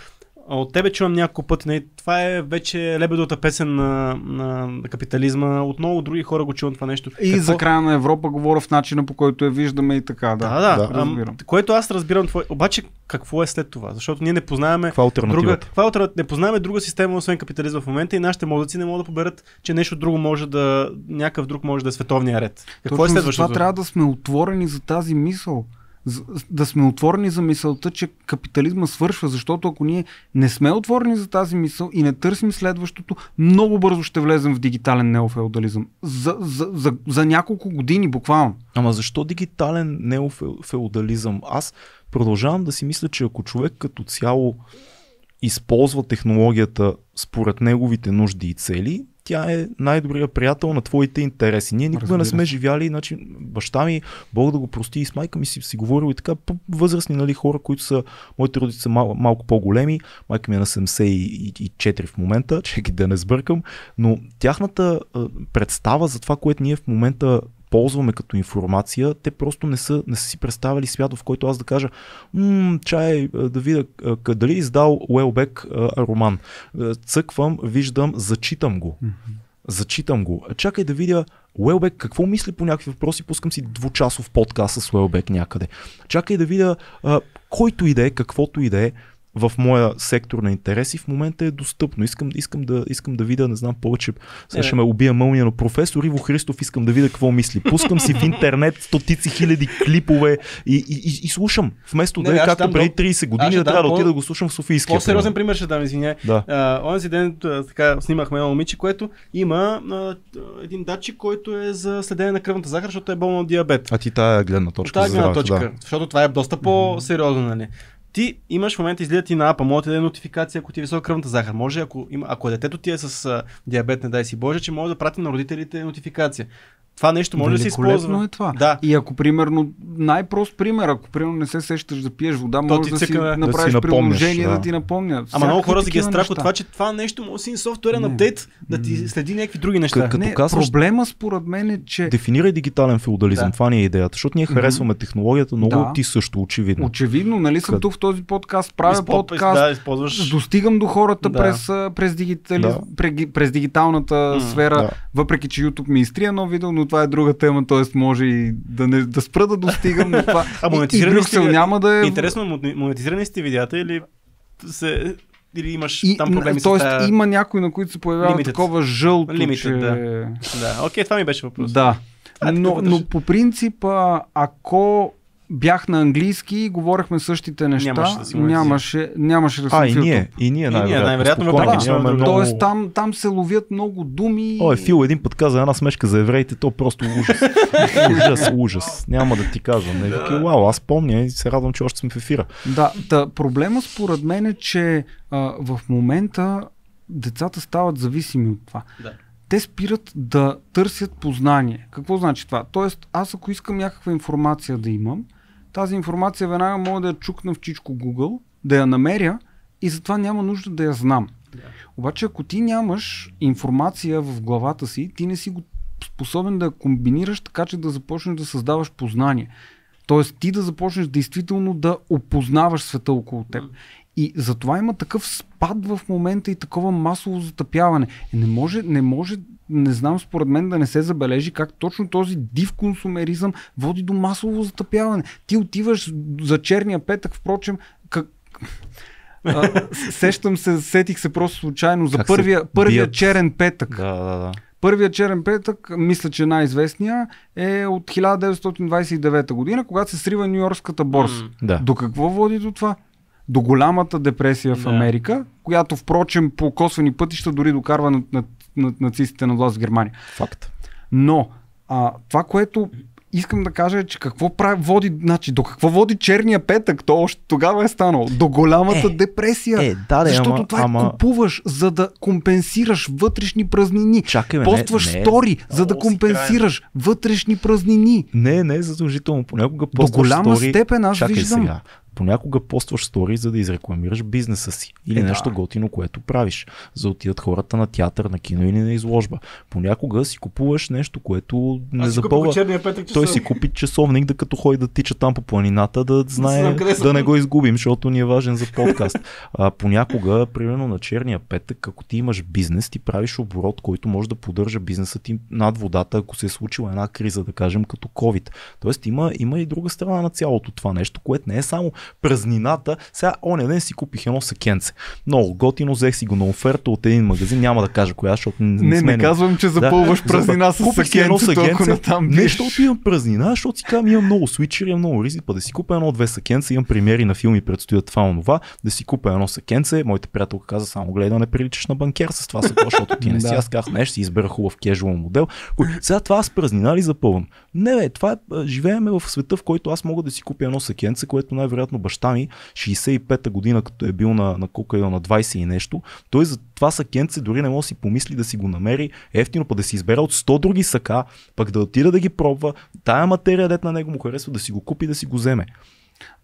от тебе чувам няколко пъти. Не, това е вече лебедовата песен на, на, на капитализма. От много други хора го чувам това нещо. И за края на Европа говоря в начина по който я виждаме и така. Да, Да, да. Да, разбирам. което аз разбирам. Твое... Обаче какво е след това? Защото ние не познаваме Каква е друга, това е не познаваме друга система, освен капитализма в момента и нашите мозъци не могат да поберат, че нещо друго може да, някакъв друг може да е световния ред. Какво Точно е следващото? затова трябва да сме отворени за тази мисъл. Да сме отворени за мисълта, че капитализма свършва, защото ако ние не сме отворени за тази мисъл и не търсим следващото, много бързо ще влезем в дигитален неофеодализъм. За, за, за, за няколко години буквално. Ама защо дигитален неофеодализъм? Аз продължавам да си мисля, че ако човек като цяло използва технологията според неговите нужди и цели, тя е най-добрият приятел на твоите интереси. Ние никога не сме живяли, значи баща ми, Бог да го прости, и с майка ми си, си говорил и така, възрастни нали, хора, които са, моите родители са мал, малко по-големи, майка ми е на 74 в момента, чеки да не сбъркам, но тяхната а, представа за това, което ние в момента ползваме като информация, те просто не са, не са си представили свят, в който аз да кажа, м- чай, а, да видя къ- дали е издал Уелбек роман. Цъквам, виждам, зачитам го. Зачитам го. Чакай да видя Уелбек какво мисли по някакви въпроси, пускам си двучасов подкаст с Уелбек някъде. Чакай да видя а, който и да е, каквото и да е в моя сектор на интереси в момента е достъпно. Искам, искам, да, искам да видя, не знам повече, сега Не, ще ме убия мълния, но професор Иво Христов искам да видя какво мисли. Пускам си в интернет стотици хиляди клипове и, и, и, и слушам. Вместо Не, да е както преди до- 30 години да трябва да отида да го слушам в Софийския. По-сериозен пример ще дам, извиняй. Да. Онзи ден така снимахме едно момиче, което има а, един датчик, който е за следене на кръвната захар, защото е болно диабет. А ти тая гледна точка. за гледна точка, защото това е доста по-сериозно, нали? Ти имаш в момента излиза ти на апа, може да даде нотификация, ако ти е висока кръвната захар. Може, ако, има, ако детето ти е с а, диабет, не дай си Боже, че може да прати на родителите нотификация. Това нещо може да се използва. е това. Да. И ако примерно, най-прост пример, ако примерно не се сещаш да пиеш вода, То може да си цъка, да. направиш Да си приложение да. да. ти напомня. Ама много хора ги е страх от това, че това нещо може да си софтуерен Не. апдейт, да ти следи някакви други неща. Как- като не, казваш- проблема според мен е, че Дефинирай дигитален феодализъм. Да. Това ни е идеята. Защото ние харесваме технологията, много Да. ти също, очевидно. очевидно, нали съм Къд- тук в този подкаст, правя Изпо- подкаст, Да, използваш. достигам до хората Да. през, през, дигитали... Да. през, през дигиталната сфера, въпреки че YouTube ми изтрия едно видео, но това е друга тема, т.е. може и да, не, да спра да достигам, но това А и, и монетизирани Брюксел сте- няма да е... Интересно, монетизирани сте видеята или се или имаш И, там проблеми тоест, с тая... има някои, на които се появява Limited. такова жълто, Limited, че... да. Да, окей, това ми беше въпрос. Да. А, Но, но по принцип, ако бях на английски, говорехме същите неща, Нямаше да си нямаше, нямаше да съм А, и ние, и ние най-вероятно. най-вероятно, въпреки че имаме имаме много... Тоест там, там се ловят много думи. Ой, Фил един път каза една смешка за евреите, то просто ужас. ужас, ужас. Няма да ти кажа. Не, вика, вау, аз помня и се радвам, че още сме в ефира. Да, та, проблема според мен е, че а, в момента децата стават зависими от това. Да. Те спират да търсят познание. Какво значи това? Тоест, аз ако искам някаква информация да имам, тази информация веднага мога да я чукна в чичко Google, да я намеря и затова няма нужда да я знам. Да. Обаче, ако ти нямаш информация в главата си, ти не си го способен да я комбинираш така, че да започнеш да създаваш познание. Тоест ти да започнеш действително да опознаваш света около теб. И затова има такъв спад в момента и такова масово затъпяване. Е, Не може, не може, не знам според мен да не се забележи как точно този див консумеризъм води до масово затъпяване. Ти отиваш за черния петък, впрочем, как... А, сещам се, сетих се просто случайно за Как първия, първия черен петък. Да, да, да. Първият черен петък, мисля, че най-известния, е от 1929 година, когато се срива Нью-Йоркската борса. М. да. До какво води до това? До голямата депресия в Да. Америка, която впрочем по косвени пътища дори докарва на, на, на, нацистите на власт в Германия. Факт. Но а, това, което искам да кажа е, че какво прави, води, значи, до какво води черния петък, то още тогава е станало. До голямата Е, депресия. Е, да, да, Защото ама, това е ама... купуваш, за да компенсираш вътрешни празнини. Чакай, бе, Постваш не, не, стори, за да компенсираш вътрешни празнини. Не, не е задължително. Понякога До голяма стори... степен аз Чакай виждам. сега. Понякога постваш стори, за да изрекламираш бизнеса си. Или Е, да. нещо готино, което правиш. За да отидат хората на театър, на кино или на изложба. Понякога си купуваш нещо, което не купих запълва. петък, Той си купи часовник, да като ходи да тича там по планината, да знае, къде съм. да не го изгубим, защото ни е важен за подкаст. А, понякога, примерно на черния петък, ако ти имаш бизнес, ти правиш оборот, който може да поддържа бизнеса ти над водата, ако се е случила една криза, да кажем, като COVID. Тоест има, има и друга страна на цялото това нещо, което не е само празнината. Сега, оня ден си купих едно сакенце. Много готино, взех си го на оферта от един магазин, няма да кажа коя, защото не, Не, не казвам, че запълваш Да. празнина с си едно сакенце, не там не, защото имам празнина, защото си казвам, имам много свичери, имам много ризи, па да си купя едно-две сакенца, имам премиери на филми, предстоят това онова, да си купя едно сакенце. Моята приятелка каза, само гледай да не приличаш на банкер с това сако, защото ти не си. Аз казах, не, ще си избера хубав кежуал модел. Сега това аз празнина ли запълвам? Не, бе, това е, живееме в света, в който аз мога да си купя едно сакенце, което най-вероятно баща ми, 65-та година, като е бил на, на колко е на 20 и нещо, той за това сакенце дори не може да си помисли да си го намери ефтино, па да си избера от 100 други сака, пък да отида да ги пробва, тая материя, дет на него му харесва, да си го купи, да си го вземе.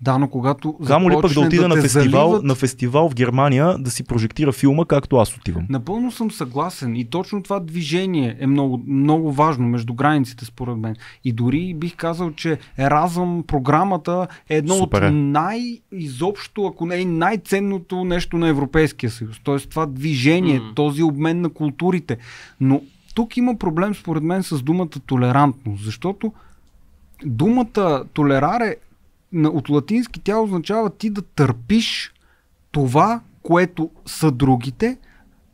Да, но когато Камо ли пък да отида на те фестивал, заливат- на фестивал в Германия да си прожектира филма, както аз отивам. Напълно съм съгласен и точно това движение е много, много важно между границите според мен. И дори бих казал, че Еразъм програмата е едно Супер е. от най-изобщо, ако не и най-ценното нещо на Европейския съюз. Тоест това движение, М. този обмен на културите. Но тук има проблем според мен с думата толерантност, защото думата толераре на- от латински тя означава ти да търпиш това, което са другите,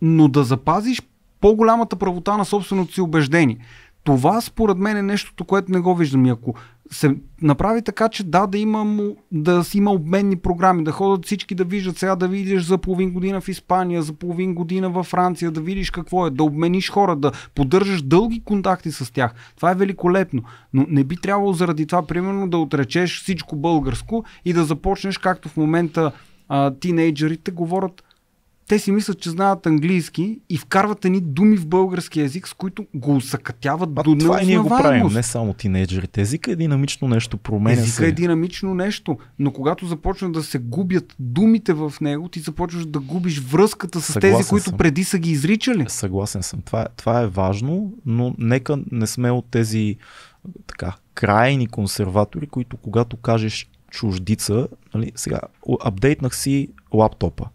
но да запазиш по-голямата правота на собственото си убеждение. Това според мен е нещото, което не го виждам. И ако се направи така, че да, да има, да си има обменни програми, да ходят всички да виждат сега, да видиш за половин година в Испания, за половин година във Франция, да видиш какво е, да обмениш хора, да поддържаш дълги контакти с тях. Това е великолепно. Но не би трябвало заради това, примерно, да отречеш всичко българско и да започнеш, както в момента а, тинейджерите говорят те си мислят, че знаят английски и вкарват едни думи в български язик, с които го усъкътяват А, до това и ние го правим, не само тинейджерите. Езика е динамично нещо, променя Езика се. е динамично нещо, но когато започнат да се губят думите в него, ти започваш да губиш връзката с Съгласен тези, които съм. преди са ги изричали. Съгласен съм. Това, е- това е важно, но нека не сме от тези така, крайни консерватори, които когато кажеш чуждица, нали, сега, апдейтнах си лаптопа.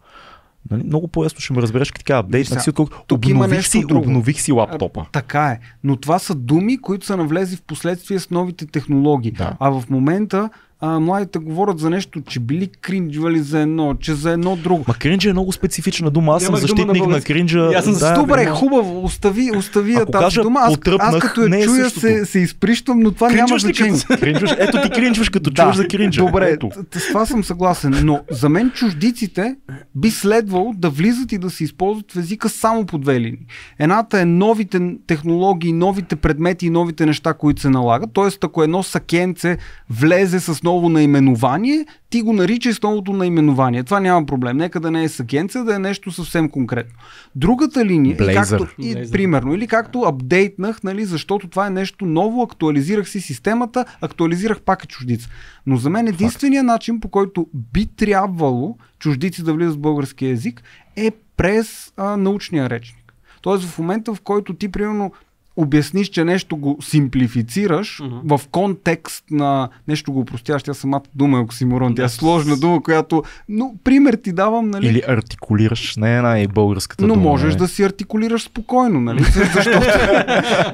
Нали, много по-ясно ще ме разбереш, така апдейтнах си, отколкото обнових си, друго. обнових си лаптопа. А, така е. Но това са думи, които са навлезли в последствие с новите технологии. Да. А в момента а, младите говорят за нещо, че били кринджвали за едно, че за едно друго. Ма кринджа е много специфична дума. Аз съм на защитник на, български. кринджа. И аз съм да, Добре, но- хубаво, остави, остави я Ако тази кажа дума. Аз, аз като я не е чуя същото. се, се изприщвам, но това няма Кринджваш ли значение. като- Кринджваш? Ето ти кринджваш, като чуваш за кринджа. Добре, Ето. с това съм съгласен, но за мен чуждиците би следвало да влизат и да се използват в езика само по две линии. Едната е новите технологии, новите предмети и новите неща, които се налагат. Тоест, ако едно сакенце влезе с ново наименование, ти го наричай с новото наименование. Това няма проблем. Нека да не е сакенце, да е нещо съвсем конкретно. Другата линия, и Блейзър. както, и, Блейзър. примерно, или както апдейтнах, нали, защото това е нещо ново, актуализирах си системата, актуализирах пак е чуждица. Но за мен единственият начин, по който би трябвало чуждици да влизат в български язик, е през а, научния речник. Тоест в момента, в който ти, примерно, обясниш, че нещо го симплифицираш Мгм. в контекст на нещо го упростяваш, тя самата дума е оксиморон, тя е сложна дума, която... Но пример ти давам, нали? Или артикулираш, не е най-българската Но дума. можеш нали? да си артикулираш спокойно, нали? Защото,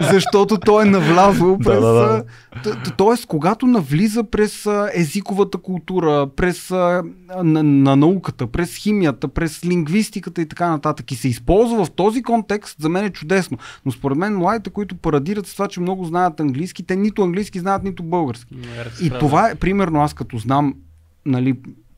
защото то е навлязло Да, през... да, да. а, т- т- Тоест, когато навлиза през езиковата култура, през на, на науката, през химията, през лингвистиката и така нататък и се използва в този контекст, за мен е чудесно. Но според мен младите, които парадират с това, че много знаят английски, те нито английски знаят, нито български. И това е, примерно, аз като знам, нали,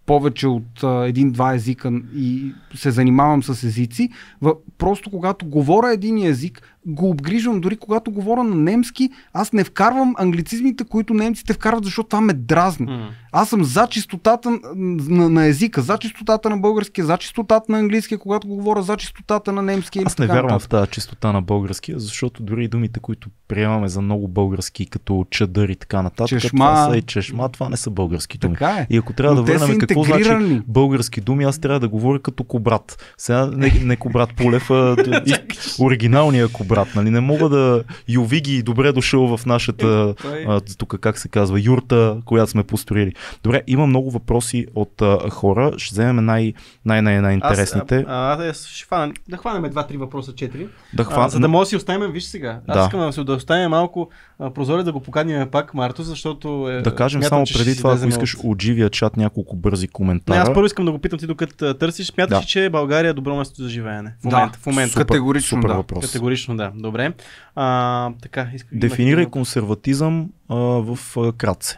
повече от а, един-два езика и се занимавам с езици, в, просто когато говоря един език, го обгрижвам, дори когато говоря на немски, аз не вкарвам англицизмите, които немците вкарват, защото това ме дразни. Аз съм за чистотата на, на езика, за чистотата на българския, за чистотата на английския, когато го говоря за чистотата на немския. Аз не вярвам в тази чистота на българския, защото дори и думите, които приемаме за много български, като чадър и така нататък, Чешма. това са и чешма, това не са български думи. Така е. И ако трябва Но да върнем какво значи български думи, аз трябва да говоря като кобрат. Сега не, не кобрат Полев, а оригиналния кобрат. Нали? Не мога да Ювиги добре дошъл в нашата, той- а, тук как се казва, юрта, която сме построили. Добре, има много въпроси от а, хора. Ще вземем най, най, най, най-интересните. Аз, а, а, аз ще хвана, да хванем два-три въпроса, четири. да А, хвана. за да може да си оставим, виж сега. Аз Да. искам да, се- да оставим малко а, прозорец да го поканим пак Марто, защото е, Да кажем смятам, само преди това, ако искаш от- от живия чат няколко бързи Не, коментара. аз първо искам да го питам ти, докато а, търсиш. Смяташ Да. че България е добро място за живеене? В Да. момента. В момента. Супер. Категорично супер да. въпрос. Категорично да. Добре. А, така, иск... Дефинирай имах- консерватизъм а, в а, кратце.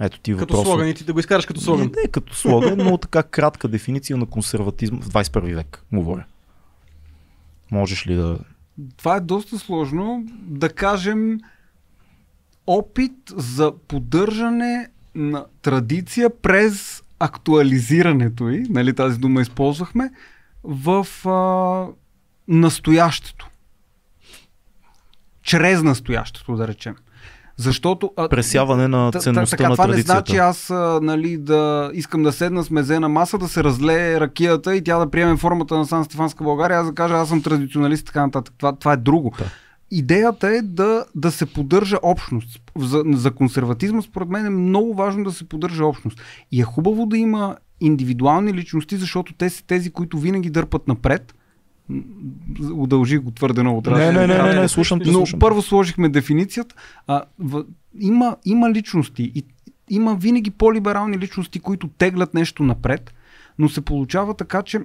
Ето ти Като въпрос. слоган и ти да го изкараш като слоган. Не, не като слоган, но така кратка дефиниция на консерватизм в 21 век, говоря. Можеш ли да... Това е доста сложно. Да кажем опит за поддържане на традиция през актуализирането й, нали тази дума използвахме, в а, настоящето. Чрез настоящето, да речем. Защото... Пресяване на Та- та- ценността така, на това не значи аз нали, да искам да седна с мезена маса, да се разлее ракията и тя да приеме формата на Сан Стефанска България, аз да кажа аз съм традиционалист и така нататък. Това, това е друго. Да. Идеята е да, да се поддържа общност. За, за консерватизма, според мен, е много важно да се поддържа общност. И е хубаво да има индивидуални личности, защото те са тези, които винаги дърпат напред. Удължи го твърде много. трябва Не, не, не, не, не, слушам те, Но слушам. първо сложихме дефиницията. А, в, има, има личности и има винаги по-либерални личности, които теглят нещо напред, но се получава така, че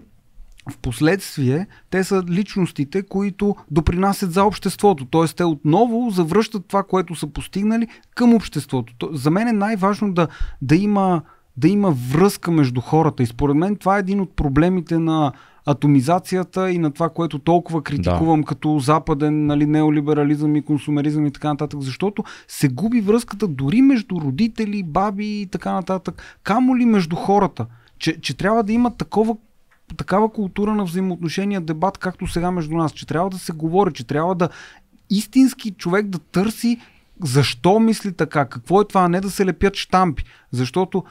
в последствие те са личностите, които допринасят за обществото. Т.е. те отново завръщат това, което са постигнали към обществото. То, за мен е най-важно да, да, има, да има връзка между хората. И според мен това е един от проблемите на атомизацията и на това, което толкова критикувам да. като западен нали, неолиберализъм и консумеризъм и така нататък, защото се губи връзката дори между родители, баби и така нататък, камо ли между хората, че, че трябва да има такова такава култура на взаимоотношения, дебат, както сега между нас, че трябва да се говори, че трябва да истински човек да търси защо мисли така, какво е това, а не да се лепят штампи. Защото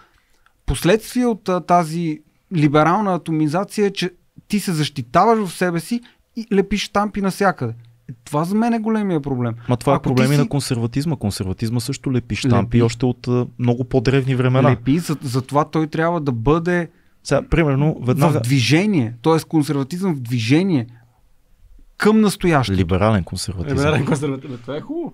последствие от тази либерална атомизация е, че ти се защитаваш в себе си и лепиш штампи навсякъде. Е, Това за мен е големия проблем. Ма това Ако е проблеми ти си- на консерватизма. Консерватизма също лепи штампи Лепи. още от а, много по-древни времена. Лепи, за, затова той трябва да бъде Сега, примерно, веднага... в движение, т.е. консерватизъм в движение към настоящето. Либерален консерватизъм. Либерален консервативен. Това е хубаво.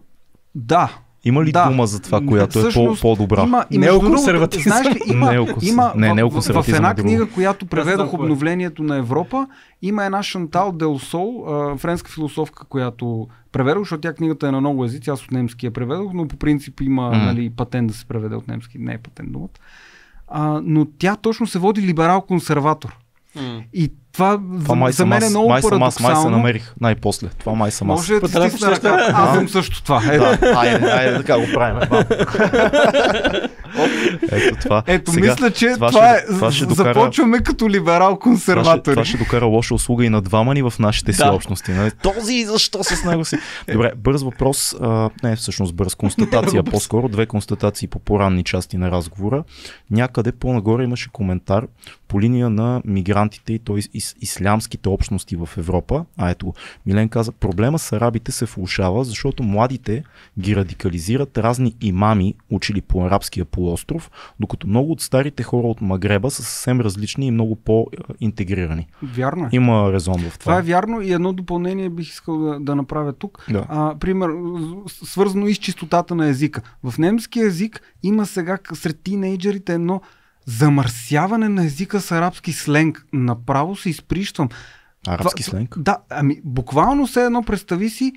Да, Има ли Да. дума за това, която е по, Всъщност, по-добра? Има, и Неоконсерватизъм. знаеш ли, има, има не, в- в, в неоконсерватизъм една е книга, която преведох е. обновлението на Европа, има една Шантал Делсол, френска философка, която преведох, защото тя книгата е на много езици, аз от немски я преведох, но по принцип има Мгм. нали, патент да се преведе от немски, не е патент думата. А, но тя точно се води либерал-консерватор. М. И това, Това май за мен е много май съм аз, май се намерих най-после. Това май съм аз. Може да ти стисна ръка. Аз съм също това. Е, Да, айде, айде, така го правим. Ето това. Ето, Сега, мисля, че това това, е. това ще докара- Започваме като либерал-консерватори. това ще докара лоша услуга и на двама ни в нашите си Да. общности. Нали? Този, защо с него си? Добре, бърз въпрос. А, не, всъщност бърз констатация. по-скоро две констатации по по-ранни части на разговора. Някъде по-нагоре имаше коментар по линия на мигрантите и т.е. ис, ислямските общности в Европа. А ето, Милен каза, проблема с арабите се влушава, защото младите ги радикализират разни имами, учили по арабския полуостров, докато много от старите хора от Магреба са съвсем различни и много по-интегрирани. Вярно е. Има резон в това. Това е вярно и едно допълнение бих искал да, да направя тук. Да. А, пример, свързано и с чистотата на езика. В немски език има сега сред тинейджерите едно замърсяване на езика с арабски сленг. Направо се изприщвам. Арабски Това- сленг? Да, ами буквално все едно представи си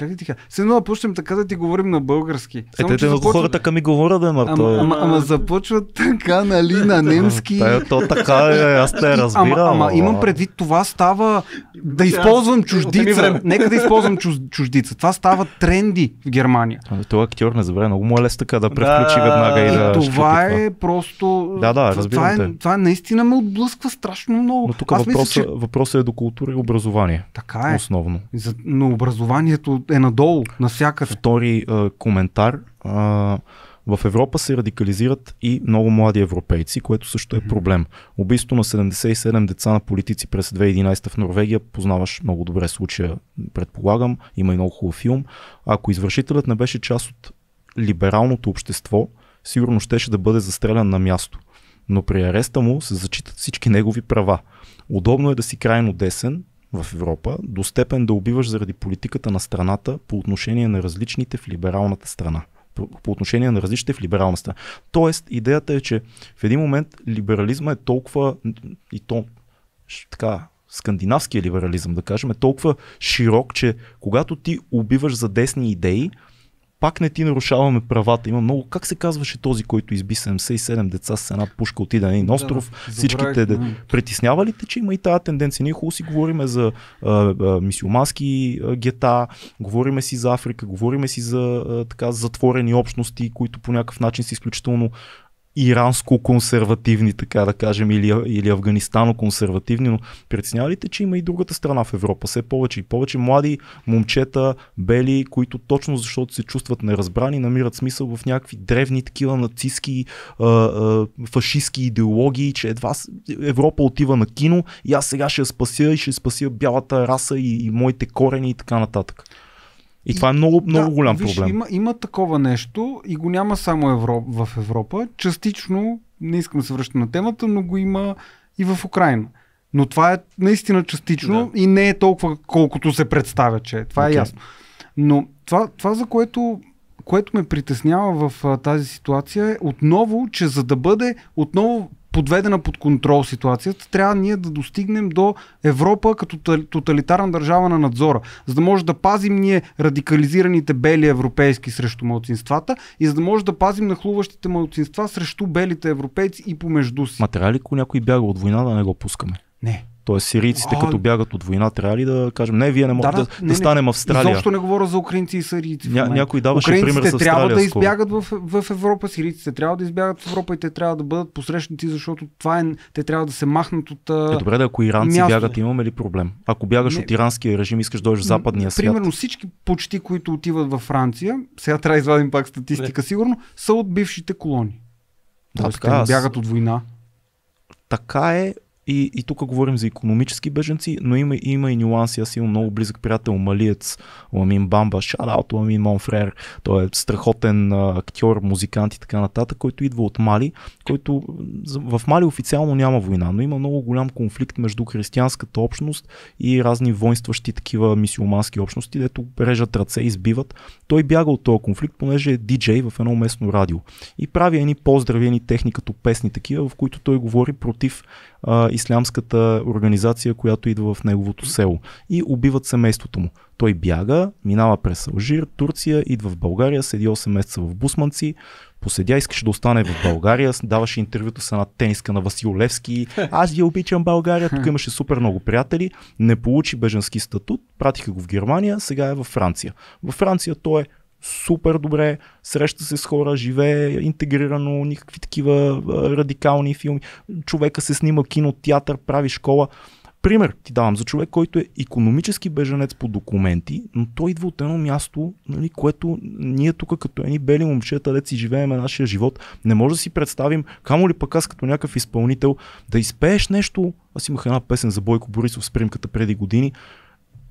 как да ти кажа? Все едно да почнем така да ти говорим на български. Е, Само, те, че те започват- хората така ми говорят, да, Марта. Ама, ама, ама започват така, нали, на немски. Та, то така е, аз те разбирам. Ама, ама имам предвид, това става да използвам чуждица. Нека да използвам чуж- чуждица. Това става тренди в Германия. Ами, Той актьор не забравя, много му е лесно така да превключи веднага и да това е просто. Да, да, това- разбирам това, е, това наистина ме отблъсква страшно много. Но тук въпросът, че въпросът е до култура и образование. така е. Основно. За, но образованието е надолу, навсякъде. Втори а, коментар. А, в Европа се радикализират и много млади европейци, което също е проблем. Убийство на 77 деца на политици през 2011 в Норвегия, познаваш много добре случая, предполагам, има и много хубав филм. Ако извършителят не беше част от либералното общество, сигурно щеше да бъде застрелян на място. Но при ареста му се зачитат всички негови права. Удобно е да си крайно десен в Европа, до степен да убиваш заради политиката на страната по отношение на различните в либералната страна. По- По отношение на различните в либерална страна. Тоест, идеята е, че в един момент либерализма е толкова и то така скандинавския либерализъм, да кажем, е толкова широк, че когато ти убиваш за десни идеи, пак не ти нарушаваме правата. Има много. Как се казваше този, който изби 77 деца с една пушка, отиде на един остров? Да, всичките. забравих, да. притеснява ли те, че има и тази тенденция? Ние хубаво си говориме за а, а, мисиомански а, гета, говориме си за Африка, говориме си за а, така затворени общности, които по някакъв начин са изключително иранско-консервативни, така да кажем, или, или афганистано-консервативни, но притеснява ли те, че има и другата страна в Европа? Все повече и повече млади момчета, бели, които точно защото се чувстват неразбрани, намират смисъл в някакви древни такива нацистски, фашистски идеологии, че едва Европа отива на кино и аз сега ще спася и ще спася бялата раса и, и моите корени и така нататък. И, И- това е много, много да, голям виж, проблем. Има, има такова нещо и го няма само Евро... в Европа. Частично, не искам да се връщам на темата, но го има и в Украина. Но това е наистина частично и не е толкова колкото се представя, че е. Това е Окей. ясно. Но това, това за което, което ме притеснява в а, тази ситуация е отново, че за да бъде отново подведена под контрол ситуацията, трябва ние да достигнем до Европа като тал- тоталитарна държава на надзора, за да може да пазим ние радикализираните бели европейски срещу младсинствата и за да може да пазим нахлуващите младсинства срещу белите европейци и помежду си. Материали, ако някой бяга от война, да не го пускаме. Не. Тоест сирийците, А, като бягат от война, трябва ли да кажем, не, вие не можете да, да, да станем Австралия. Изобщо не говоря за украинци и сирийци. Ня, някой даваше пример Украинците с трябва Австралия да скоро. избягат в, в Европа, сирийците трябва да избягат в Европа и те трябва да бъдат посрещнати, защото това е, те трябва да се махнат от... Е, добре, да ако иранци място. бягат, имаме ли проблем? Ако бягаш Не. от иранския режим, искаш да дойдеш в западния свят. Примерно всички почти, които отиват във Франция, сега трябва да извадим пак статистика, сигурно, са от бившите колонии. Да, Тоест, така, не бягат от война. Така е И, и тук говорим за економически беженци, но има, има и нюанси. Аз имам много близък приятел, малиец, Ламин Бамба, шараут Ламин Монфрер. Той е страхотен актьор, музикант и така нататък, който идва от Мали, който в Мали официално няма война, но има много голям конфликт между християнската общност и разни воинстващи такива мисиомански общности, дето режат ръце, избиват. Той бяга от този конфликт, понеже е диджей в едно местно радио. И прави едни поздрави, едни техни като песни такива, в които той говори против а, ислямската организация, която идва в неговото село. И убиват семейството му. Той бяга, минава през Алжир, Турция, идва в България, седи 8 месеца в Бусманци, поседя, искаше да остане в България, даваше интервюта с една тениска на Васил Левски. Аз ви обичам България, тук имаше супер много приятели, не получи беженски статут, пратиха го в Германия, сега е във Франция. Във Франция той е супер добре, среща се с хора, живее интегрирано, никакви такива радикални филми. Човека се снима кино, театър, прави школа. Пример ти давам за човек, който е економически беженец по документи, но той идва от едно място, нали, което ние тук като едни бели момчета, дет си живееме нашия живот, не може да си представим, камо ли пък аз като някакъв изпълнител, да изпееш нещо. Аз имах една песен за Бойко Борисов с примката преди години.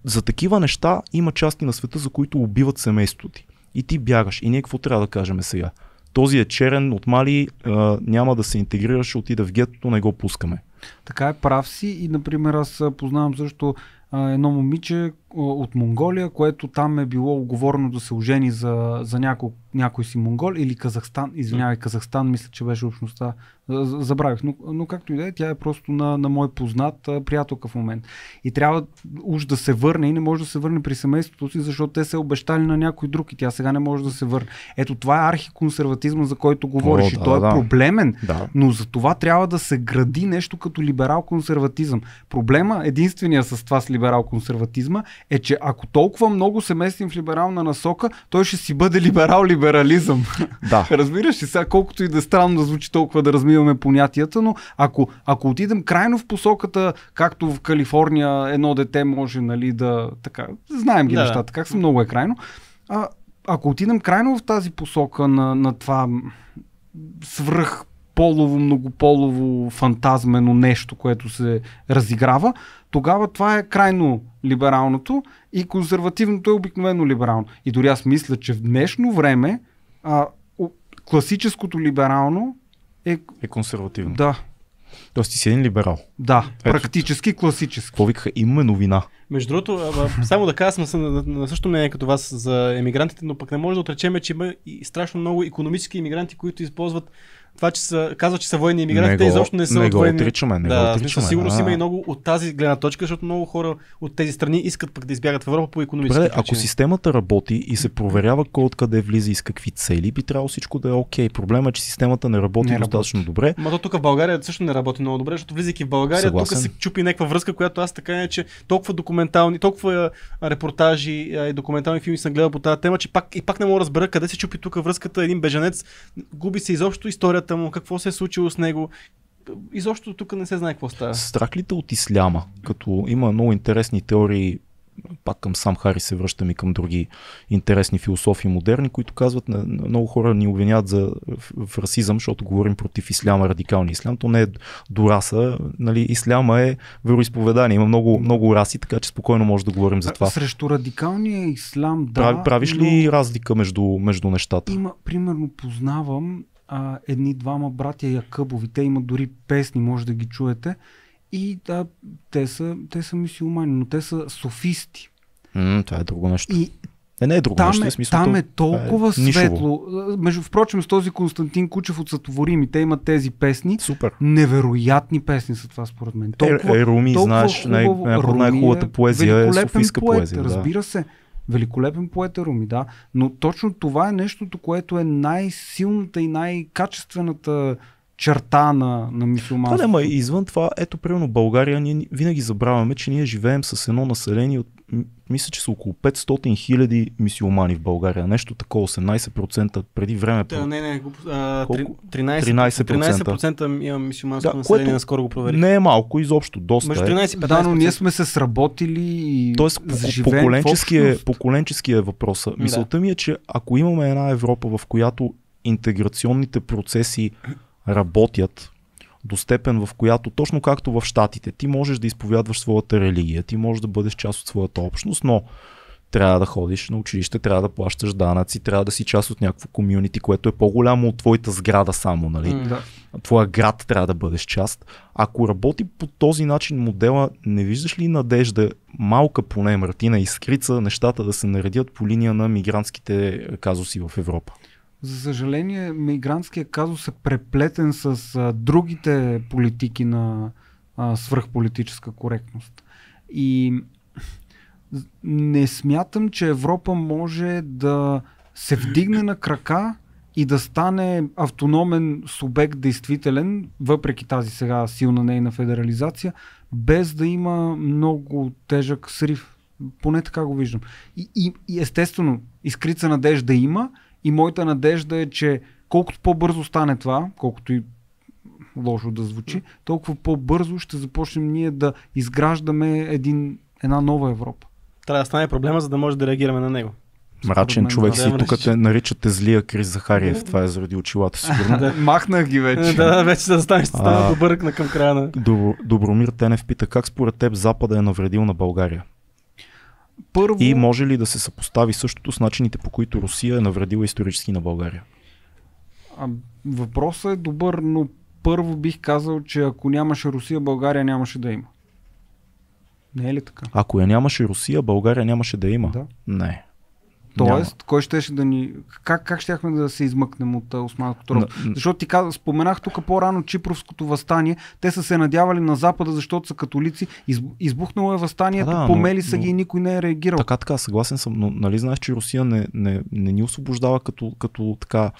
За такива неща има части на света, за които убиват семейството ти. И ти бягаш. И ние какво трябва да кажем сега? Този е черен от Мали, а, няма да се интегрира, ще отида в гетото, не го пускаме. Така е, прав си. И, например, аз познавам също а, едно момиче от Монголия, което там е било оговорено да се ожени за, за някой, някой си монгол или Казахстан. Извинявай, Казахстан, мисля, че беше общността. Забравих. Но, но както и да е, тя е просто на, на мой познат приятелка в момент. И трябва уж да се върне и не може да се върне при семейството си, защото те се обещали на някой друг и тя сега не може да се върне. Ето това е архиконсерватизма, за който говориш. О, и да, той е да. проблемен. Да. Но за това трябва да се гради нещо като либерал-консерватизъм. Проблема, единствения с това с либерал-консерватизма, е, че ако толкова много се местим в либерална насока, той ще си бъде либерал-либерализъм. Да. Разбираш ли сега, колкото и да е странно да звучи толкова да размиваме понятията, но ако, ако отидем крайно в посоката, както в Калифорния едно дете може нали, да... Така, знаем ги Да, нещата, как са много е крайно. А, ако отидем крайно в тази посока на, на това свръх полово, многополово, фантазмено нещо, което се разиграва, тогава това е крайно либералното и консервативното е обикновено либерално. И дори аз мисля, че в днешно време а, класическото либерално е... Е консервативно. Да, Тоест ти си един либерал. да, Ето. практически класически. Какво викаха? Имаме новина. Между другото, само да кажа, съм на, на, същото мнение като вас за емигрантите, но пък не може да отречем, че има и страшно много економически емигранти, които използват това, че са, казват, че са военни емигранти, Не те го- изобщо не са не от го военни. отричаме, не го да, отричаме, Със сигурност да. има и много от тази гледна точка, защото много хора от тези страни искат пък да избягат в Европа по економически Добре, ако системата работи и се проверява кой откъде влиза и с какви цели, би трябвало всичко да е окей. Проблема е, че системата не работи Не достатъчно добре. Ма то тук в България също не работи много добре, защото влизайки в България, Съгласен. тук се чупи някаква връзка, която аз така е, че толкова документални, толкова а, репортажи а, и документални филми съм гледал по тази тема, че пак и пак не мога да разбера къде се чупи тук връзката. Един беженец губи се изобщо историята му, какво се е случило с него. Изобщо тук не се знае какво става. Страх ли те от исляма? Като има много интересни теории, пак към сам Хари се връщам и към други интересни философи модерни, които казват, много хора ни обвиняват за в, расизъм, защото говорим против исляма, радикалния ислям. То не е до раса, нали, исляма е вероисповедание. Има много, много раси, така че спокойно може да говорим за това. Срещу радикалния ислам, да. Прави, правиш но... ли разлика между, между нещата? Има, примерно, познавам а, едни-двама братя Якъбови. Те имат дори песни, може да ги чуете. И да, те са, те са мисиомани, но те са софисти. М, това е друго нещо. И Не, не е друго там нещо. е, смисъл, там е толкова нишово. светло. А, Между впрочем, с този Константин Кучев от Сътворими, те имат тези песни. Супер. Невероятни песни са това, според мен. Е, е, Руми, толкова знаеш, най- хубаво. от Руми най-хубавата поезия е софийска поет, поезия, да. Разбира се. Великолепен поет е Руми, да. Но точно това е нещото, което е най-силната и най-качествената черта на, на Да, мисюлманството. не, ма извън това, ето примерно България, ние винаги забравяме, че ние живеем с едно население от, мисля, че са около 500 хиляди мисиомани в България. Нещо такова, 18% преди време. Та, не, не, а, Колко? 13%, 13%. 13% има мисюманско Да, население, което наскоро го проверих. Не е малко, изобщо, доста Между е. 13 и 15%. Да, но ние сме се сработили и Тоест, по- живеем в поколенчески е, е въпроса. Да. Мисълта ми е, че ако имаме една Европа, в която интеграционните процеси работят, до степен, в която точно както в Штатите, ти можеш да изповядваш своята религия, ти можеш да бъдеш част от своята общност, но трябва да ходиш на училище, трябва да плащаш данъци, трябва да си част от някакво комюнити, което е по-голямо от твоята сграда само, нали? М. Да. Твоя град трябва да бъдеш част. Ако работи по този начин модела, не виждаш ли надежда, малка поне Мартина изкрица, нещата да се наредят по линия на мигрантските казуси в Европа? За съжаление, мигрантския казус е преплетен с а, другите политики на а, свръхполитическа коректност. И не смятам, че Европа може да се вдигне на крака и да стане автономен субект действителен, въпреки тази сега силна нейна федерализация, без да има много тежък срив. Поне така го виждам. И, и, и естествено, изкрица надежда има и моята надежда е, че колкото по-бързо стане това, колкото и лошо да звучи, толкова по-бързо ще започнем ние да изграждаме един, една нова Европа. Трябва да стане проблема, за да може да реагираме на него. Мрачен мен, човек да. си, Да, тук те наричате злия Крис Захариев, това е заради очилата сигурно. Махнах ги вече. да, вече да стане, ще стане А. добър на към края на... Добро, Добромир Тенев пита как според теб Запада е навредил на България? Първо, И може ли да се съпостави същото с начините по които Русия е навредила исторически на България? а, въпросът е добър, но първо бих казал, че ако нямаше Русия, България нямаше да има. Не е ли така? Ако я нямаше Русия, България нямаше да има. Да. Не. Тоест, кой щеше да ни... Как, как щяхме да се измъкнем от Османското робство? Защото ти каза, споменах тук по-рано Чипровското възстание. Те са се надявали на Запада, защото са католици. Из, избухнало е възстанието, Да, да, но- помели са но- ги и никой не е реагирал. Така, така, съгласен съм, но нали знаеш, че Русия не, не, не ни освобождава като, като така.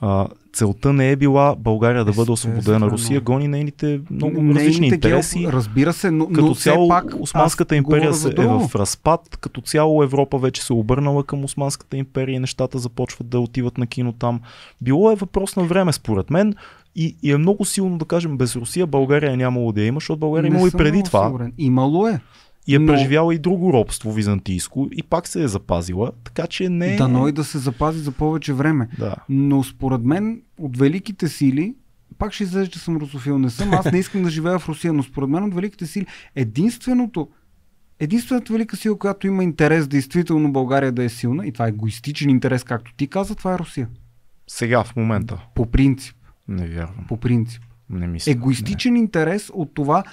А, целта не е била България да бъде освободена. Русия гони нейните много Нейните различни гео- интереси. Разбира се, но, Като но цяло пак Османската империя се е в разпад, като цяло Европа вече се обърнала към Османската империя и нещата започват да отиват на кино там. Било е въпрос на време според мен и, и е много силно да кажем без Русия България е нямало да има, защото България е имало и преди това Сигурен. Имало е. И е но- преживяла и друго робство византийско и пак се е запазила, така че не... Дано и да се запази за повече време. Да. Но според мен от великите сили, пак ще излезе, че съм русофил, не съм, аз не искам да живея в Русия, но според мен от великите сили единственото, единствената велика сила, която има интерес действително България да е силна, и това е егоистичен интерес, както ти каза, това е Русия. Сега, в момента. По принцип. Не вярвам. По принцип. Не мисля. Егоистичен интерес от това,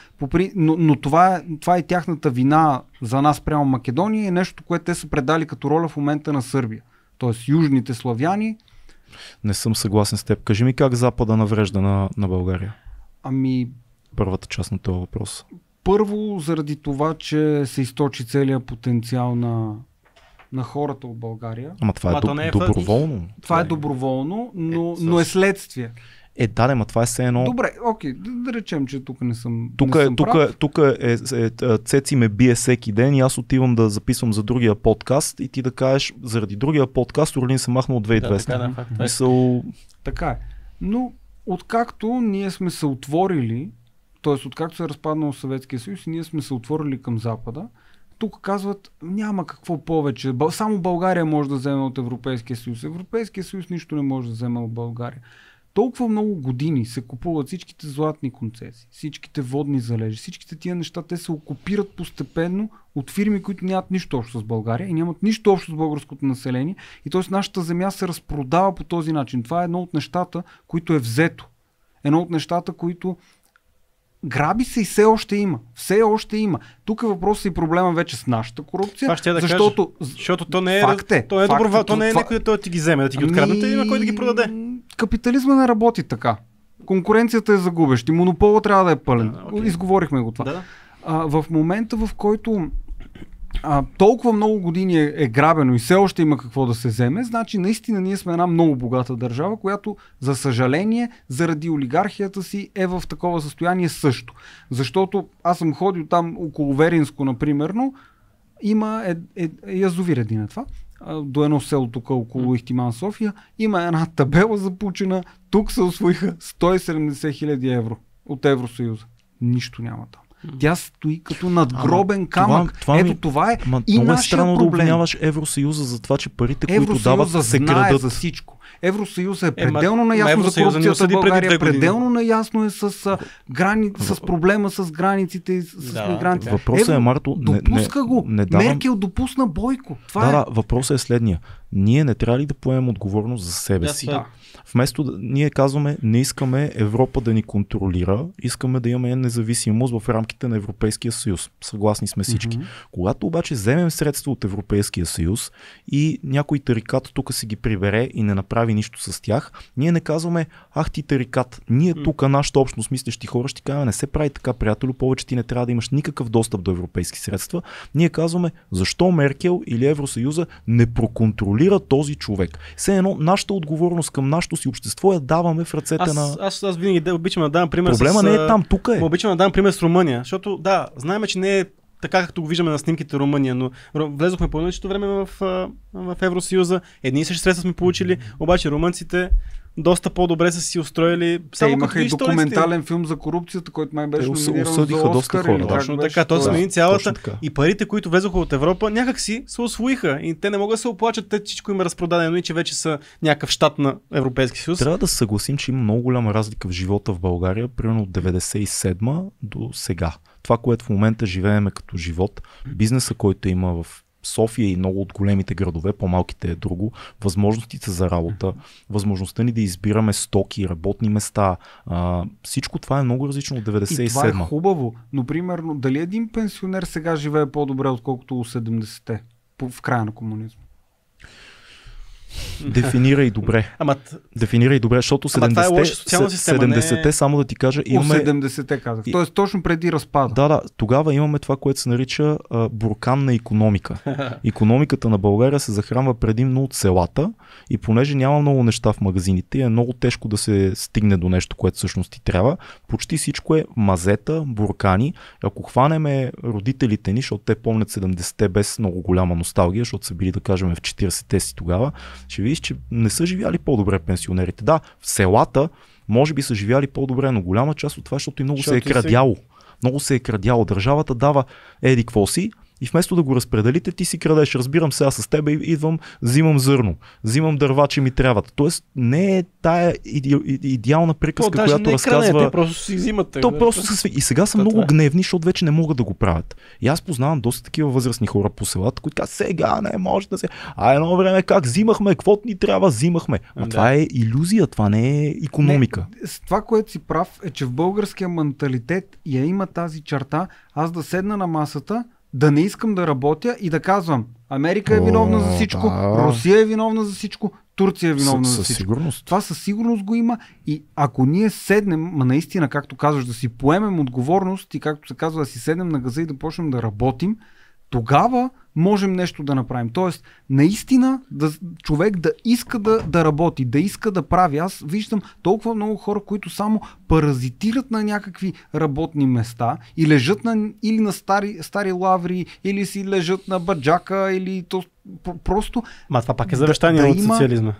но, но това, е, това е тяхната вина за нас прямо Македония, е нещо, което те са предали като роля в момента на Сърбия. Тоест южните славяни, Не. не съм съгласен с теб. Кажи ми как Запада наврежда на, на България. ами Първата част на този въпрос. Първо, заради това, че се източи целият потенциал на, на хората от България. Ама това е, Ама то доб- не е доброволно. Това е доброволно, но, Е, но е следствие. Е, да, не, ма това е все едно. Добре, окей, да, да речем, че тук не съм. Тук не е, съм тук, прав. тук е, е, е, Цеци ме бие всеки ден и аз отивам да записвам за другия подкаст и ти да кажеш, заради другия подкаст Орлин се махна от Да, 2200. така, да, факт. Това е. Мисъл, Така е. Но откакто ние сме се отворили, т.е. откакто се е разпаднал Съветския съюз и ние сме се отворили към Запада, тук казват няма какво повече. Само България може да вземе от Европейския съюз. Европейския съюз нищо не може да вземе от България. Толкова много години се купуват всичките златни концесии, всичките водни залежи, всичките тия неща, те се окупират постепенно от фирми, които нямат нищо общо с България и нямат нищо общо с българското население. И т.е. нашата земя се разпродава по този начин. Това е едно от нещата, които е взето. Едно от нещата, които граби се и все още има. Все още има. Тук е въпросът и проблема вече с нашата корупция. Това ще да защото Защото то не е, Факт е. то е Факт е, то не е някой да ти ги вземе, да ти ги откраднете, има кой да ги продаде. Капитализма не работи така. Конкуренцията е загубещ и монополът трябва да е пълен. Да, окей. Изговорихме го това. Да. А, в момента, в който а, толкова много години е, е грабено и все още има какво да се вземе, значи наистина ние сме една много богата държава, която за съжаление, заради олигархията си е в такова състояние също. Защото аз съм ходил там около Веринско, например, има е, е, е, язовир един е това, до едно село тук около Ихтиман София, има една табела запучена, тук се освоиха 170 хиляди евро от Евросъюза. Нищо няма там. Тя стои като надгробен камък. това- това ми- Ето това е Ма, и много е странно да проблем. обвиняваш Евросъюза за това, че парите, които Евросъюза дават, се крадат. за всичко. Евросъюз е Е, пределно ма наясно за корупцията в България, пределно наясно е с, грани... с проблема с границите и с Да, мигрантите. Въпросът е, Марто, не, не, Допуска го. не давам... Меркел допусна Бойко. Това Да, е. да, въпросът е следния. Ние не трябва ли да поемем отговорност за себе Да, си? е. Вместо да, ние казваме, не искаме Европа да ни контролира, искаме да имаме независимост в рамките на Европейския съюз. Съгласни сме всички. Мгм. Когато обаче вземем средства от Европейския съюз и някой тарикат тук си ги прибере и не направи нищо с тях, ние не казваме, ах ти тарикат, ние М. тук, нашата общност мислещи хора, ще кажем, не се прави така, приятелю, повече ти не трябва да имаш никакъв достъп до европейски средства. Ние казваме, защо Меркел или Евросъюза не проконтролира този човек. Все едно, нашата отговорност към нашето си общество я даваме в ръцете Аз, на... аз, аз винаги да, обичам да давам пример Проблема с... не е там, тук е. Обичам да дам пример с Румъния, защото да, знаем, че не е така, както го виждаме на снимките Румъния, но влезохме по едно и същото време в, в Евросъюза, едни и същи средства сме получили, обаче румънците доста по-добре са си устроили. Те Само имаха и документален филм за корупцията, който май беше номиниран осъдиха за доста Оскар. хора, да. как Точно така, то Да. смени цялата и парите, които влезоха от Европа, някакси се освоиха и те не могат да се оплачат, те всичко им е разпродадено и че вече са някакъв щат на Европейски съюз. Трябва да се съгласим, че има много голяма разлика в живота в България, примерно от 97 до сега. Това, което в момента живеем като живот, бизнеса, който има в София и много от големите градове, по-малките е друго, възможностите за работа, възможността ни да избираме стоки, работни места, а, всичко това е много различно от И това е 97 хубаво, но примерно дали един пенсионер сега живее по-добре, отколкото 70-те по- в края на комунизма? Дефинирай добре. Ама Дефинирай добре, защото Ама това е 70-те, лоша социална система, 70-те не е- само да ти кажа, Имаме... имаме 70-те казах. Тоест точно преди разпада. Да, да, тогава имаме това, което се нарича а, бурканна економика. Економиката на България се захранва предимно от селата и понеже няма много неща в магазините и е много тежко да се стигне до нещо, което всъщност ти трябва, почти всичко е мазета, буркани. Ако хванеме родителите ни, защото те помнят 70-те без много голяма носталгия, защото са били да кажем в 40-те си тогава, ще видиш, че не са живяли по-добре пенсионерите. Да, в селата може би са живяли по-добре, но голяма част от това, защото и много се е Защото се- крадяло. Много се е крадяло. Държавата дава еди какво си и вместо да го разпределите, ти си крадеш. Разбирам сега с тебе, идвам, взимам зърно, взимам дърва, че ми трябват. Тоест не е тая иде, иде- идеална то приказка, даже която не е разказва... те просто си взимат. То просто са сви... И сега са То много това е. гневни, защото вече не могат да го правят. И аз познавам доста такива възрастни хора по селата, които казват, сега не може да се... А едно време как взимахме, каквото ни трябва, взимахме. А Да. това е иллюзия, това не е економика. С това, което си прав, е, че в българския менталитет я има тази черта, аз да седна на масата, да не искам да работя и да казвам Америка е виновна за всичко, да. Русия е виновна за всичко, Турция е виновна Със- за всичко. сигурност. Това със сигурност го има и ако ние седнем, ма наистина, както казваш, да си поемем отговорност и както се казва, да си седнем на газа и да почнем да работим, тогава можем нещо да направим. Тоест, наистина, да, човек да иска да, да работи, да иска да прави. Аз виждам толкова много хора, които само паразитират на някакви работни места и лежат на, или на стари, стари лаври, или си лежат на баджака, или то, про- просто Ма това пак е завещание да от социализма.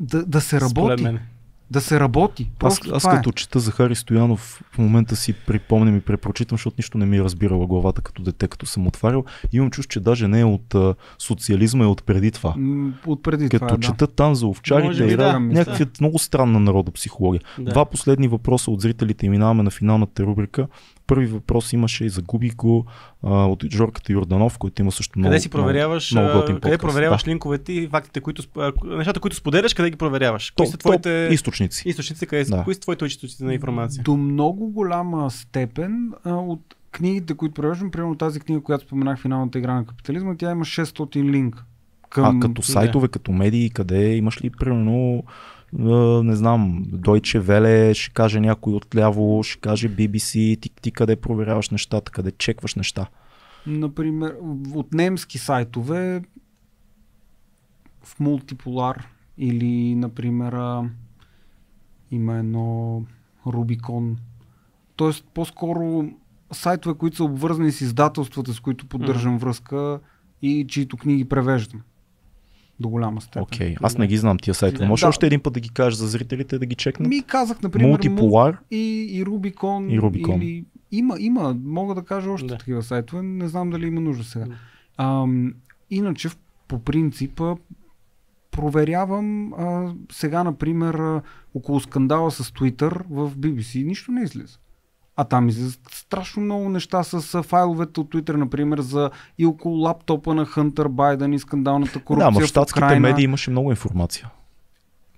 да, да се работи. Да се работи. Аз, Просто аз това като чета Захари Стоянов, в момента си припомням и препрочитам, защото нищо не ми е разбирала главата като дете, като съм отварял. Имам чувство, че даже не е от а, социализма, е от преди това. е. М, Отпреди Като това, е, да. чета там за овчарите Може и да, някакви много странна народопсихология. Да. Два последни въпроса от зрителите и минаваме на финалната рубрика. Първи въпрос имаше и загуби го а, от Жорката Йорданов, който има също много. Къде си проверяваш, много, много къде подкаст, проверяваш да. линковете и фактите, които, нещата, които споделяш, къде ги проверяваш? Кои са твоите източници. източници, къде са? Да. Кои са твоите източници на информация? До много голяма степен а, от книгите, които превеждам, примерно тази книга, която споменах, Финалната игра на капитализма, тя има 600 линк. А като сайтове, като медии, къде имаш ли примерно не знам, Deutsche Welle, ще каже някой отляво, ще каже BBC, ти, ти къде проверяваш нещата, къде чекваш неща. Например, от немски сайтове в Мултиполар или, например, има едно Рубикон. Тоест, по-скоро сайтове, които са обвързани с издателствата, с които поддържам връзка и чието книги превеждам. До голяма степен. Окей, аз не ги знам тия сайтове. Може Да. още един път да ги кажеш за зрителите, да ги чекнат? Ми казах, например, Мултиполар. и, и Рубикон. И Рубикон. Или... Има, има, мога да кажа още Да. такива сайтове, не знам дали има нужда сега. Да. Ам, иначе, по принцип, проверявам а, сега, например, а, около скандала с Twitter в BBC, нищо не излиза. А там излизат страшно много неща с файловете от Twitter, например, за и около лаптопа на Хънтър Байден и скандалната корупция Да, но в щатските медии имаше много информация.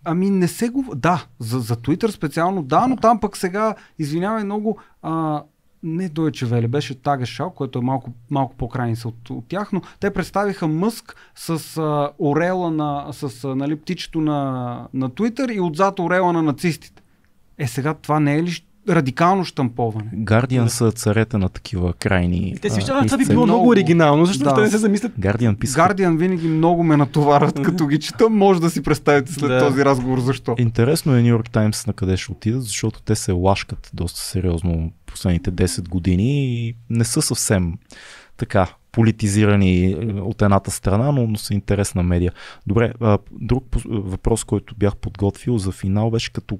Ами не се го... Да, за, за Twitter специално да, но там пък сега, извинявай много, а, не Deutsche Welle, беше Tagesschau, което е малко, малко по-крайни са от, от тях, но те представиха Мъск с а, орела на, с а, нали, птичето на, на Twitter и отзад орела на нацистите. Е сега това не е ли радикално штамповане? Guardian са царете на такива крайни. Те си виждат, това би било много Много. оригинално, защото Да. те не се замислят. Guardian писа. Guardian винаги много ме натоварват, като ги чета. Може да си представите след Да. този разговор защо. Интересно е Нью Йорк Таймс на къде ще отидат, защото те се лашкат доста сериозно последните 10 години и не са съвсем така политизирани е, от едната страна, но, но са интересна медия. Добре, а, друг въпрос, който бях подготвил за финал беше като,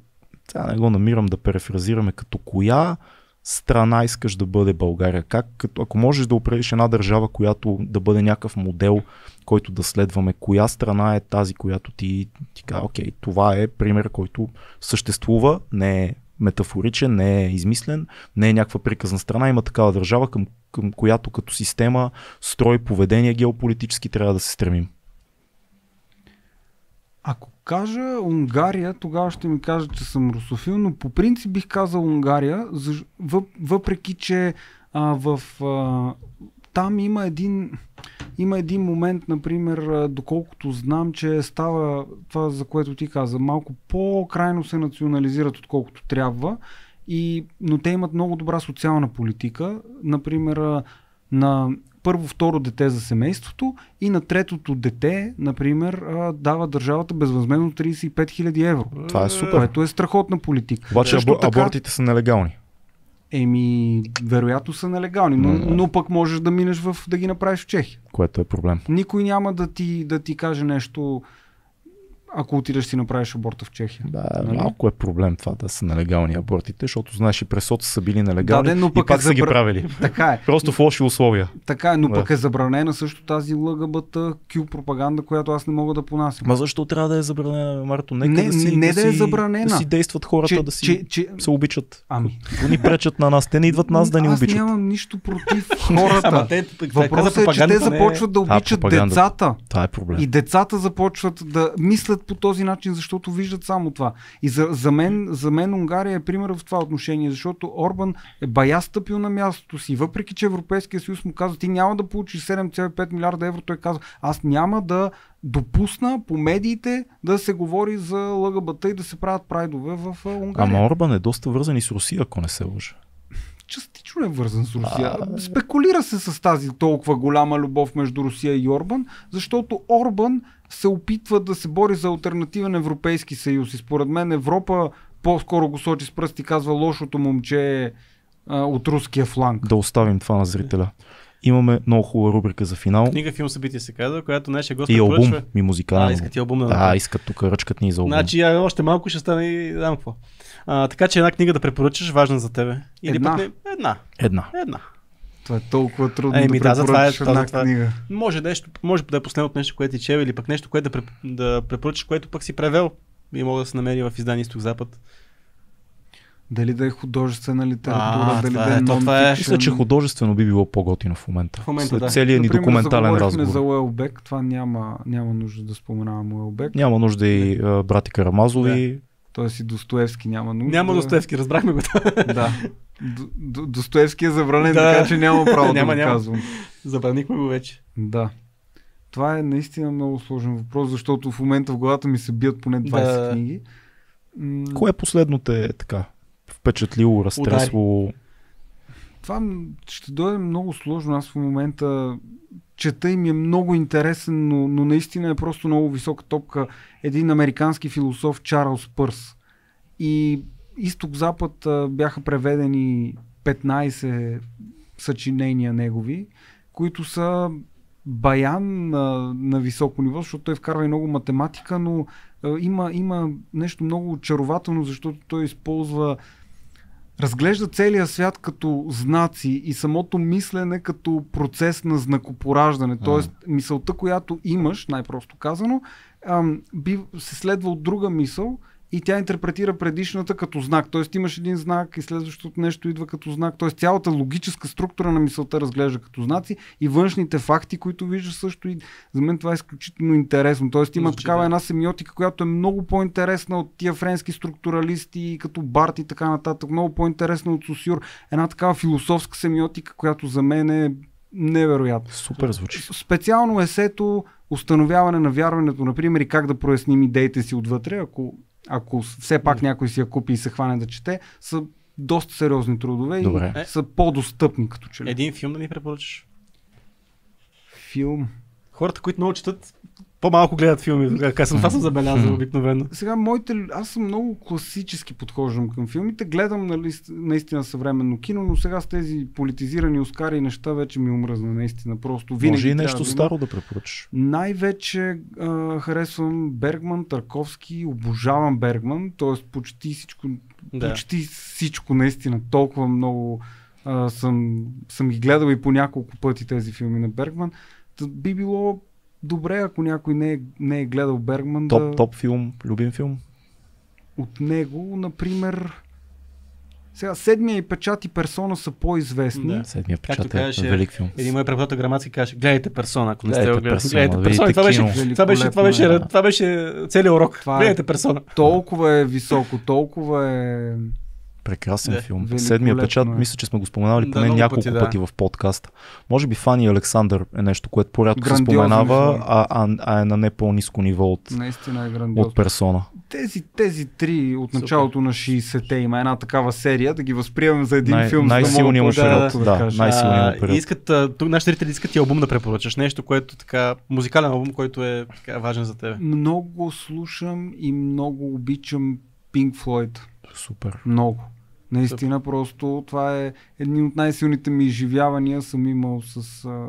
сега не го намирам да перефразираме, като коя страна искаш да бъде България? Как, като, ако можеш да определиш една държава, която да бъде някакъв модел, който да следваме, коя страна е тази, която ти, ти казва, окей, това е пример, който съществува, не е метафоричен, не е измислен, не е някаква приказна страна, има такава държава, към, към която като система, строй, поведение геополитически трябва да се стремим. Ако кажа Унгария, тогава ще ми кажа, че съм русофил, но по принцип бих казал Унгария, въпреки че а, в, а, там има един, има един момент, например, доколкото знам, че става това, за което ти каза, малко по-крайно се национализират, отколкото трябва, и, но те имат много добра социална политика. Например, на първо, второ дете за семейството и на третото дете, например, дава държавата безвъзмезно 35 000 евро. Това е супер. Което е страхотна политика. Обаче Също або, абортите са нелегални. Еми, вероятно са нелегални, но, М. но пък можеш да минеш в, да ги направиш в Чехия. което е проблем. Никой няма да ти, да ти каже нещо, ако отидеш си направиш аборта в Чехия. Да, Нали? малко е проблем това да са нелегални абортите, защото знаеш и през са били нелегални Да, де, но и пък пак е са ги правили. Така е. Просто в лоши условия. Така е, но Да. пък е забранена също тази ЛГБТ Q пропаганда, която аз не мога да понасям. Ма защо трябва да е забранена, Марто? Нека Не, да си, не да е си, забранена. Да си действат хората, че, да си че, че, се обичат. ами, Ако ни пречат на нас, те не идват нас да ни аз обичат. нямам нищо против хората. Въпросът е, че те започват да обичат децата. Това е проблем. И децата започват да мислят по този начин, защото виждат само това. И за, за, мен, за мен Унгария е пример в това отношение, защото Орбан е бая стъпил на мястото си. Въпреки, че Европейския съюз му казва, ти няма да получиш 7,5 милиарда евро, той казва, аз няма да допусна по медиите да се говори за ЛГБТ и да се правят прайдове в Унгария. Ама Орбан е доста вързан и с Русия, ако не се лъжа. частично е вързан с Русия. Спекулира се с тази толкова голяма любов между Русия и Орбан, защото Орбан се опитва да се бори за альтернативен Европейски съюз. И според мен Европа по-скоро го сочи с пръсти и казва лошото момче е а, от руския фланг. Да оставим това на зрителя. Имаме много хубава рубрика за финал. Книга, филм, събитие се казва, която нашия гост И албум ми музикален. А, искат и албум да Да, искат тук ръчкат ни за албум. Значи а, още малко ще стане и знам какво. А, така че една книга да препоръчаш, важна за тебе. Или Една. пък не, една. Една. Една. Това е толкова трудно Еми, да да, затова е- една затова е. книга. Може, нещо, може да е последното нещо, което ти чел, или пък нещо, което да, преп, да препоръчаш, което пък си превел. И мога да се намери в издание Изток-Запад. Дали да е художествена литература, А, дали това да е- е то това е-. Мисля, че художествено би било по-готино в момента. В момента, След да. целият ни документален разговор. за Уелбек, това няма, няма нужда да споменавам Уелбек. Няма нужда и брати Карамазови. Тоест и Достоевски няма нужда. Няма Достоевски, разбрахме го. Да. Д- Достоевски е забранен, Да. така че няма право Няма, да го няма. казвам. Забранихме го вече. Да. Това е наистина много сложен въпрос, защото в момента в главата ми се бият поне 20 Да. книги. М, Кое последно те е така впечатлило, разтресло? Това ще дойде много сложно. Аз в момента чета и ми е много интересен, но, но наистина е просто много висока топка. Един американски философ Чарлз Пърс. И изток-запад а, бяха преведени 15 съчинения негови, които са баян на, на високо ниво, защото той вкарва и много математика, но а, има, има нещо много очарователно, защото той използва разглежда целия свят като знаци и самото мислене като процес на знакопораждане. Тоест, мисълта, която имаш, най-просто казано, би, се следва от друга мисъл и тя интерпретира предишната като знак. Тоест имаш един знак и следващото нещо идва като знак. Тоест цялата логическа структура на мисълта разглежда като знаци и външните факти, които виждаш също и за мен това е изключително интересно. Тоест има Звучи, такава да. една семиотика, която е много по-интересна от тия френски структуралисти, като Барт и така нататък, много по-интересна от Сосюр. Една такава философска семиотика, която за мен е невероятна. Супер звучи. Специално есето установяване на вярването, например, и как да проясним идеите си отвътре, ако, ако все пак някой си я купи и се хване да чете, са доста сериозни трудове Добре. и Е. са по-достъпни като че ли. Един филм да ни препоръчаш. Филм. Хората, които много четат, по-малко гледат филми. Как съм, това съм забелязал обикновено. Сега, моите, аз съм много класически подхождам към филмите. Гледам нали, наистина съвременно кино, но сега с тези политизирани Оскари и неща вече ми омръзна наистина. Просто винаги Може и нещо да старо да препоръчаш. Най-вече а, харесвам Бергман, Тарковски, обожавам Бергман, т.е. почти всичко, Да. почти всичко наистина, толкова много а, съм, съм ги гледал и по няколко пъти тези филми на Бергман. Та би било добре, ако някой не е, не е гледал Бергман, Топ, да, топ филм, любим филм. от него, например, сега Седмия и Печат и Персона са по-известни. Да. Седмия Както печат е казваше велик филм. Един мой преподавател граматски каже, гледайте персона, ако не сте Гледайте го гледали. Персона, Гледайте да персона. Това беше, това беше, това беше, това беше целият урок. Това е- Гледайте персона. Толкова е високо, толкова е... Прекрасен Да. филм. Седмия печат, е. мисля, че сме го споменавали Да, поне няколко пъти, да. пъти в подкаста. Може би Фани Александър е нещо, което по-рядко се споменава, а, а, а е на не по-низко ниво от, Наистина е грандиозно. от персона. Тези, тези три от Супер. началото на 60-те има една такава серия, да ги възприемем за един Най- филм, да най-силният му период, да, да, кажа. най- Най-силният период. искат, тук нашите зрители искат ти албум да препоръчаш. Нещо, което така, музикален албум, който е така важен за тебе. Много слушам и много обичам Pink Floyd. Супер. Много. Наистина просто това е едни от най-силните ми изживявания съм имал с, а,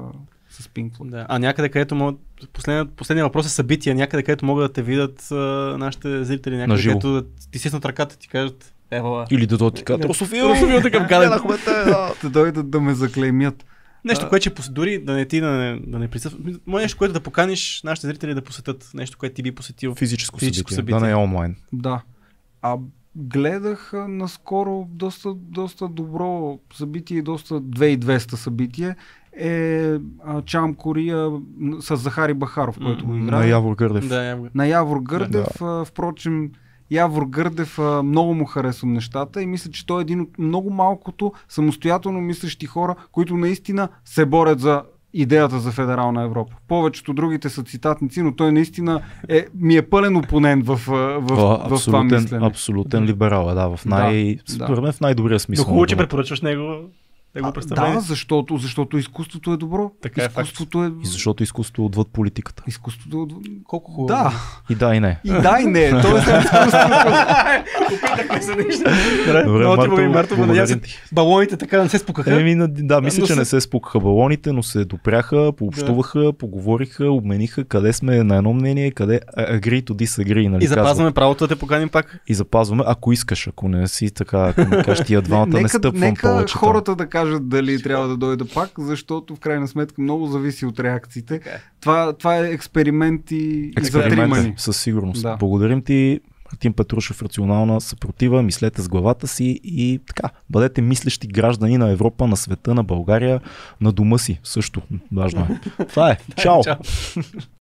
с Pink Floyd. Да. А някъде, където могат... Последният, последният въпрос е събития. Някъде, където могат да те видят а, нашите зрители. Някъде, Наживо. където да ти стиснат ръката и ти кажат, ева. Или да дойде ти кажат. Русофил! Русофил такъв гаден. Да. Да дойдат да ме заклеймят. Нещо, което ще дори да не ти да не, да не присъства. Може нещо, което да поканиш нашите зрители да посетят. Нещо, което ти би посетил. Физическо, Физическо събитие, събитие. да не е онлайн. Да. А гледах наскоро доста, доста добро събитие доста 2200 събитие е Чам Кория с Захари Бахаров, който го играе. На Явор Гърдев. Да, я... На Явор Гърдев, а, впрочем, Явор Гърдев много му харесвам нещата и мисля, че той е един от много малкото самостоятелно мислещи хора, които наистина се борят за идеята за федерална Европа. Повечето другите са цитатници, но той наистина е, ми е пълен опонент в, в, в, в това мислене. абсолютен либерал, е, да, в най, Да, според мен в най-добрия Но смисъл. хубаво, на че препоръчваш него. Негово А, представление. да, защото, защото изкуството е добро. Така е факт. изкуството е... И защото изкуството е отвъд политиката. Изкуството е... отв- Колко хубаво. Да, И да, и не. и да и не. Тоест, изкуството... Опитахме се нещо. Добре, Добре, много Марто. Надявам се, балоните така не се спукаха. Еми, да, мисля, че не се спукаха балоните, но се допряха, пообщуваха, поговориха, обмениха къде сме на едно мнение, къде agree to disagree, нали И запазваме правото да те поканим пак. И запазваме, ако искаш, ако не си така, ако ми кажеш тия двамата, не, нека, стъпвам нека повече. там. хората да кажат дали трябва да дойда пак, защото в крайна сметка много зависи от реакциите. Така е. Това, това е експеримент и, и за Експеримент е, тримани. със сигурност. Да. Благодарим ти, Мартин Петрушев, рационална съпротива, мислете с главата си и така, бъдете мислещи граждани на Европа, на света, на България, на дома си също. Важно е. Това е. Чао.